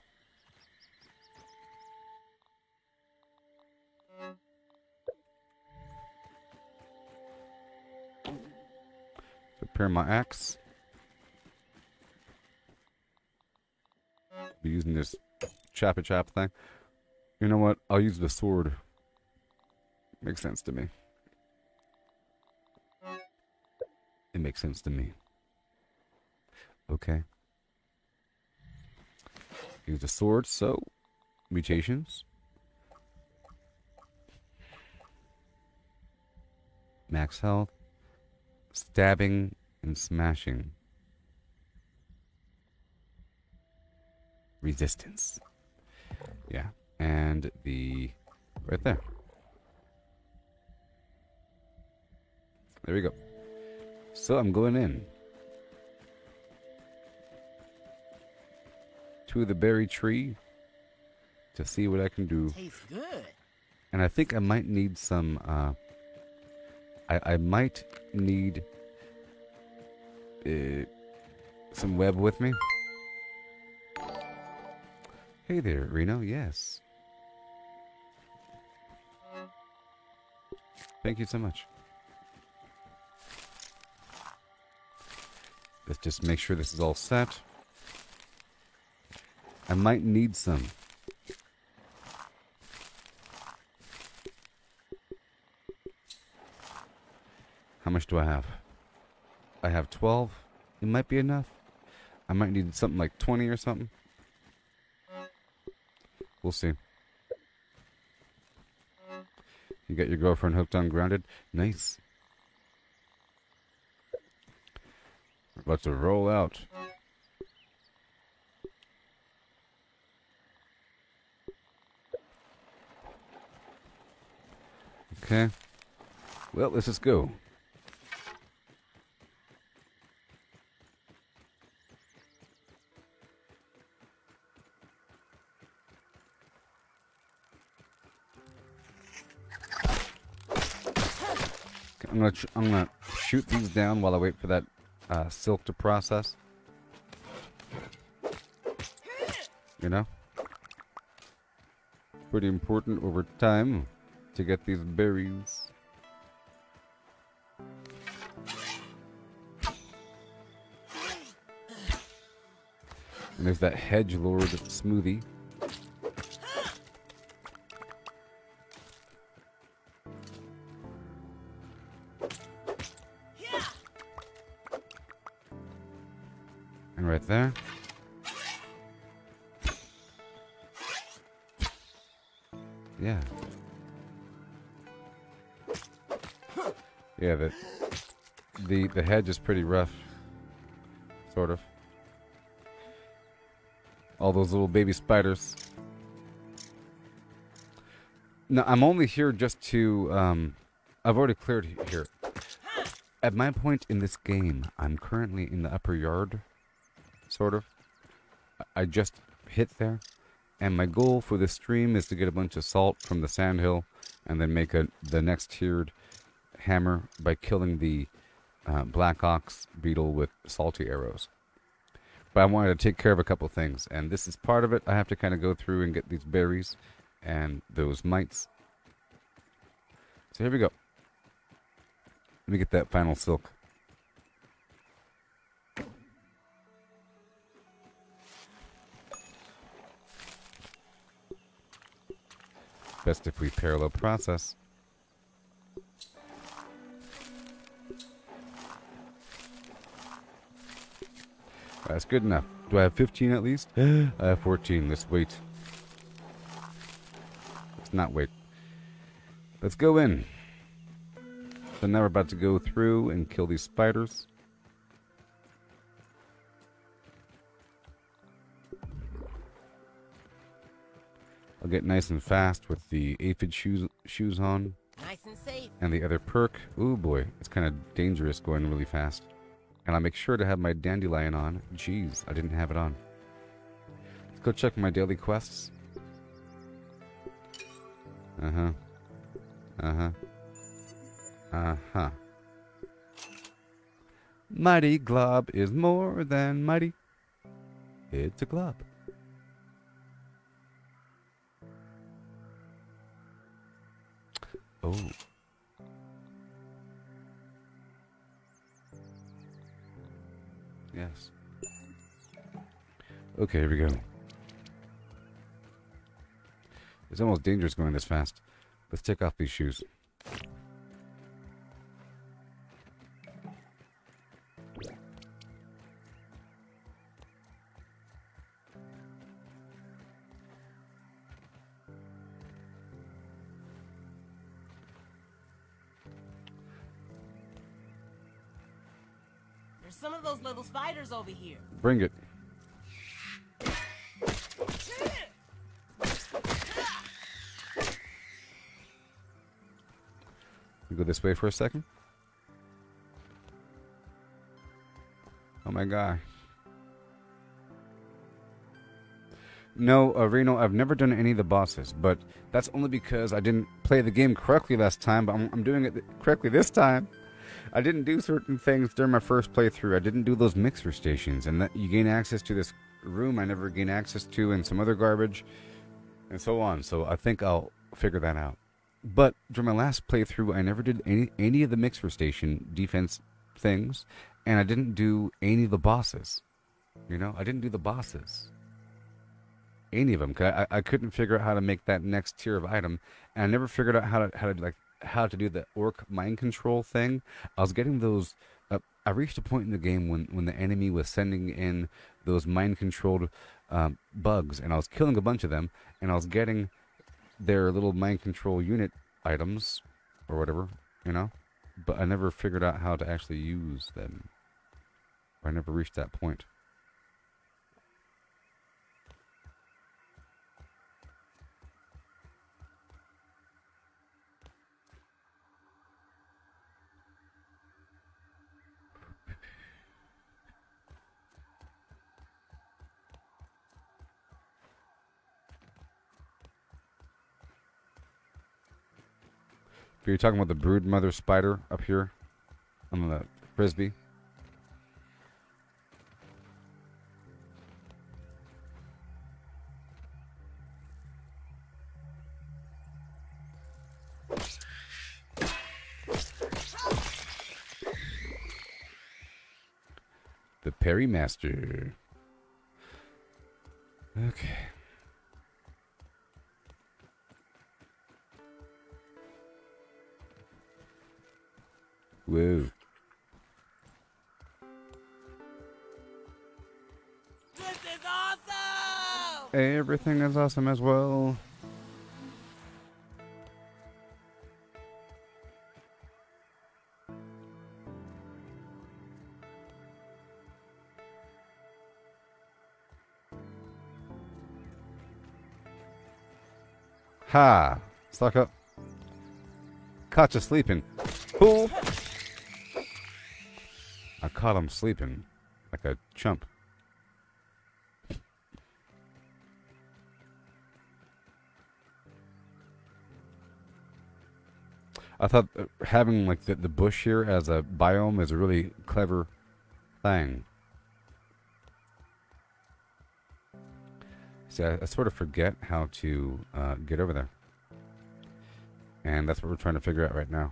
Prepare my axe. Be using this choppa chop thing. You know what? I'll use the sword. Makes sense to me. It makes sense to me. Okay. Use the sword, so mutations. Max health. Stabbing and smashing. Resistance. Yeah. And the right there. There we go. So I'm going in to the berry tree to see what I can do. Tastes good. And I think I might need some, uh, I, I might need uh, some web with me. Hey there, Reno. Yes. Thank you so much. Let's just make sure this is all set. I might need some. How much do I have? I have 12. It might be enough. I might need something like 20 or something. We'll see. You got your girlfriend hooked on grounded? Nice. About to roll out. Okay. Well, let's just go. I'm gonna I'm gonna shoot these down while I wait for that uh, silk to process. You know, pretty important over time to get these berries. And there's that hedge lord smoothie. There. Yeah. Yeah, the the the hedge is pretty rough. Sort of. All those little baby spiders. No, I'm only here just to um I've already cleared here. At my point in this game, I'm currently in the upper yard sort of. I- just hit there, and my goal for this stream is to get a bunch of salt from the sandhill, and then make a the next tiered hammer by killing the uh, black ox beetle with salty arrows. But I wanted to take care of a couple things, and this is part of it. I have to kind of go through and get these berries and those mites. So here we go. Let me get that final silk. Best if we parallel process. That's good enough. Do I have 15 at least? I have 14. Let's wait. Let's not wait. Let's go in. So now we're about to go through and kill these spiders. I'll get nice and fast with the aphid shoes shoes on Nice and safe. and the other perk. Ooh boy, it's kind of dangerous going really fast. And I'll make sure to have my dandelion on. Jeez, I didn't have it on. Let's go check my daily quests. Uh huh. Uh huh. Uh huh. Mighty glob is more than mighty. It's a glob. Okay, here we go. It's almost dangerous going this fast. Let's take off these shoes. There's some of those little spiders over here. Bring it. Way for a second. Oh my god. No, uh, Reno, I've never done any of the bosses, but that's only because I didn't play the game correctly last time, but I'm, I'm doing it th- correctly this time. I didn't do certain things during my first playthrough. I didn't do those mixer stations, and that you gain access to this room I never gained access to, and some other garbage, and so on. So I think I'll figure that out. But during my last playthrough, I never did any any of the mixer station defense things, and I didn't do any of the bosses. You know, I didn't do the bosses. Any of them, 'cause I, I couldn't figure out how to make that next tier of item, and I never figured out how to how to like how to do the orc mind control thing. I was getting those. Uh, I reached a point in the game when when the enemy was sending in those mind controlled um, bugs, and I was killing a bunch of them, and I was getting their little mind control unit items or whatever, you know. But I never figured out how to actually use them. I never reached that point. If you're talking about the brood mother spider up here on the frisbee. The Perry Master. Okay. Whoa. This is awesome! Everything is awesome as well. Ha! Stuck up. Caught you sleeping. Fool! I caught him sleeping like a chump. I thought uh, having like the, the bush here as a biome is a really clever thing. See, I, I sort of forget how to uh, get over there. And that's what we're trying to figure out right now.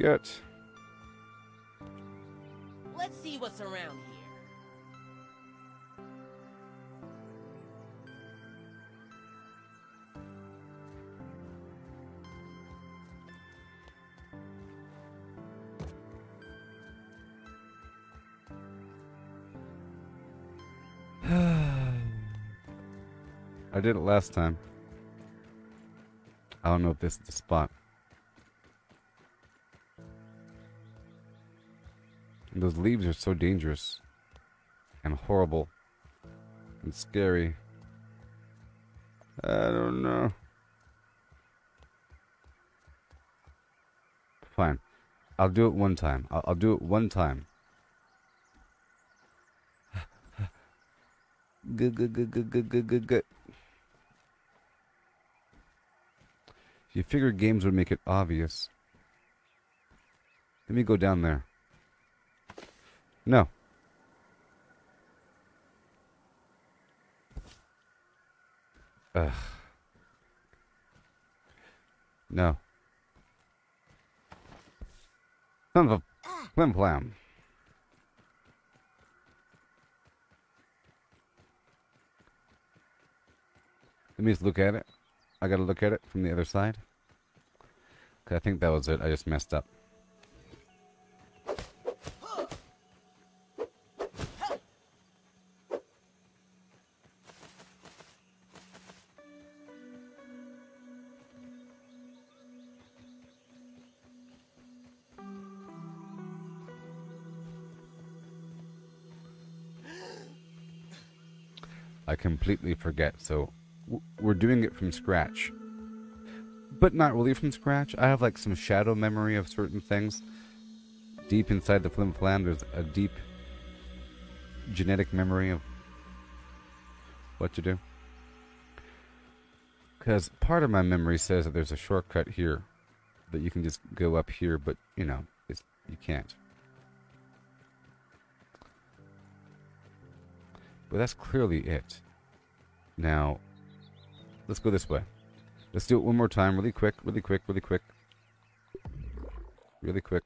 Forget. Let's see what's around here. I did it last time. I don't know if this is the spot. Leaves are so dangerous and horrible and scary. I don't know. Fine. I'll do it one time. I'll, I'll do it one time. Good, good, good, good, good, good, good, good. You figured games would make it obvious. Let me go down there. No. Ugh. No. Son of a flam. Let me just look at it. I gotta look at it from the other side. 'Cause I think that was it. I just messed up. Completely forget, so we're doing it from scratch. But not really from scratch. I have like some shadow memory of certain things. Deep inside the flim flam, there's a deep genetic memory of what to do. Because part of my memory says that there's a shortcut here that you can just go up here, but you know, it's, you can't. But that's clearly it. Now, let's go this way. Let's do it one more time, really quick, really quick, really quick. Really quick.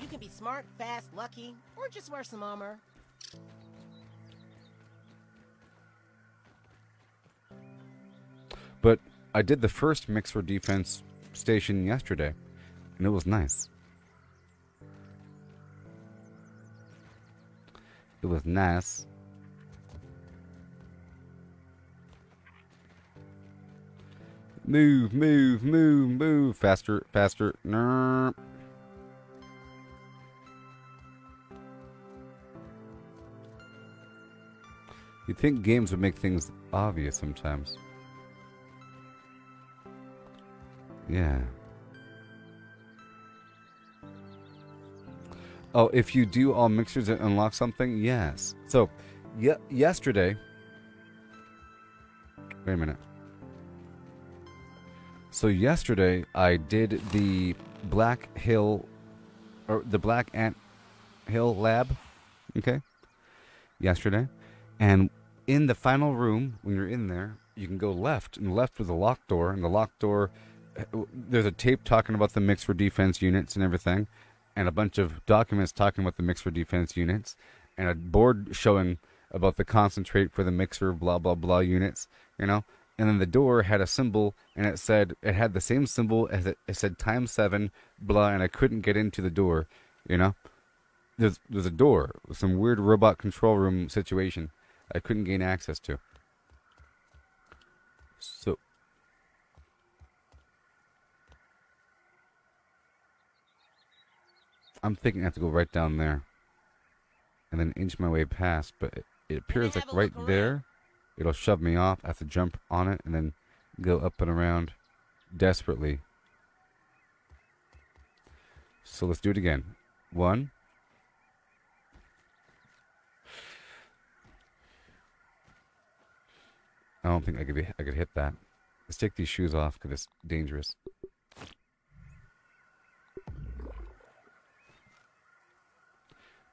You can be smart, fast, lucky, or just wear some armor. But I did the first Mixer defense station yesterday, and it was nice. It was nice. Move, move, move, move. Faster, faster. Nerp. You'd think games would make things obvious sometimes. Yeah. Oh, if you do all mixers and unlock something, yes. So, ye- yesterday. Wait a minute. So yesterday I did the Black Hill, or the Black Ant Hill Lab. Okay. Yesterday, and in the final room, when you're in there, you can go left, and left was a locked door, and the locked door uh, there's a tape talking about the mix for defense units and everything, and a bunch of documents talking about the mix for defense units, and a board showing about the concentrate for the mixer blah blah blah units, you know. And then the door had a symbol, and it said it had the same symbol as it, it said times seven blah, and I couldn't get into the door, you know. There's there's a door, some weird robot control room situation I couldn't gain access to. So I'm thinking I have to go right down there and then inch my way past, but it, it appears like right there, it'll shove me off. I have to jump on it and then go up and around desperately. So let's do it again. One. I don't think I could be, I could hit that. Let's take these shoes off because it's dangerous.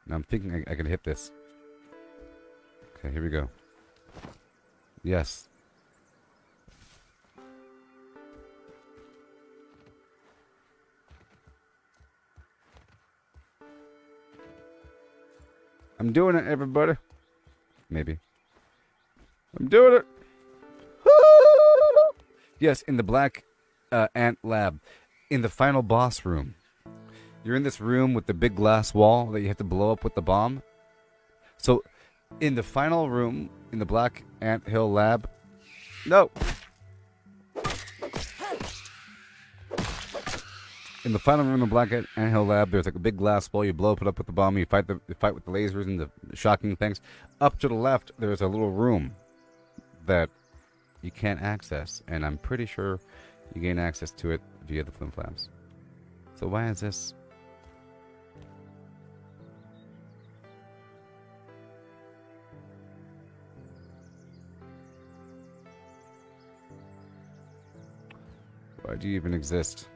Now I'm thinking I, I can hit this. Okay, here we go. Yes. I'm doing it, everybody. Maybe. I'm doing it. yes, in the Black uh, Ant Lab, in the final boss room. You're in this room with the big glass wall that you have to blow up with the bomb. So, in the final room in the black ant hill lab, no. In the final room in the Black Ant Hill lab, there's like a big glass ball. You blow it up with the bomb. You fight the you fight with the lasers and the shocking things. Up to the left, there's a little room that you can't access, and I'm pretty sure you gain access to it via the flim flaps. So why is this? Why do you even exist?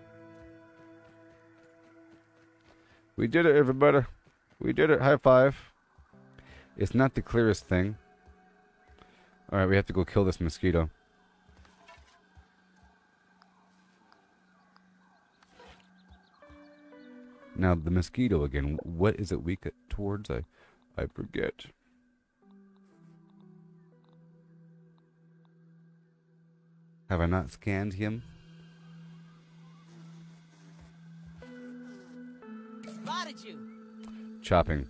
We did it, everybody. We did it. High five. It's not the clearest thing. Alright, we have to go kill this mosquito. Now, the mosquito again. What is it weak towards? I, I forget. Have I not scanned him? Spotted you. chopping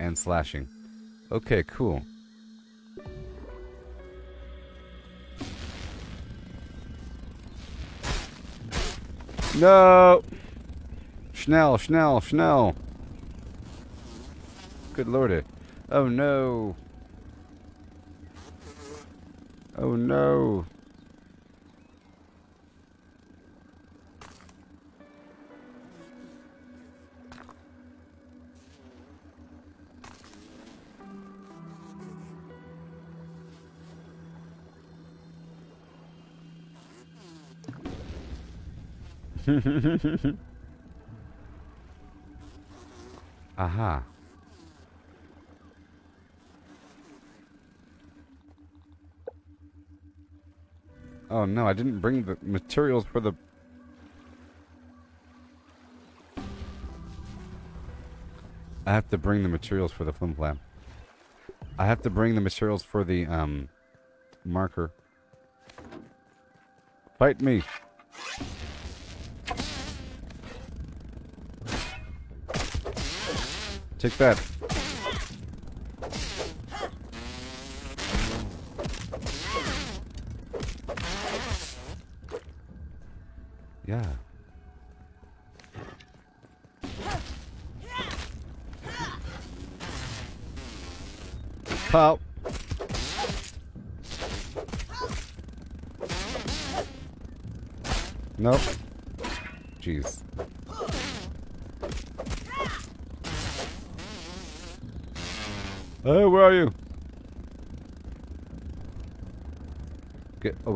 and slashing. Okay, cool. No! Schnell, Schnell, Schnell! Good lordy. Oh no! Oh no! Aha. Oh no, I didn't bring the materials for the. I have to bring the materials for the flim flam. I have to bring the materials for the um marker. Fight me. Take that.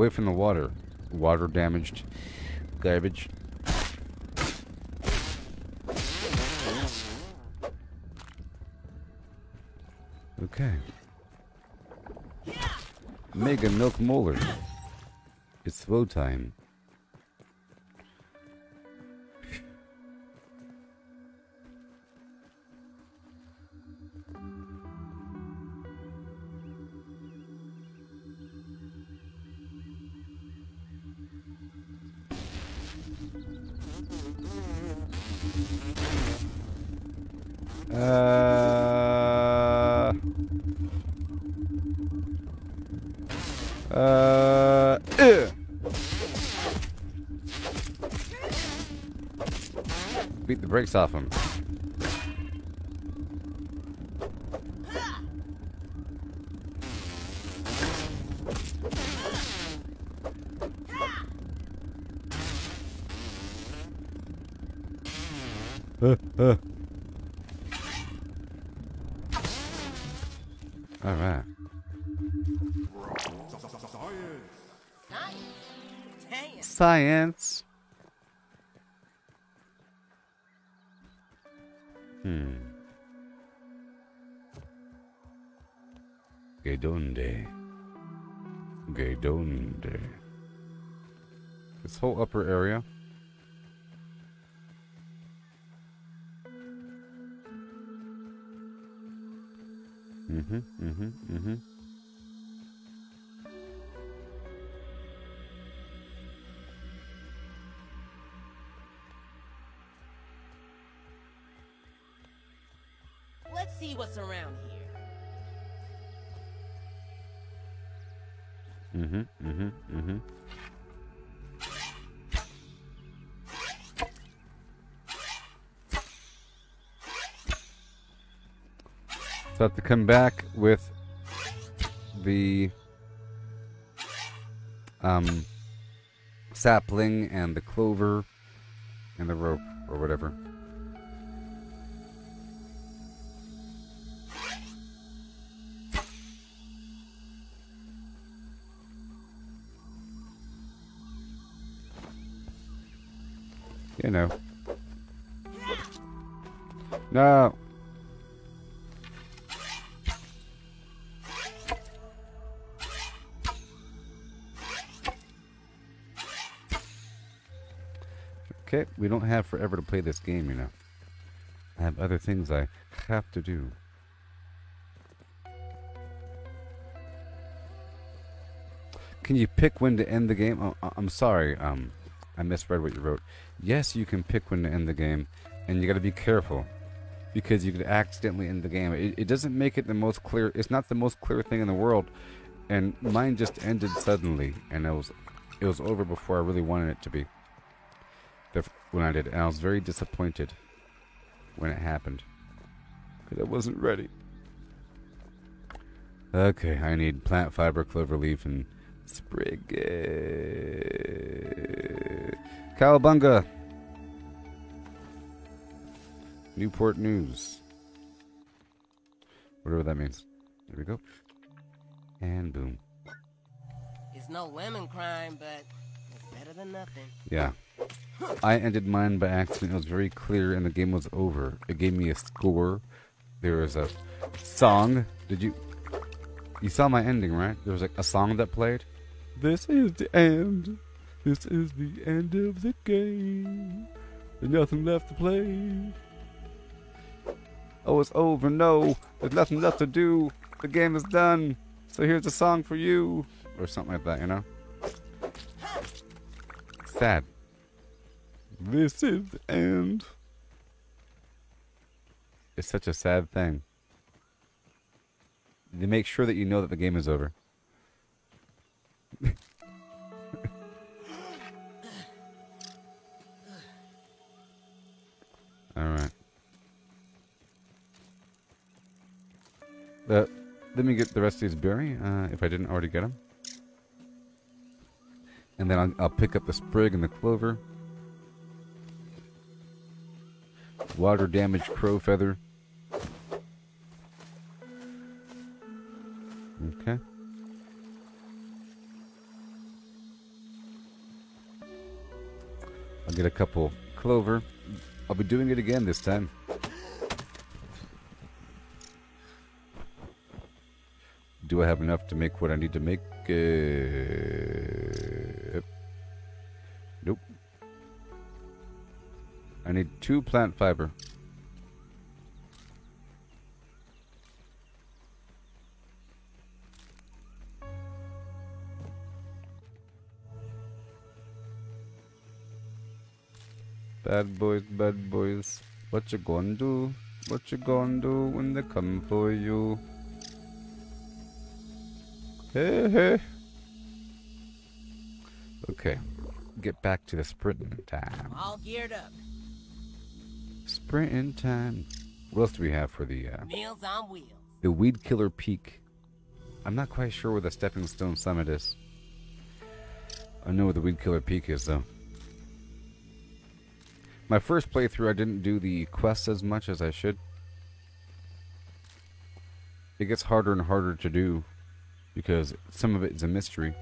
Away from the water. Water damaged. Garbage. Okay. Mega Milk Molar. It's flow time. Off him. Uh, uh. All right. Dang. Science. Hmm. Gedonde. Gedonde. This whole upper area. Mm-hmm. Mm-hmm. Mm-hmm. Let's see what's around here. Mm-hmm. Mm-hmm. Mm-hmm. So I have to come back with the um sapling and the clover and the rope or whatever. You know. No. Okay, we don't have forever to play this game, you know. I have other things I have to do. Can you pick when to end the game? Oh, I'm sorry, um, I misread what you wrote. Yes, you can pick when to end the game, and you got to be careful because you could accidentally end the game. It, it doesn't make it the most clear. It's not the most clear thing in the world, and mine just ended suddenly, and it was it was over before I really wanted it to be. The, when I did, and I was very disappointed when it happened because I wasn't ready. Okay, I need plant fiber, clover leaf, and sprig. uh, Cowabunga. Newport News. Whatever that means. There we go. And boom. It's no lemon crime, but it's better than nothing. Yeah. I ended mine by accident. It was very clear, and the game was over. It gave me a score. There was a song. Did you? You saw my ending, right? There was like a song that played. This is the end. This is the end of the game. There's nothing left to play. Oh, it's over. No, there's nothing left to do. The game is done. So here's a song for you, or something like that. You know. Sad. This is the end. It's such a sad thing. They make sure that you know that the game is over. Alright. Uh, let me get the rest of these berry, uh, if I didn't already get them. And then I'll, I'll pick up the sprig and the clover. Water damage crow feather. Okay. I'll get a couple clover. I'll be doing it again this time. Do I have enough to make what I need to make? Uh, nope. I need two plant fiber. Bad boys, bad boys. What you gonna do? What you gonna do when they come for you? Hey, hey. Okay. Get back to the sprinting time. All geared up. Sprinting time. What else do we have for the uh, Meals on wheels. the Weed Killer Peak? I'm not quite sure where the Stepping Stone Summit is. I know where the Weed Killer Peak is though. My first playthrough, I didn't do the quests as much as I should. It gets harder and harder to do because some of it is a mystery.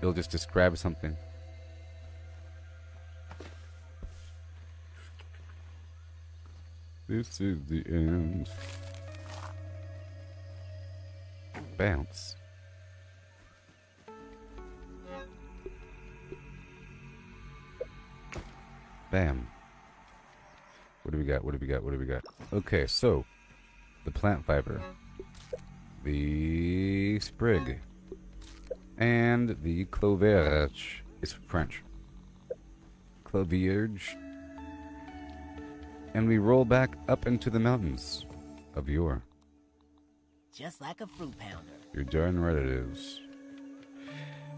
It'll just describe something. This is the end. Bounce. Bam. What do we got? What do we got? What do we got? Okay, so the plant fiber, the sprig, and the cloverge is French. Clovierge. And we roll back up into the mountains of yore. Just like a fruit pounder. You're darn right it is.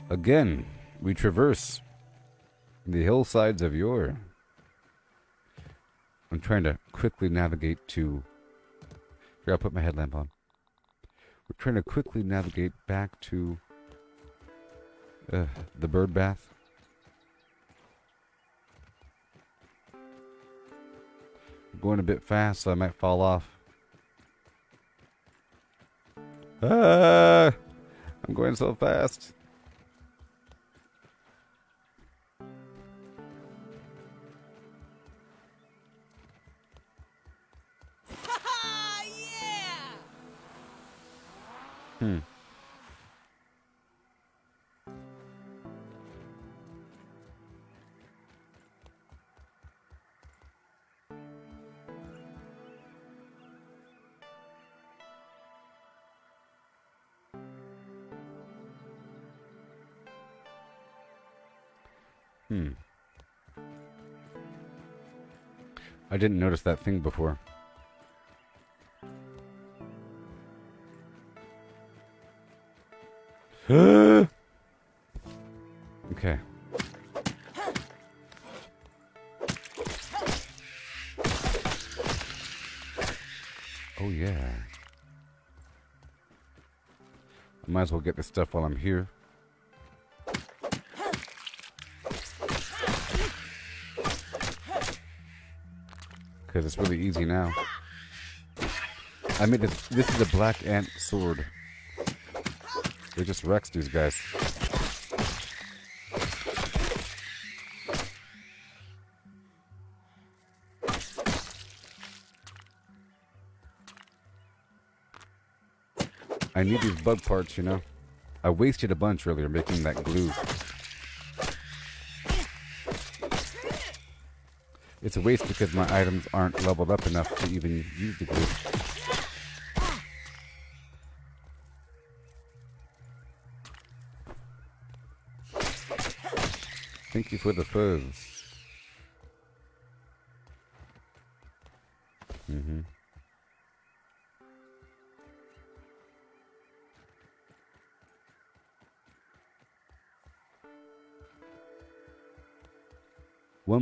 Again, we traverse the hillsides of yore. I'm trying to quickly navigate to. Here, I'll put my headlamp on. We're trying to quickly navigate back to uh, the bird bath. I'm going a bit fast, so I might fall off. Ah, I'm going so fast. Hmm. Hmm. I didn't notice that thing before. Might as well get this stuff while I'm here. Because it's really easy now. I mean, this. This is a black ant sword. They just wrecks these guys. I need these bug parts, you know. I wasted a bunch earlier making that glue. It's a waste because my items aren't leveled up enough to even use the glue. Thank you for the fuzz.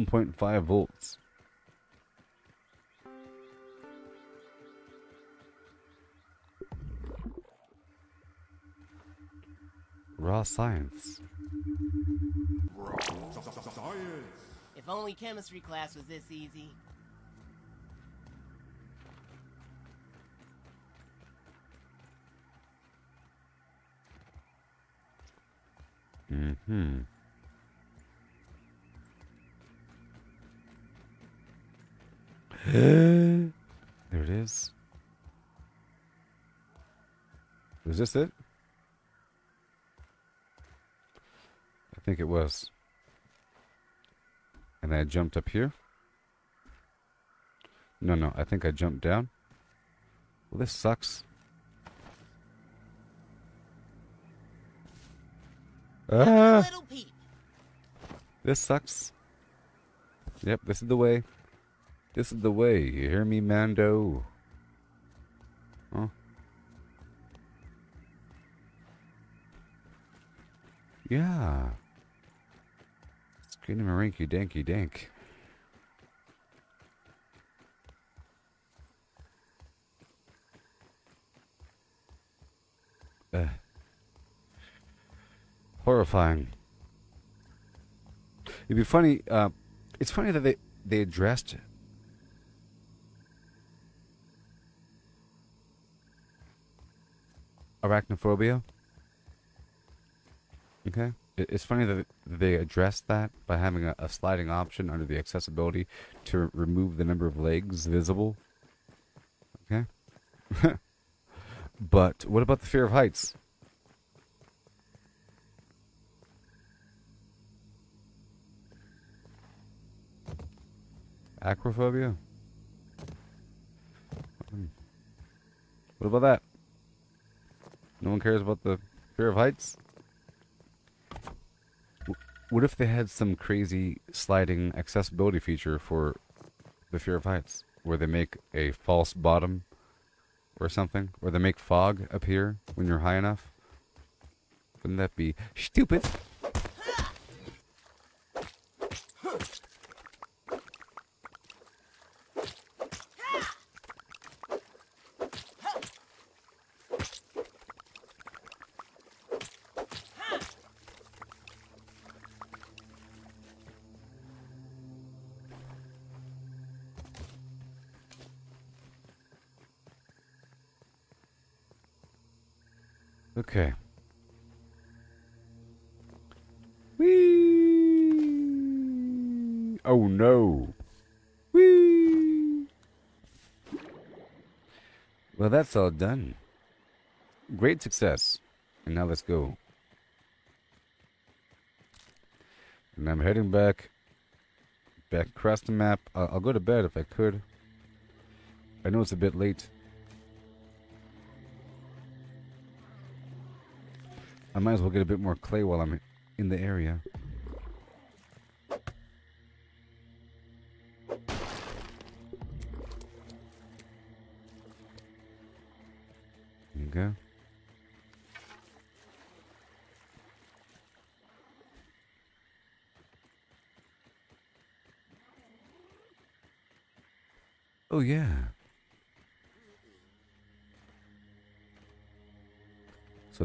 1.5 volts. Raw science. Science. If only chemistry class was this easy. Mm-hmm. there it is. Was this it? I think it was. And I jumped up here. No, no, I think I jumped down. Well, this sucks. Ah! This sucks. Yep, this is the way. This is the way. You hear me, Mando? Huh? Yeah. Skinny marinky danky dank. Uh, horrifying. It'd be funny. Uh, it's funny that they they addressed arachnophobia. Okay, it's funny that they addressed that by having a, sliding option under the accessibility to remove the number of legs visible. Okay, but what about the fear of heights? Acrophobia? Hmm. What about that? No one cares about the fear of heights? What if they had some crazy sliding accessibility feature for the fear of heights? Where they make a false bottom or something? Or they make fog appear when you're high enough? Wouldn't that be stupid? That's all done. Great success. And now let's go. And I'm heading back back across the map. I'll, I'll go to bed if I could. I know it's a bit late. I might as well get a bit more clay while I'm in the area.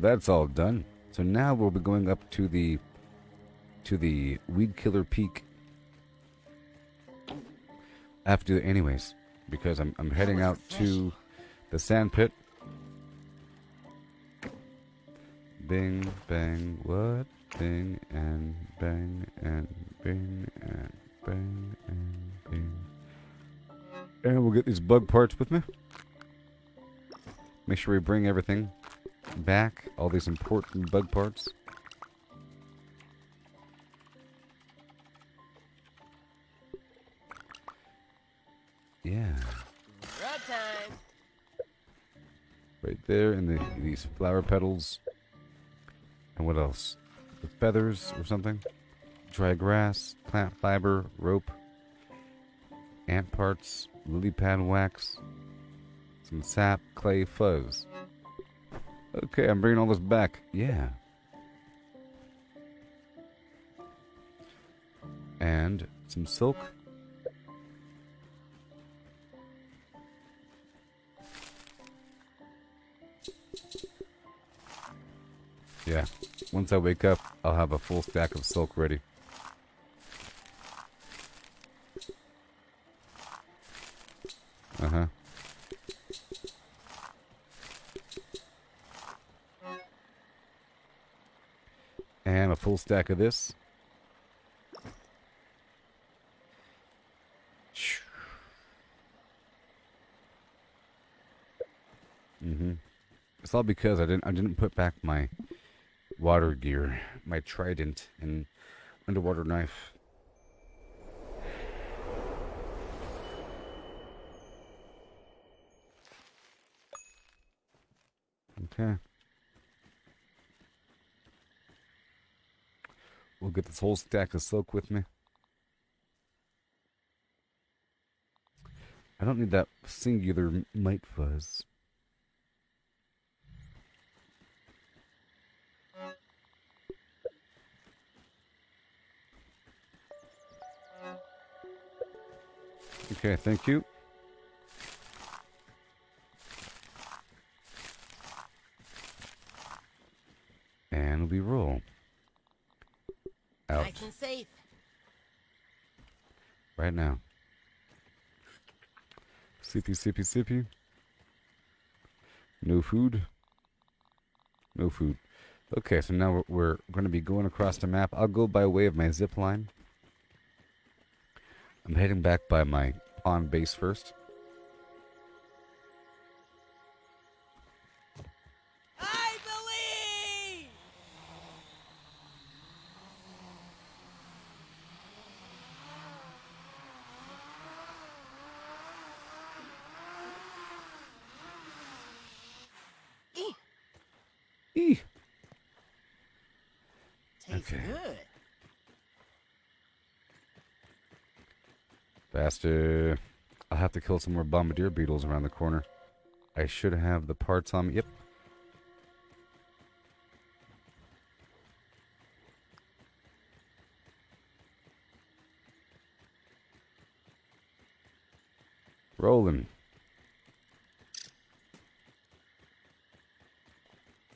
That's all done. So now we'll be going up to the to the weed killer peak. I have to do it anyways because I'm I'm heading out to the sand pit. Bing bang what? Bing and bang and bing and bang and bing. And we'll get these bug parts with me. Make sure we bring everything back, all these important bug parts. Yeah, right there in the these flower petals. And what else? The feathers or something? Dry grass, plant fiber, rope, ant parts, lily pad wax, some sap, clay, fuzz. Okay, I'm bringing all this back. Yeah. And some silk. Yeah. Once I wake up, I'll have a full stack of silk ready. Stack of this. Mm-hmm. It's all because I didn't I didn't put back my water gear, my trident and underwater knife. Okay. Get this whole stack of silk with me. I don't need that singular mite fuzz. Okay, thank you. And we roll. Out Nice and safe. right now. Sippy, sippy, sippy. No food. No food. Okay, so now we're, we're going to be going across the map. I'll go by way of my zip line. I'm heading back by my pond base first. I believe! Eeh. Tastes Okay. good. I'll have to kill some more bombardier beetles around the corner. I should have the parts on me. Yep. Rolling.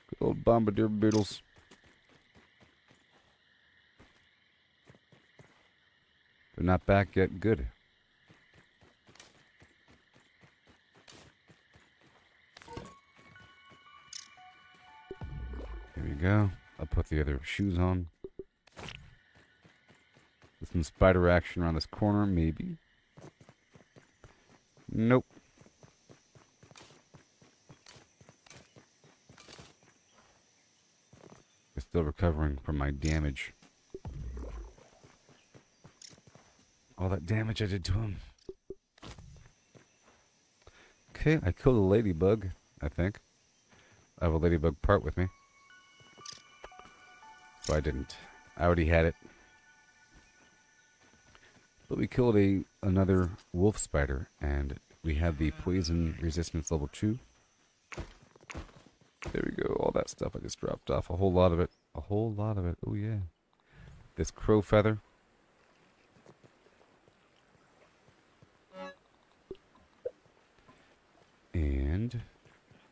Good old bombardier beetles. They're not back yet. Good. Go. I'll put the other shoes on. With some spider action around this corner, maybe. Nope. I'm still recovering from my damage. All that damage I did to him. Okay, I killed a ladybug, I think. I have a ladybug part with me. So I didn't. I already had it. But we killed a another wolf spider, and we had the poison resistance level 2. There we go, all that stuff I just dropped off. A whole lot of it. A whole lot of it. Oh yeah. This crow feather. And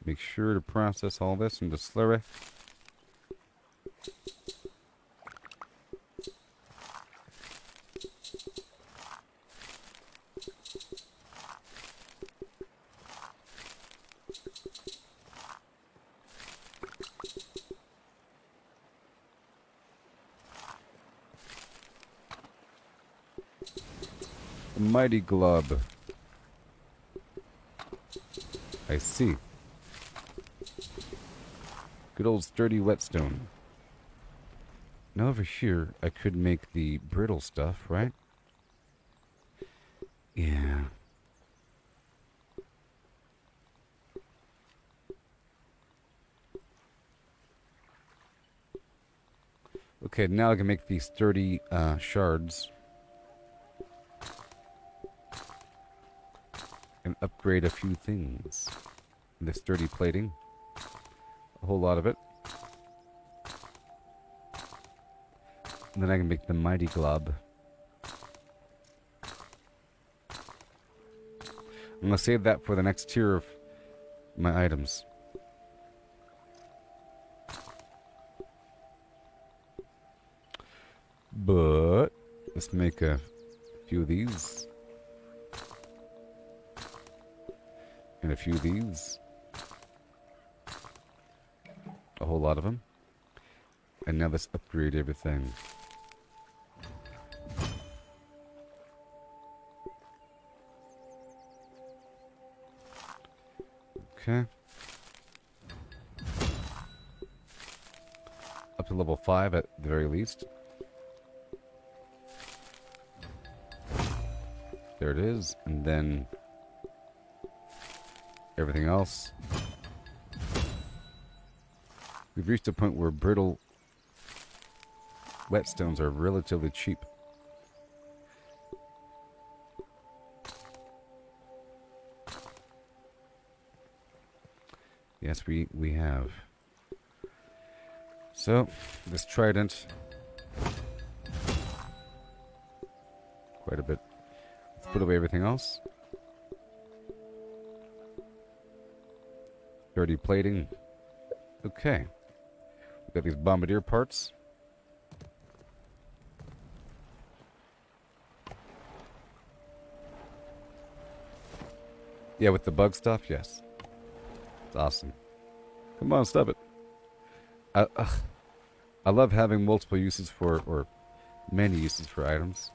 make sure to process all this into slurry. The mighty glob. I see. Good old sturdy whetstone. Now over here, I could make the brittle stuff, right? Yeah. Okay, now I can make these sturdy uh, shards. Upgrade a few things. The sturdy plating. A whole lot of it. And then I can make the mighty glob. I'm gonna save that for the next tier of my items. But let's make a few of these. And a few of these. A whole lot of them. And now let's upgrade everything. Okay. Up to level 5 at the very least. There it is. And then everything else. We've reached a point where brittle whetstones are relatively cheap. Yes, we, we have. So, this trident. Quite a bit. Let's put away everything else. Dirty plating. Okay. We've got these bombardier parts. Yeah, with the bug stuff, yes. It's awesome. Come on, stop it. I. I love having multiple uses for, or many uses for items.